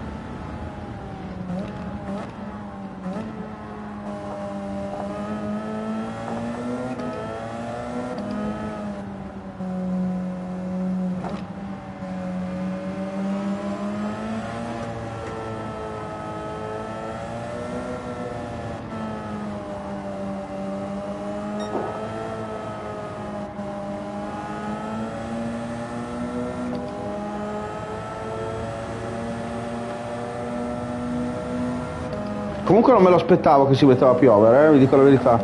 Comunque non me lo aspettavo che si metteva a piovere, eh, vi dico la verità.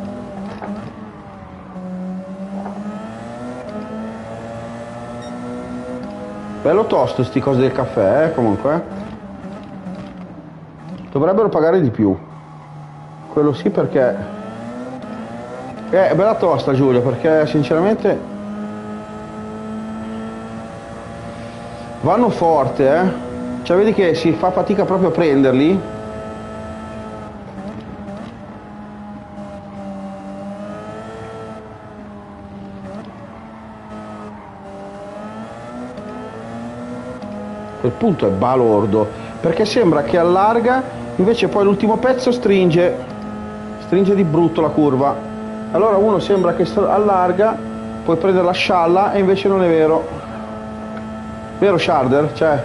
Bello tosto sti cose del caffè, eh, comunque. eh. Dovrebbero pagare di più. Quello sì perché... Eh, è bella tosta Giulio, perché sinceramente... Vanno forte, eh. Cioè vedi che si fa fatica proprio a prenderli. Punto è balordo perché sembra che allarga invece poi l'ultimo pezzo stringe stringe di brutto la curva. Allora uno sembra che allarga puoi prendere la scialla e invece non è vero. Vero Sharder? cioè.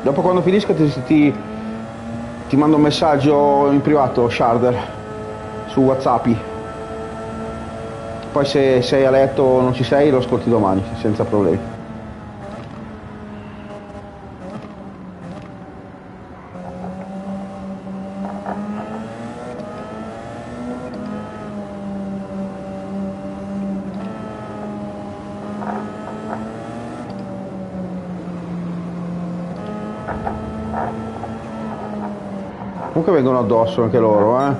Dopo quando finisco ti, ti ti mando un messaggio in privato, Sharder, su Whatsapp. Poi se sei a letto o non ci sei lo ascolti domani, senza problemi. Vengono addosso anche loro, eh.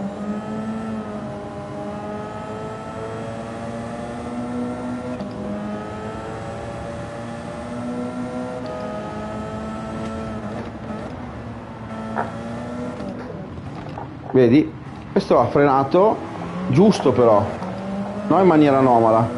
Vedi? Questo ha frenato giusto però, non in maniera anomala.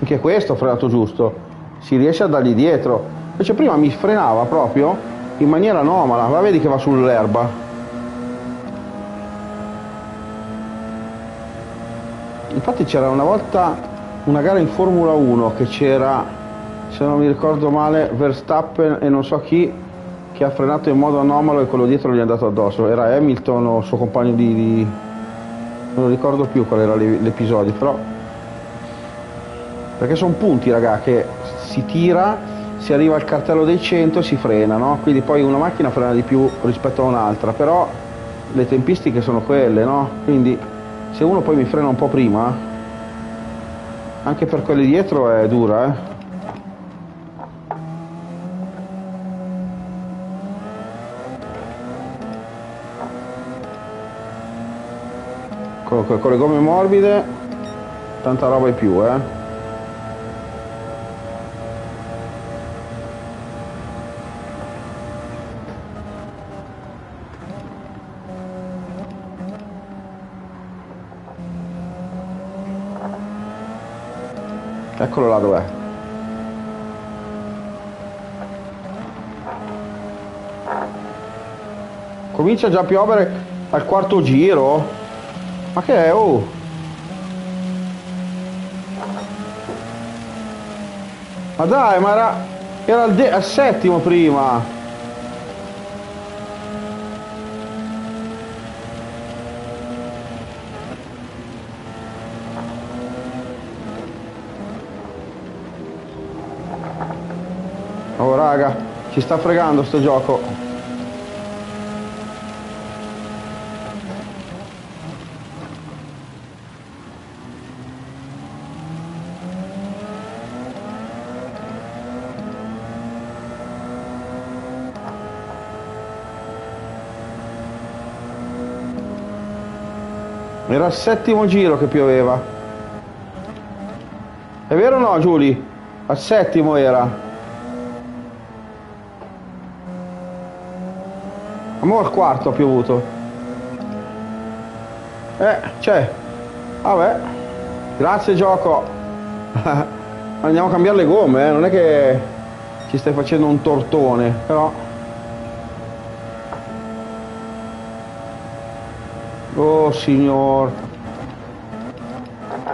Anche questo ha frenato giusto, si riesce a dargli dietro. Invece prima mi frenava proprio in maniera anomala, ma vedi che va sull'erba. Infatti c'era una volta una gara in Formula 1 che c'era, se non mi ricordo male, Verstappen e non so chi che ha frenato in modo anomalo e quello dietro gli è andato addosso. Era Hamilton o suo compagno di... di... non ricordo più qual era l'episodio, però... Perché sono punti, raga, che si tira si arriva al cartello dei 100 si frena, no? quindi poi una macchina frena di più rispetto a un'altra, però le tempistiche sono quelle, no? quindi Se uno poi mi frena un po' prima, anche per quelli dietro è dura, eh. Con, con- le gomme morbide, tanta roba in più, eh. Eccolo là dov'è. Comincia già a piovere al quarto giro. Ma che è? Oh! Ma dai, ma era, era al, al settimo prima. Oh raga, ci sta fregando sto gioco. Era il settimo giro che pioveva. È vero o no, Giuli? Al settimo era. Mo al quarto ha piovuto. Eh, c'è. Vabbè. Grazie gioco. Andiamo a cambiare le gomme, eh. Non è che ci stai facendo un tortone, però. Oh signor.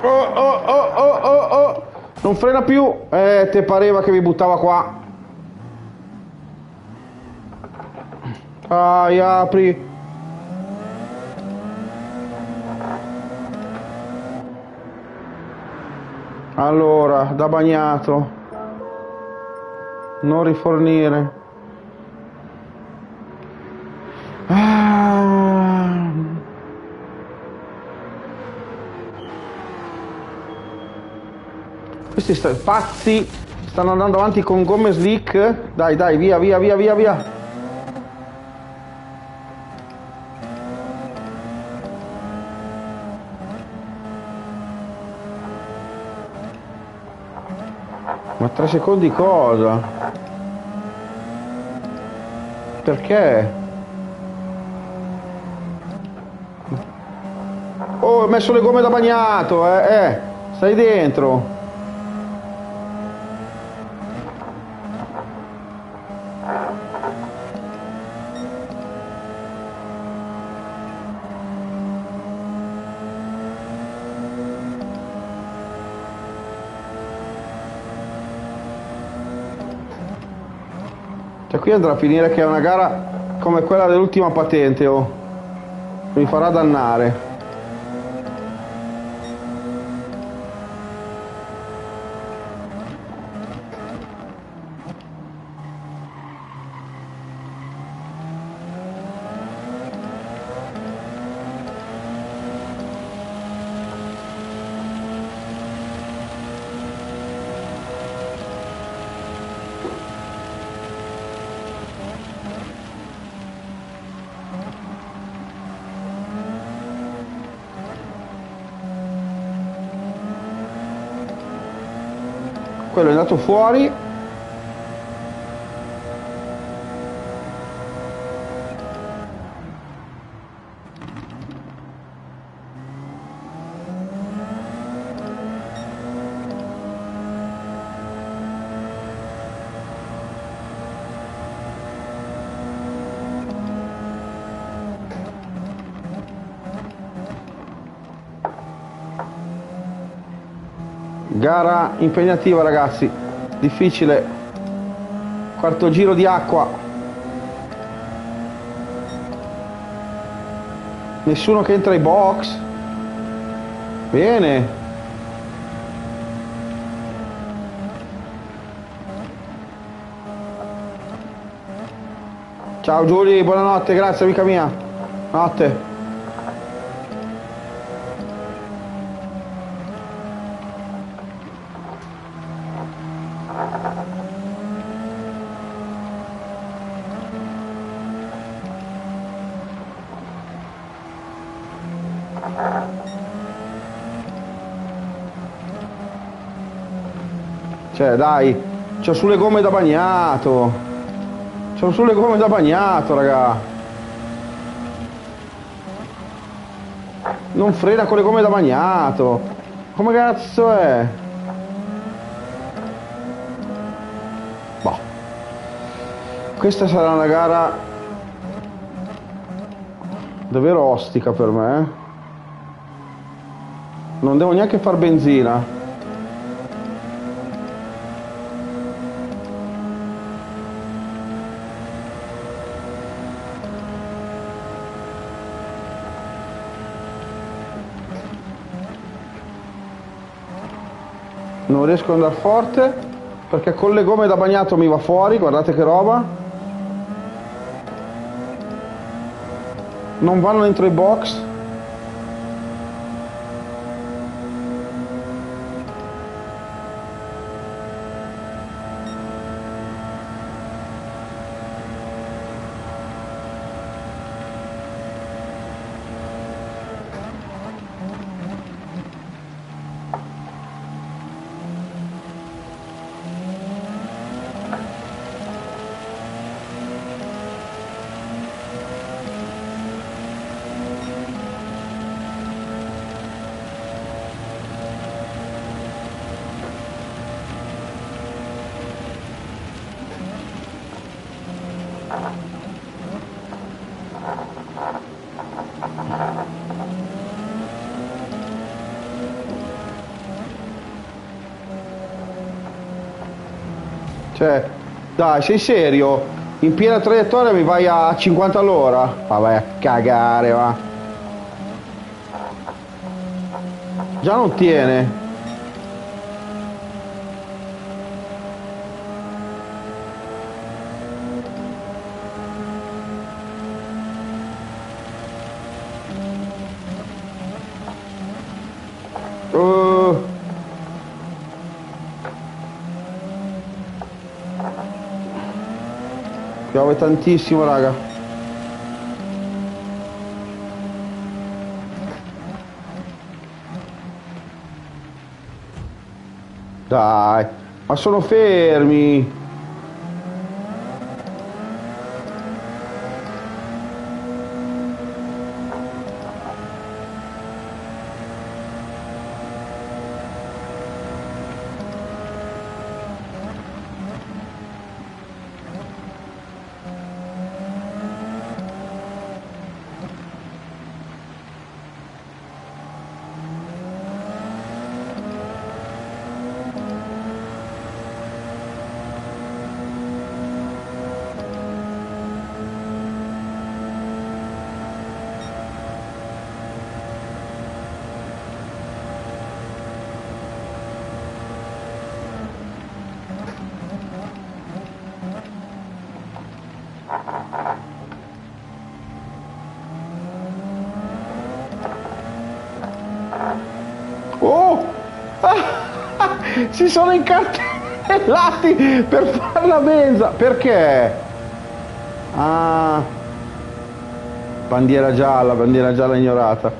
Oh, oh, oh, oh, oh, oh. Non frena più. Eh, te pareva che mi buttava qua. Dai, apri. Allora, da bagnato. Non rifornire. Ah. Questi sta- pazzi stanno andando avanti con gomme slick. Dai, dai, via, via, via, via, via. Tre secondi cosa? Perché? Oh, ho messo le gomme da bagnato, eh, eh, stai dentro. Qui andrà a finire che è una gara come quella dell'ultima patente, oh. Mi farà dannare. Quello è andato fuori. Gara impegnativa ragazzi, difficile. Quarto giro di acqua. Nessuno che entra ai box. Bene. Ciao Giulia, buonanotte, grazie amica mia. Notte. Cioè, dai, c'ho sulle gomme da bagnato. C'ho sulle gomme da bagnato, raga. Non frena con le gomme da bagnato. Come cazzo è? Boh. Questa sarà una gara davvero ostica per me. eh. Non devo neanche far benzina. Non riesco ad andare forte perché con le gomme da bagnato mi va fuori, guardate che roba. Non vanno dentro i box. Cioè, dai, sei serio? In piena traiettoria mi vai a 50 all'ora? Ma vai a cagare, va. Già non tiene. Piove tantissimo, raga. Dai, ma sono fermi. Oh! Si sono incartellati per fare la benza. Perché? Ah. Bandiera gialla, bandiera gialla ignorata.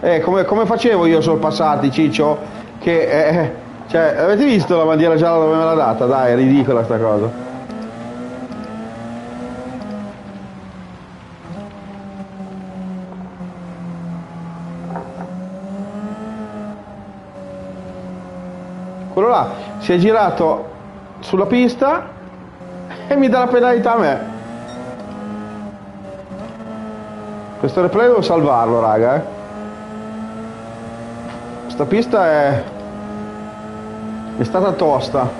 Eh, come, come facevo io a sorpassarti, Ciccio? Che, eh, cioè, avete visto la bandiera gialla dove me l'ha data? Dai, è ridicola sta cosa. Si è girato sulla pista e mi dà la penalità a me. Questo replay devo salvarlo, raga. Eh. Questa pista è... è stata tosta.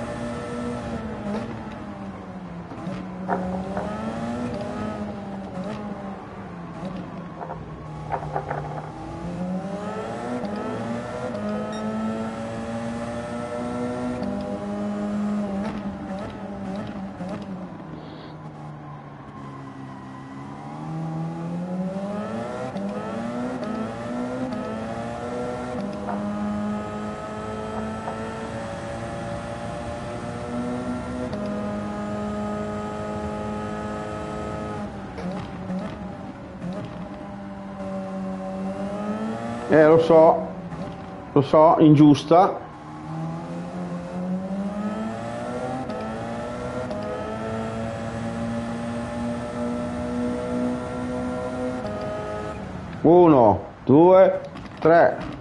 So, lo so, ingiusta. Uno, due, tre.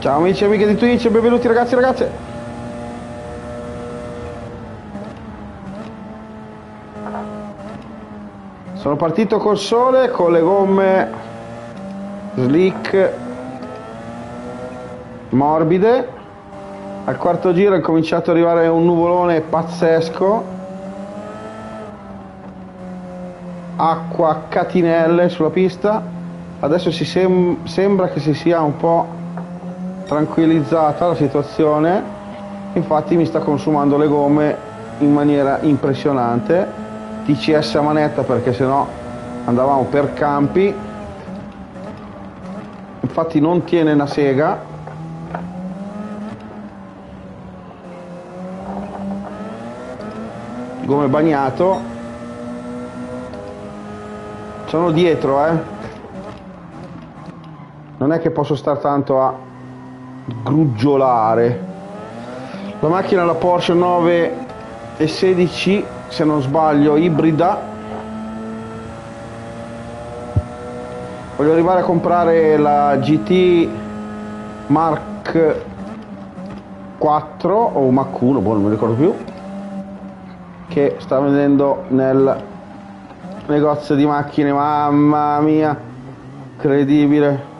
Ciao amici e amiche di Twitch, benvenuti ragazzi e ragazze. Sono partito col sole con le gomme slick morbide. Al quarto giro è cominciato ad arrivare un nuvolone pazzesco. Acqua catinelle sulla pista. Adesso si sem- sembra che si sia un po' tranquillizzata la situazione, infatti mi sta consumando le gomme in maniera impressionante. TCS a manetta perché sennò andavamo per campi. Infatti non tiene una sega. Gomme bagnato. Sono dietro, eh. Non è che posso stare tanto a gruggiolare. La macchina la Porsche 916, se non sbaglio, ibrida. Voglio arrivare a comprare la GT Mark 4 o Mach 1, boh, non mi ricordo più, che sta vendendo nel negozio di macchine, mamma mia, incredibile.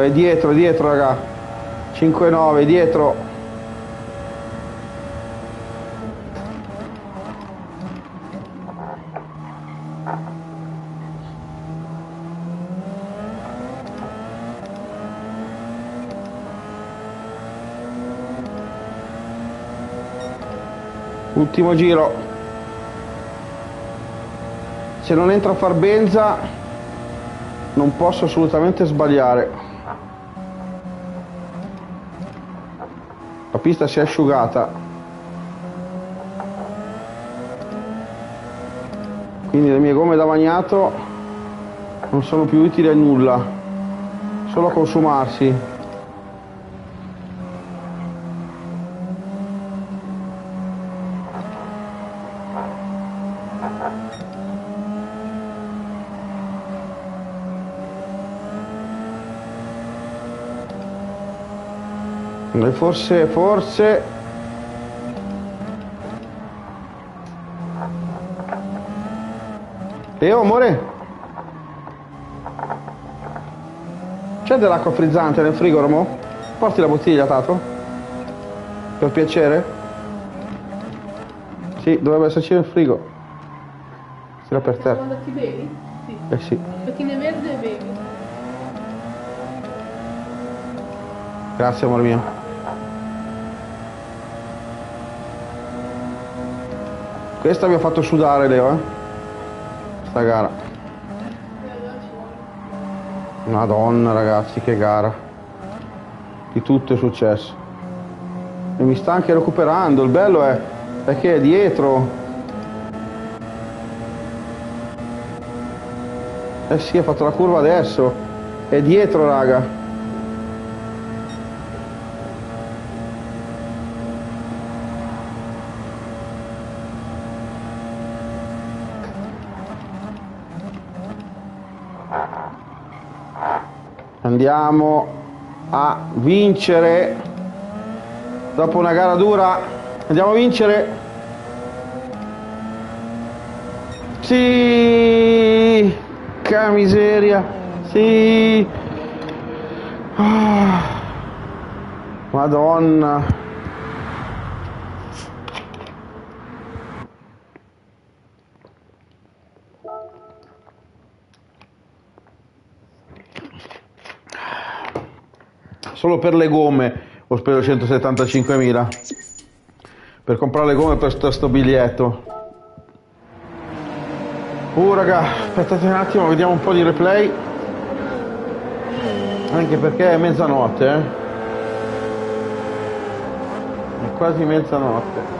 Eh, è dietro, è dietro raga. 5-9 dietro. Ultimo giro. Se non entra a far benza non posso assolutamente sbagliare pista si è asciugata. Quindi le mie gomme da bagnato non sono più utili a nulla solo a consumarsi E forse, forse... Leo, amore? C'è dell'acqua frizzante nel frigorifero? Porti la bottiglia, Tato? Per piacere? Sì, dovrebbe esserci nel frigo. Sera per te. Quando ti bevi? Sì. Eh sì. Bottiglia verde bevi. Grazie amore mio. Questa mi ha fatto sudare Leo, eh. Sta gara. Madonna ragazzi, che gara. Di tutto è successo. E mi sta anche recuperando. Il bello è perché è dietro. Eh sì, ha fatto la curva adesso. È dietro, raga. Andiamo a vincere dopo una gara dura andiamo a vincere sì che miseria sì Ah. Madonna. Solo per le gomme ho speso 175.000 per comprare le gomme per sto, sto biglietto. Uh raga, aspettate un attimo, vediamo un po' di replay. Anche perché è mezzanotte, eh. È quasi mezzanotte.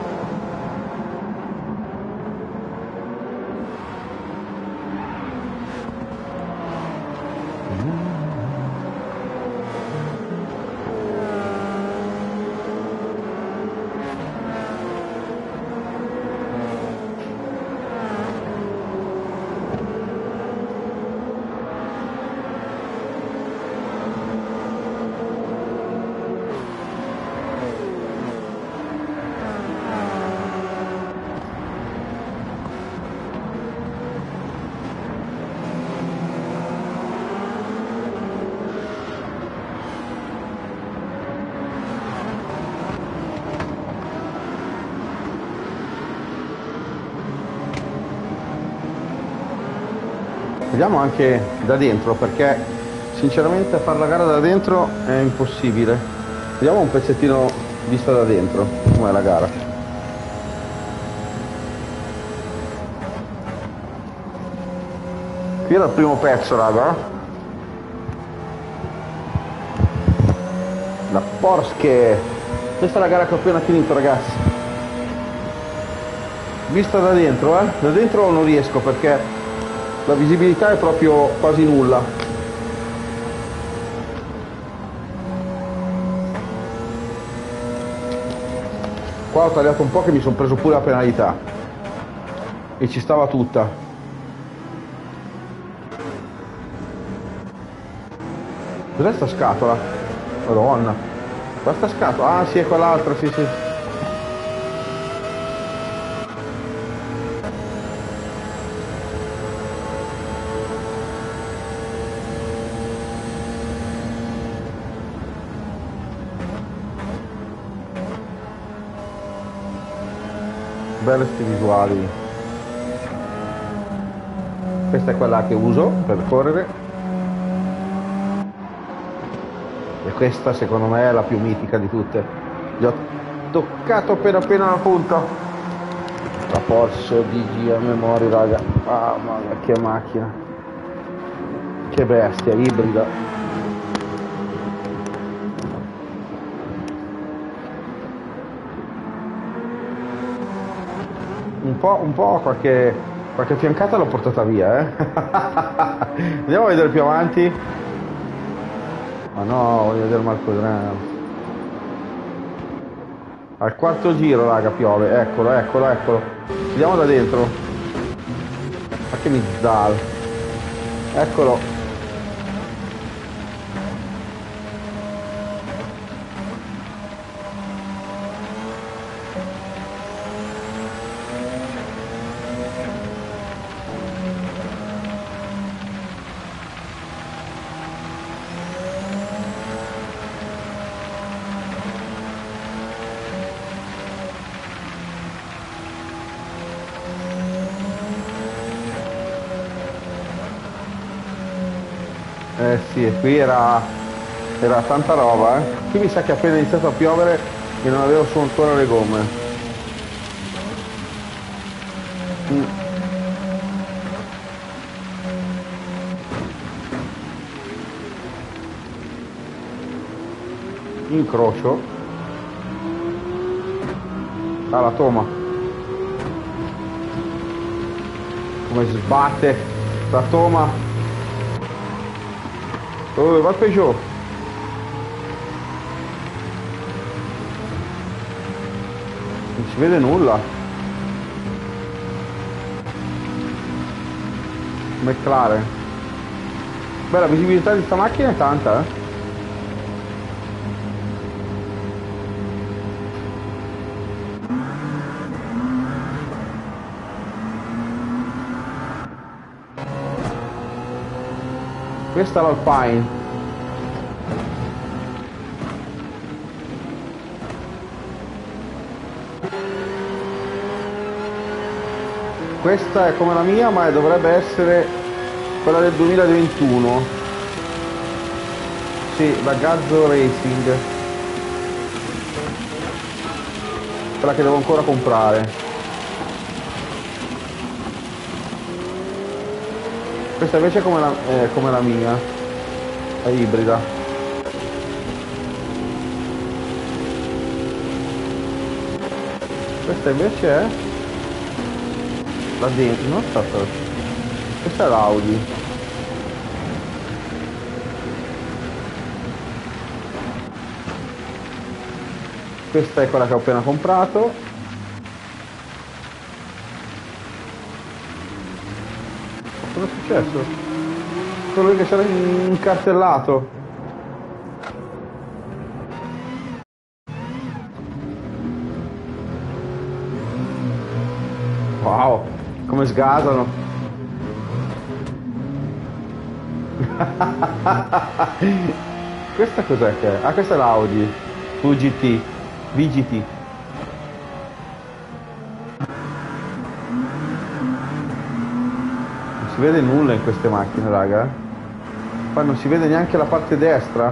Vediamo anche da dentro perché sinceramente fare la gara da dentro è impossibile. Vediamo un pezzettino vista da dentro, com'è la gara. Qui era il primo pezzo, raga. La Porsche. Questa è la gara che ho appena finito, ragazzi. Vista da dentro, eh? Da dentro non riesco perché la visibilità è proprio quasi nulla. Qua ho tagliato un po' che mi sono preso pure la penalità e ci stava tutta. Cos'è sta scatola? Madonna. Questa scatola? Ah sì, è quell'altra, sì sì. Belle visuali. Questa è quella che uso per correre. E questa secondo me è la più mitica di tutte. Gli ho toccato appena appena la punta. La Porsche DG a memoria raga. Ah che macchina. Che bestia ibrida po', un po' qualche, qualche fiancata l'ho portata via, eh. Andiamo a vedere più avanti. Ma no, voglio vedere Marco Drano. Al quarto giro, raga, piove. Eccolo, eccolo, eccolo. Vediamo da dentro. Ma che mizzal. Eccolo. E qui era, era tanta roba, eh. Qui mi sa che appena iniziato a piovere e non avevo su ancora le gomme. Mm. Incrocio. Ah, la toma. Come sbatte la toma. Va il Peugeot. Non si vede nulla. McLaren. Beh, la visibilità di sta macchina è tanta, eh. Questa è l'Alpine. Questa è come la mia, ma dovrebbe essere quella del 2021. Sì, la Gazzo Racing. Quella che devo ancora comprare. Questa invece è come la, è come la mia. È ibrida. Questa invece è la dentro, non so se- Questa è l'Audi. Questa è quella che ho appena comprato. Cosa è successo? Quello che c'era incartellato. Wow, come sgasano. questa cos'è che è? Ah, questa è l'Audi VGT, VGT. Si vede nulla in queste macchine, raga. Poi non si vede neanche la parte destra.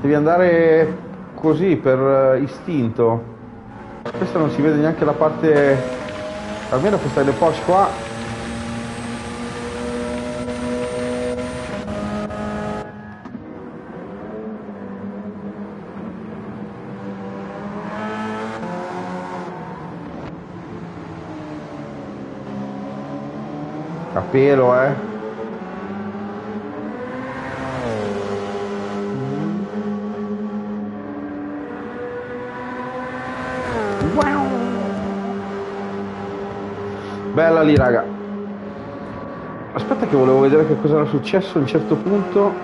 Devi andare così per eh, istinto. Questa non si vede neanche la parte almeno questa delle Porsche qua capelo eh Bella lì, raga. Aspetta che volevo vedere che cosa era successo a un certo punto.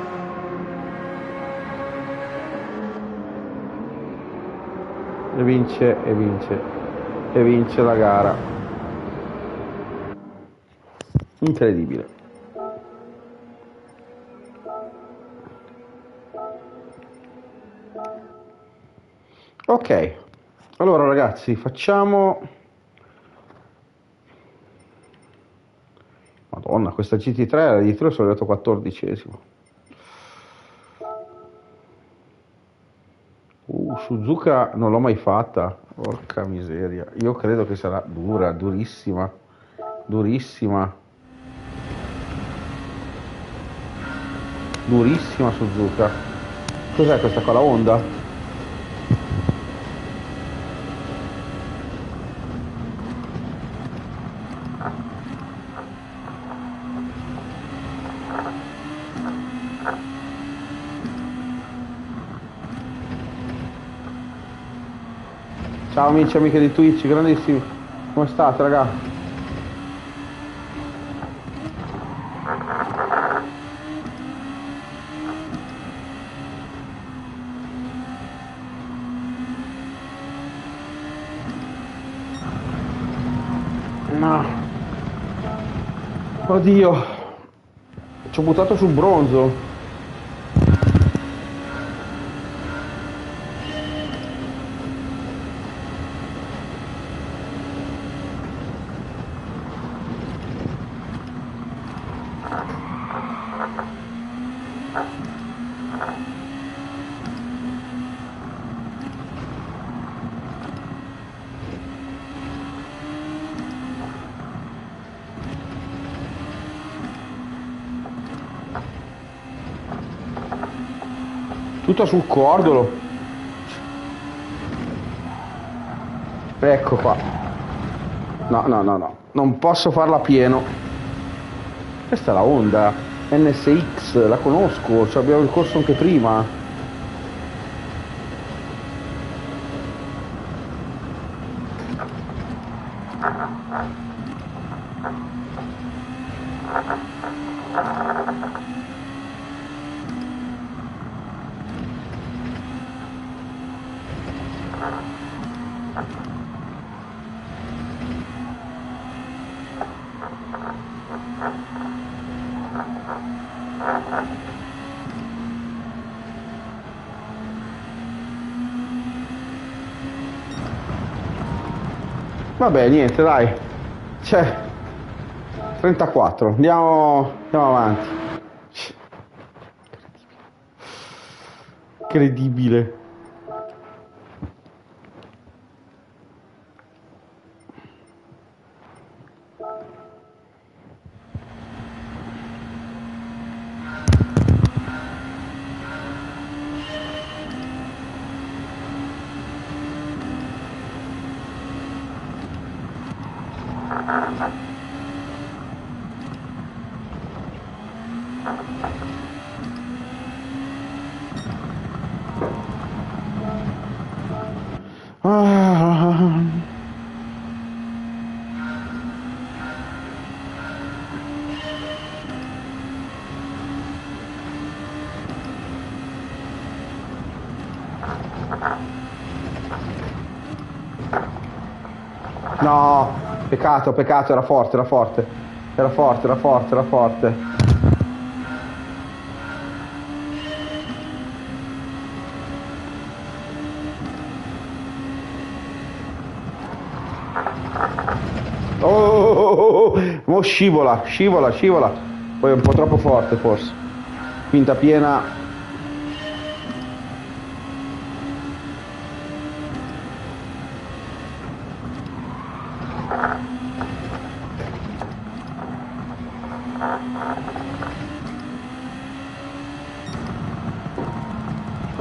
E vince, e vince, e vince la gara. Incredibile. Ok, allora ragazzi, facciamo... Madonna, questa GT3 era addirittura sono arrivato 14 Uh, Suzuka non l'ho mai fatta, porca miseria. Io credo che sarà dura, durissima, durissima. Durissima Suzuka. Cos'è questa qua, la Honda? Ciao amici e amiche di Twitch, grandissimi. Come state, raga? Oddio. Ci ho buttato sul bronzo. Tutta sul cordolo. Ecco qua. No, no, no, no. Non posso farla pieno. Questa è la Honda NSX, la conosco, ci abbiamo il corso anche prima. Vabbè, niente, dai. C'è 34. Andiamo, andiamo avanti. Incredibile. Ah. No, peccato, peccato, era forte, era forte. Era forte, era forte, era forte. Oh, oh, oh, oh, oh, scivola, scivola, scivola. Poi è un po' troppo forte forse. Quinta piena.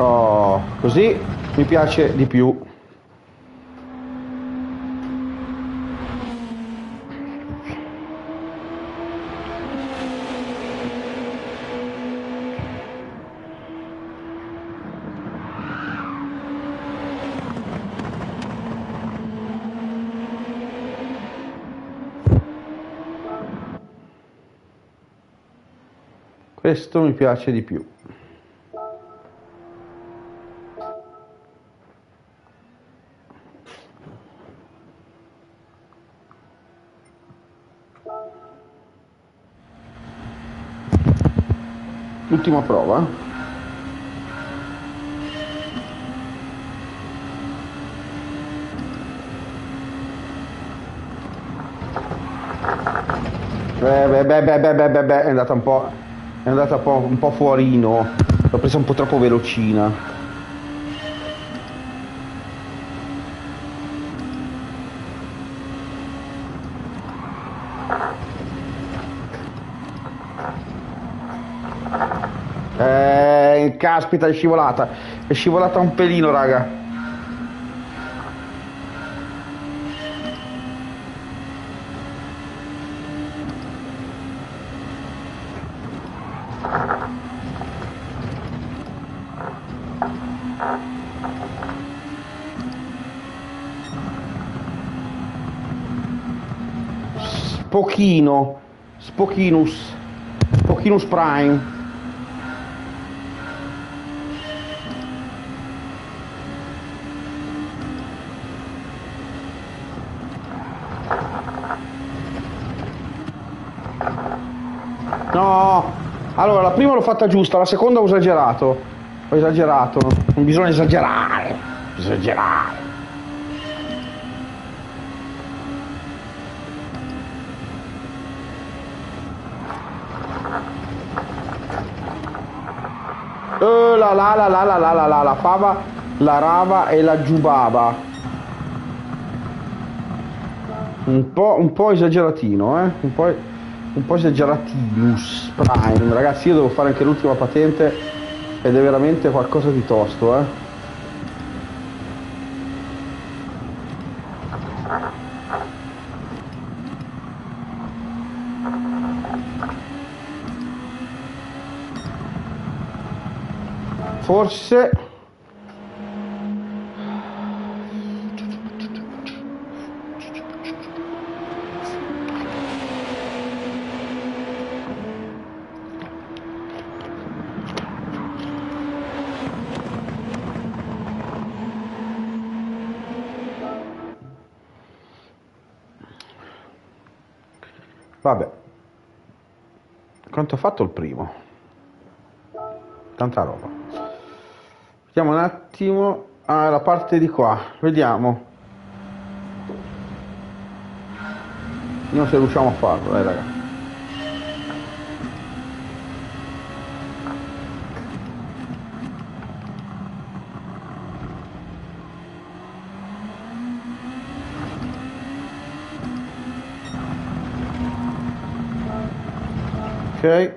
Oh, così mi piace di più. Questo mi piace di più. Ultima prova. Beh, beh, beh, beh, beh, beh, beh, è andata un po'. È andata un po', un po' fuorino. L'ho presa un po' troppo velocina. Eh, caspita, è scivolata. È scivolata un pelino, raga. Pochino. Spochinus. Pochinus Prime. No, allora la prima l'ho fatta giusta, la seconda ho esagerato. Ho esagerato, non bisogna esagerare. Esagerare. Eh, la la la la la la la la la fava, la rava e la giubaba. Un po', un po' esageratino, eh? Un po', un po' esageratinus prime. Ragazzi, io devo fare anche l'ultima patente ed è veramente qualcosa di tosto, eh? Forse quanto ho fatto il primo. Tanta roba. Vediamo un attimo. Ah, la parte di qua. Vediamo. Non se riusciamo a farlo eh ragazzi Ok.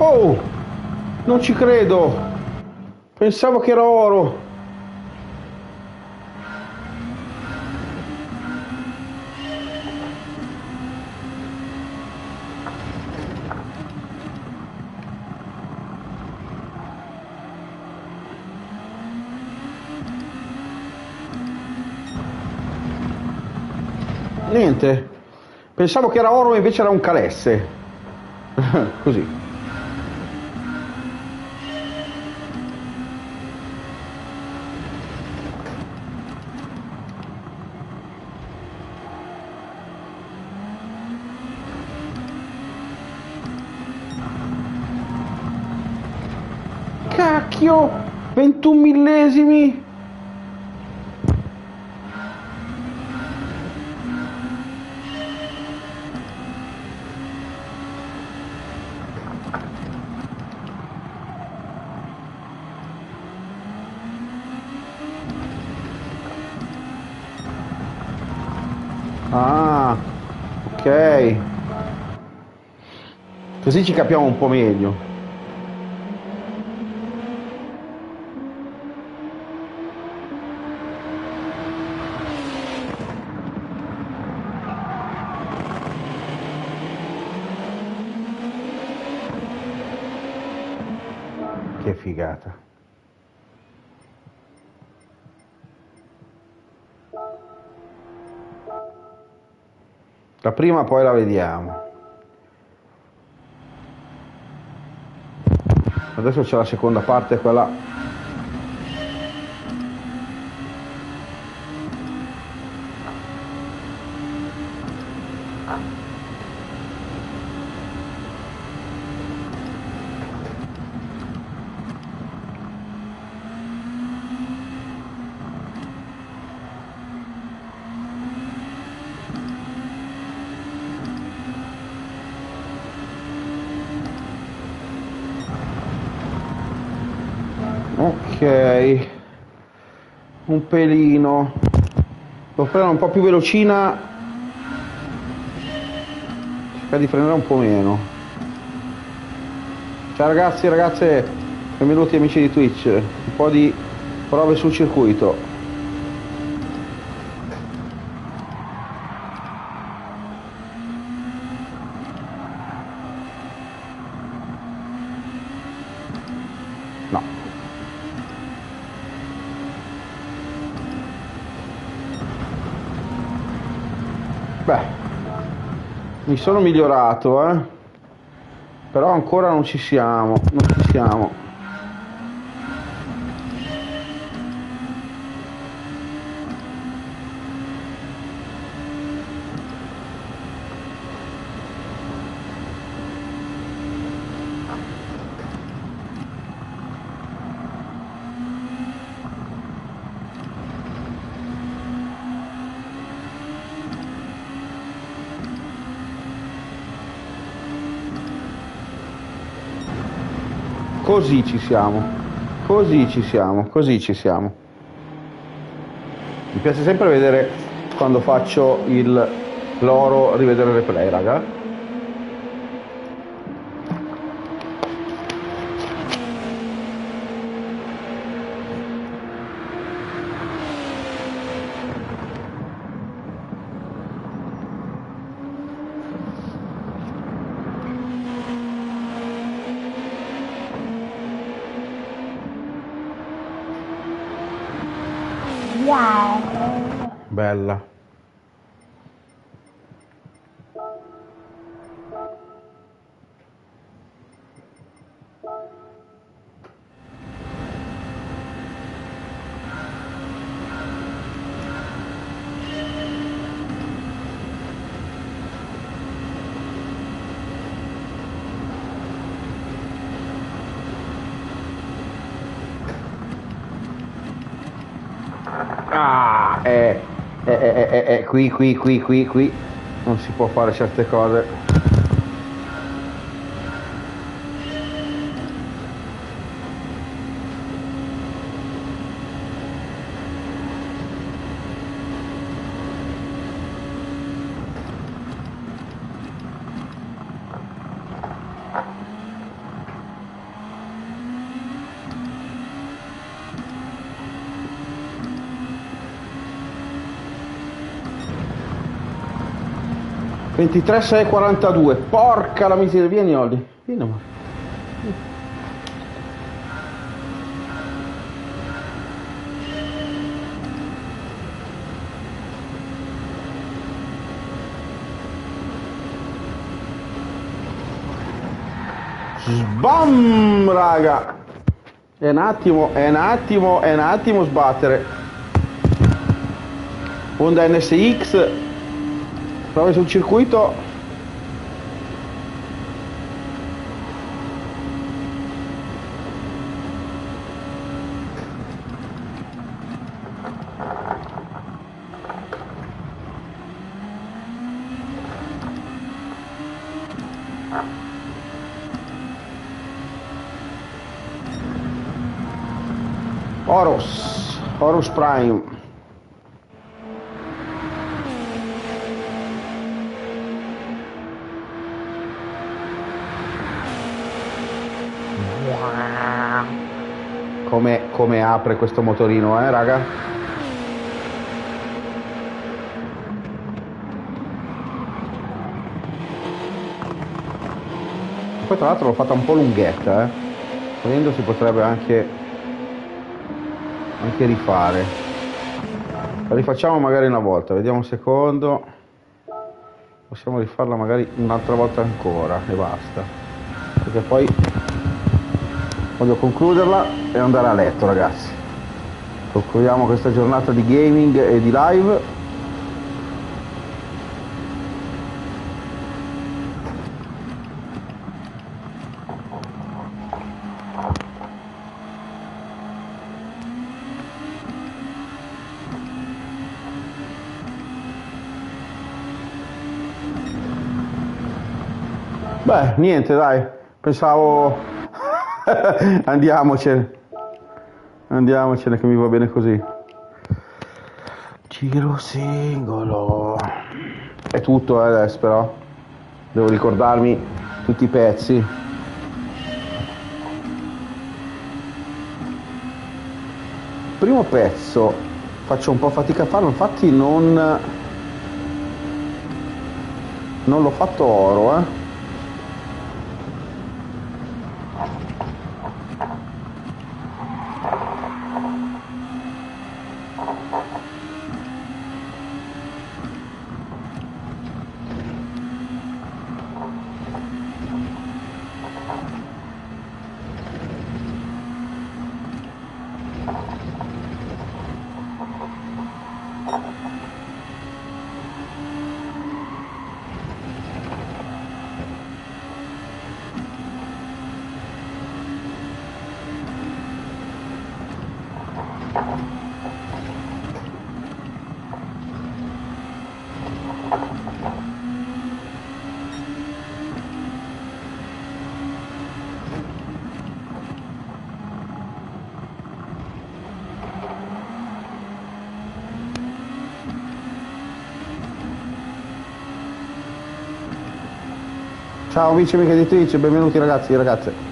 Oh, non ci credo. Pensavo che era oro. Niente. Pensavo che era oro invece era un calesse. Così. Cacchio! 21 millesimi! Ah, ok. Così ci capiamo un po' meglio. Che figata. La prima poi la vediamo. Adesso c'è la seconda parte, quella... Ok. Un pelino. Devo prendere un po' più velocina. Cercare di frenare un po' meno. Ciao ragazzi ragazze, benvenuti amici di Twitch. Un po' di prove sul circuito. No. Beh, mi sono migliorato, eh. Però ancora non ci siamo, non ci siamo. Così ci siamo, così ci siamo, così ci siamo. Mi piace sempre vedere quando faccio il l'oro rivedere il replay, raga. Bella. Ah, eh, eh, eh, eh, eh, qui, qui, qui, qui, qui. Non si può fare certe cose. Ventitré, sei, quarantadue. Porca la miseria, vieni Olli. Vieni amore. Sbam, raga. È un attimo, è un attimo, è un attimo sbattere. Honda NSX, prove sul circuito. Horus, Horus Prime. Come, apre questo motorino, eh, raga? Poi tra l'altro l'ho fatta un po' lunghetta, eh. Volendo si potrebbe anche anche rifare la rifacciamo magari una volta vediamo un secondo possiamo rifarla magari un'altra volta ancora e basta perché poi voglio concluderla e andare a letto ragazzi. Concludiamo questa giornata di gaming e di live. Beh, niente, dai, pensavo andiamocene. Andiamocene che mi va bene così. Giro singolo. È tutto eh, adesso però. Devo ricordarmi tutti i pezzi. Primo pezzo faccio un po' fatica a farlo, infatti non non l'ho fatto oro, eh. Ciao amici e amiche di Twitch, benvenuti ragazzi e ragazze.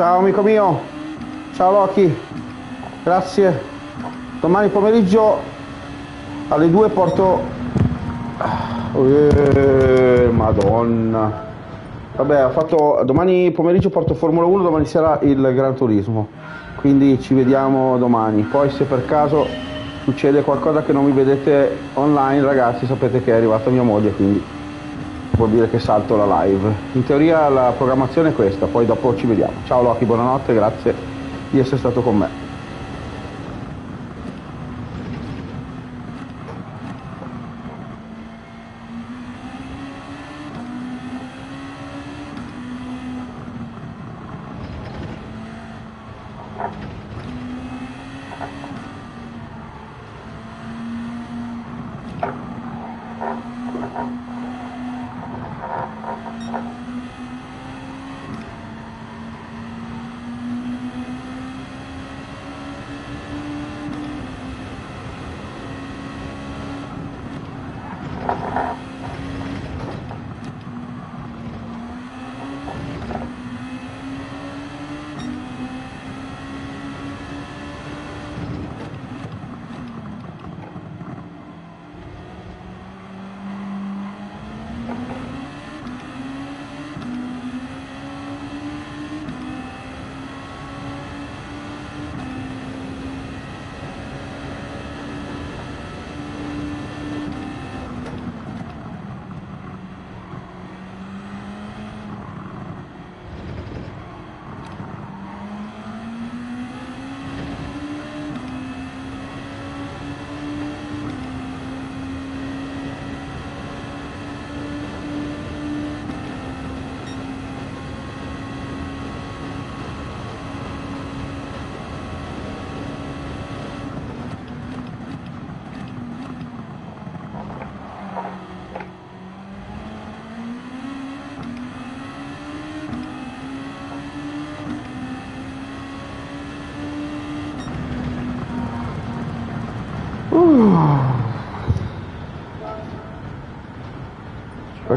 Ciao amico mio, ciao Loki, grazie. Domani pomeriggio alle 2 porto... Eh, madonna. Vabbè, ho fatto domani pomeriggio porto Formula 1, domani sera il Gran Turismo. Quindi ci vediamo domani. Poi se per caso succede qualcosa che non mi vedete online, ragazzi, sapete che è arrivata mia moglie, quindi vuol dire che salto la live. In teoria la programmazione è questa, poi dopo ci vediamo. Ciao Loki, buonanotte, grazie di essere stato con me.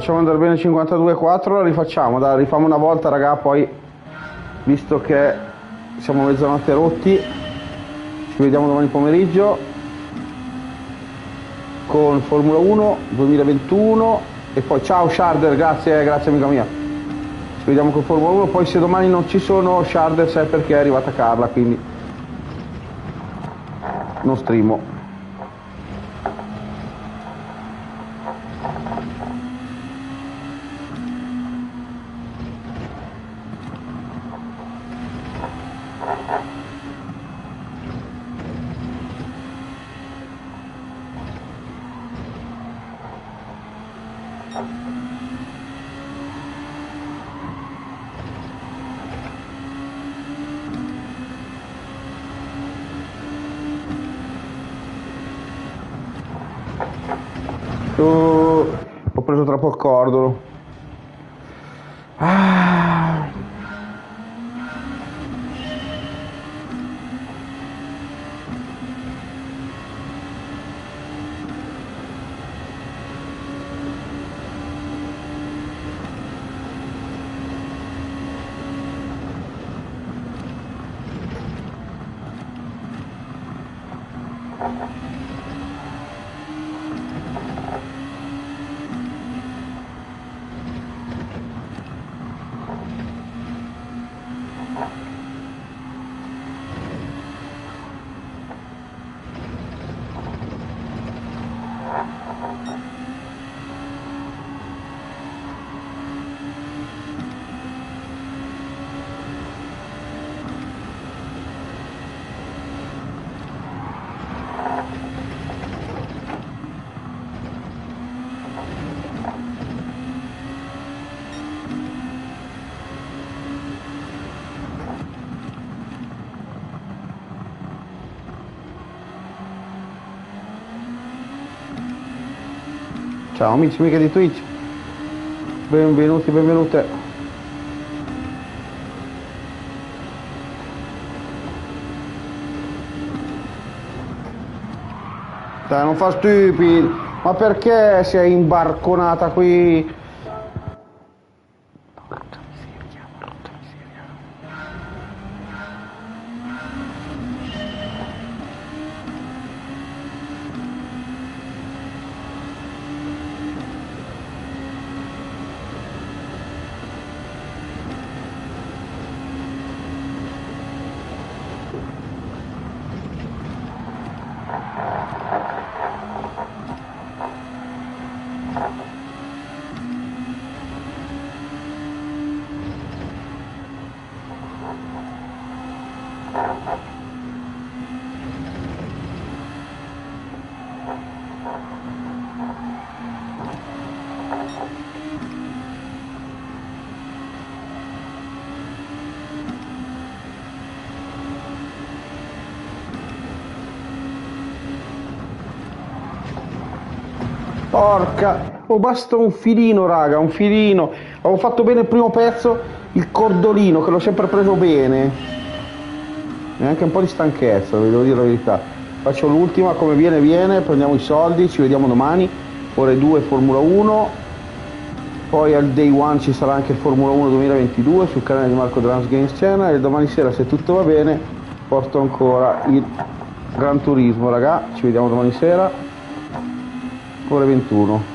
Facciamo andare bene 52-4, la rifacciamo, dai, rifamo una volta raga, poi visto che siamo mezzanotte rotti, ci vediamo domani pomeriggio con Formula 1 2021 e poi ciao Sharder, grazie, grazie amica mia. Ci vediamo con Formula 1, poi se domani non ci sono Sharder sai perché è arrivata Carla, quindi non streamo. Ciao amici amiche di Twitch, benvenuti, benvenute. Dai, non fa stupidi, ma perché sei imbarconata qui? Porca, oh, basta un filino, raga, un filino. Avevo fatto bene il primo pezzo, il cordolino che l'ho sempre preso bene. E anche un po' di stanchezza, vi devo dire la verità. Faccio l'ultima, come viene viene, prendiamo i soldi, ci vediamo domani, ore 2 Formula 1. Poi al day one ci sarà anche Formula 1 2022 sul canale di Marco Drums Games Channel e domani sera se tutto va bene porto ancora il Gran Turismo, raga. Ci vediamo domani sera, ore 21.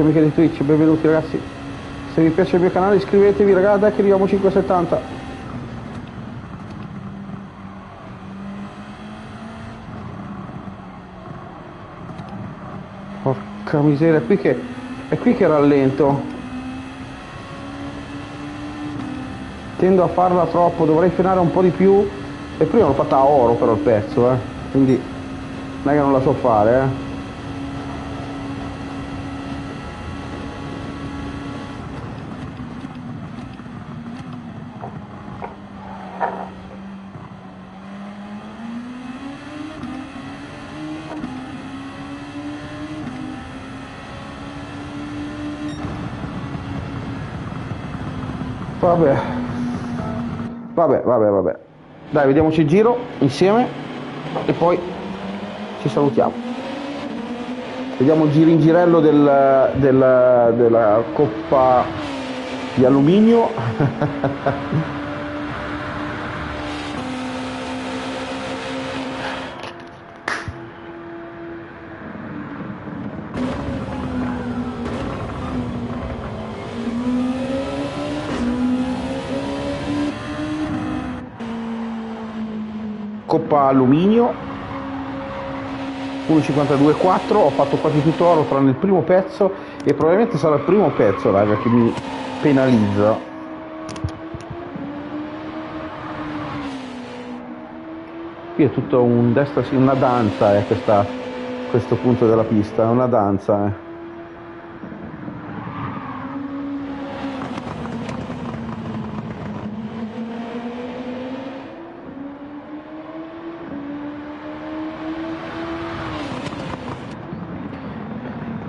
E amiche di Twitch, benvenuti ragazzi. Se vi piace il mio canale iscrivetevi ragazzi, dai che arriviamo a 570. Porca miseria, è qui che, è qui che rallento. Tendo a farla troppo, dovrei frenare un po' di più. E prima l'ho fatta a oro però il pezzo, eh. Quindi non è che non la so fare, eh. Vabbè. Vabbè, vabbè, vabbè. Dai, vediamoci il giro insieme e poi ci salutiamo. Vediamo il giro in girello del, del- della coppa di alluminio. alluminio 1.52.4 ho fatto quasi tutto oro tranne il primo pezzo e probabilmente sarà il primo pezzo raga che mi penalizza qui è tutto un destra una danza eh, questa, questo punto della pista è una danza eh.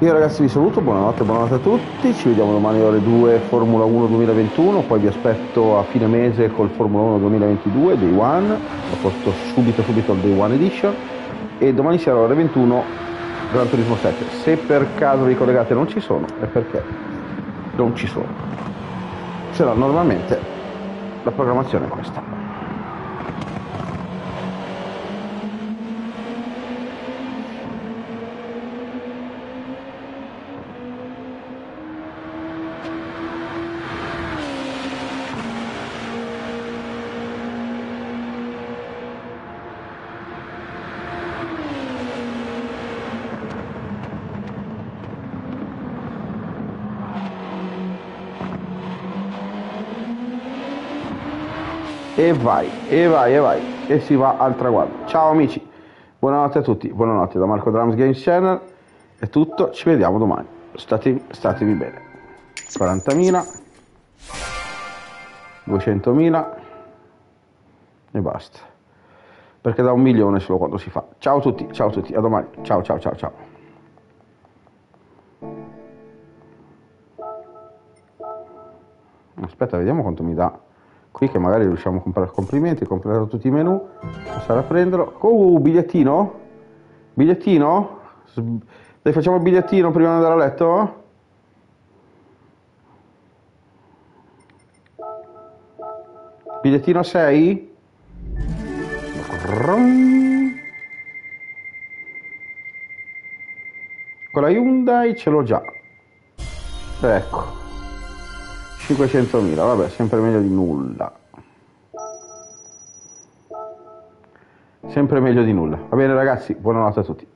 Io ragazzi vi saluto, buonanotte, buonanotte a tutti, ci vediamo domani ore 2 Formula 1 2021, poi vi aspetto a fine mese col Formula 1 2022, Day 1, lo porto subito subito al Day 1 Edition e domani sera ore 21 Gran Turismo 7. Se per caso vi collegate non ci sono, è perché non ci sono. Se no normalmente la programmazione è questa. E vai, e vai, e vai, e si va al traguardo. Ciao amici, buonanotte a tutti, buonanotte da Marco Drums Games Channel, è tutto, ci vediamo domani, statevi, statevi bene. 40.000, 200.000 e basta, perché da un milione solo quando si fa. Ciao a tutti, ciao a tutti, a domani, ciao ciao ciao ciao. Aspetta, vediamo quanto mi dà qui che magari riusciamo a comprare complimenti, comprare tutti i menu, passare a prenderlo. Oh, bigliettino? Bigliettino? Le facciamo il bigliettino prima di andare a letto? Bigliettino 6? Con la Hyundai ce l'ho già. Ecco. 500.000, vabbè, sempre meglio di nulla. Sempre meglio di nulla. Va bene ragazzi, buonanotte a tutti.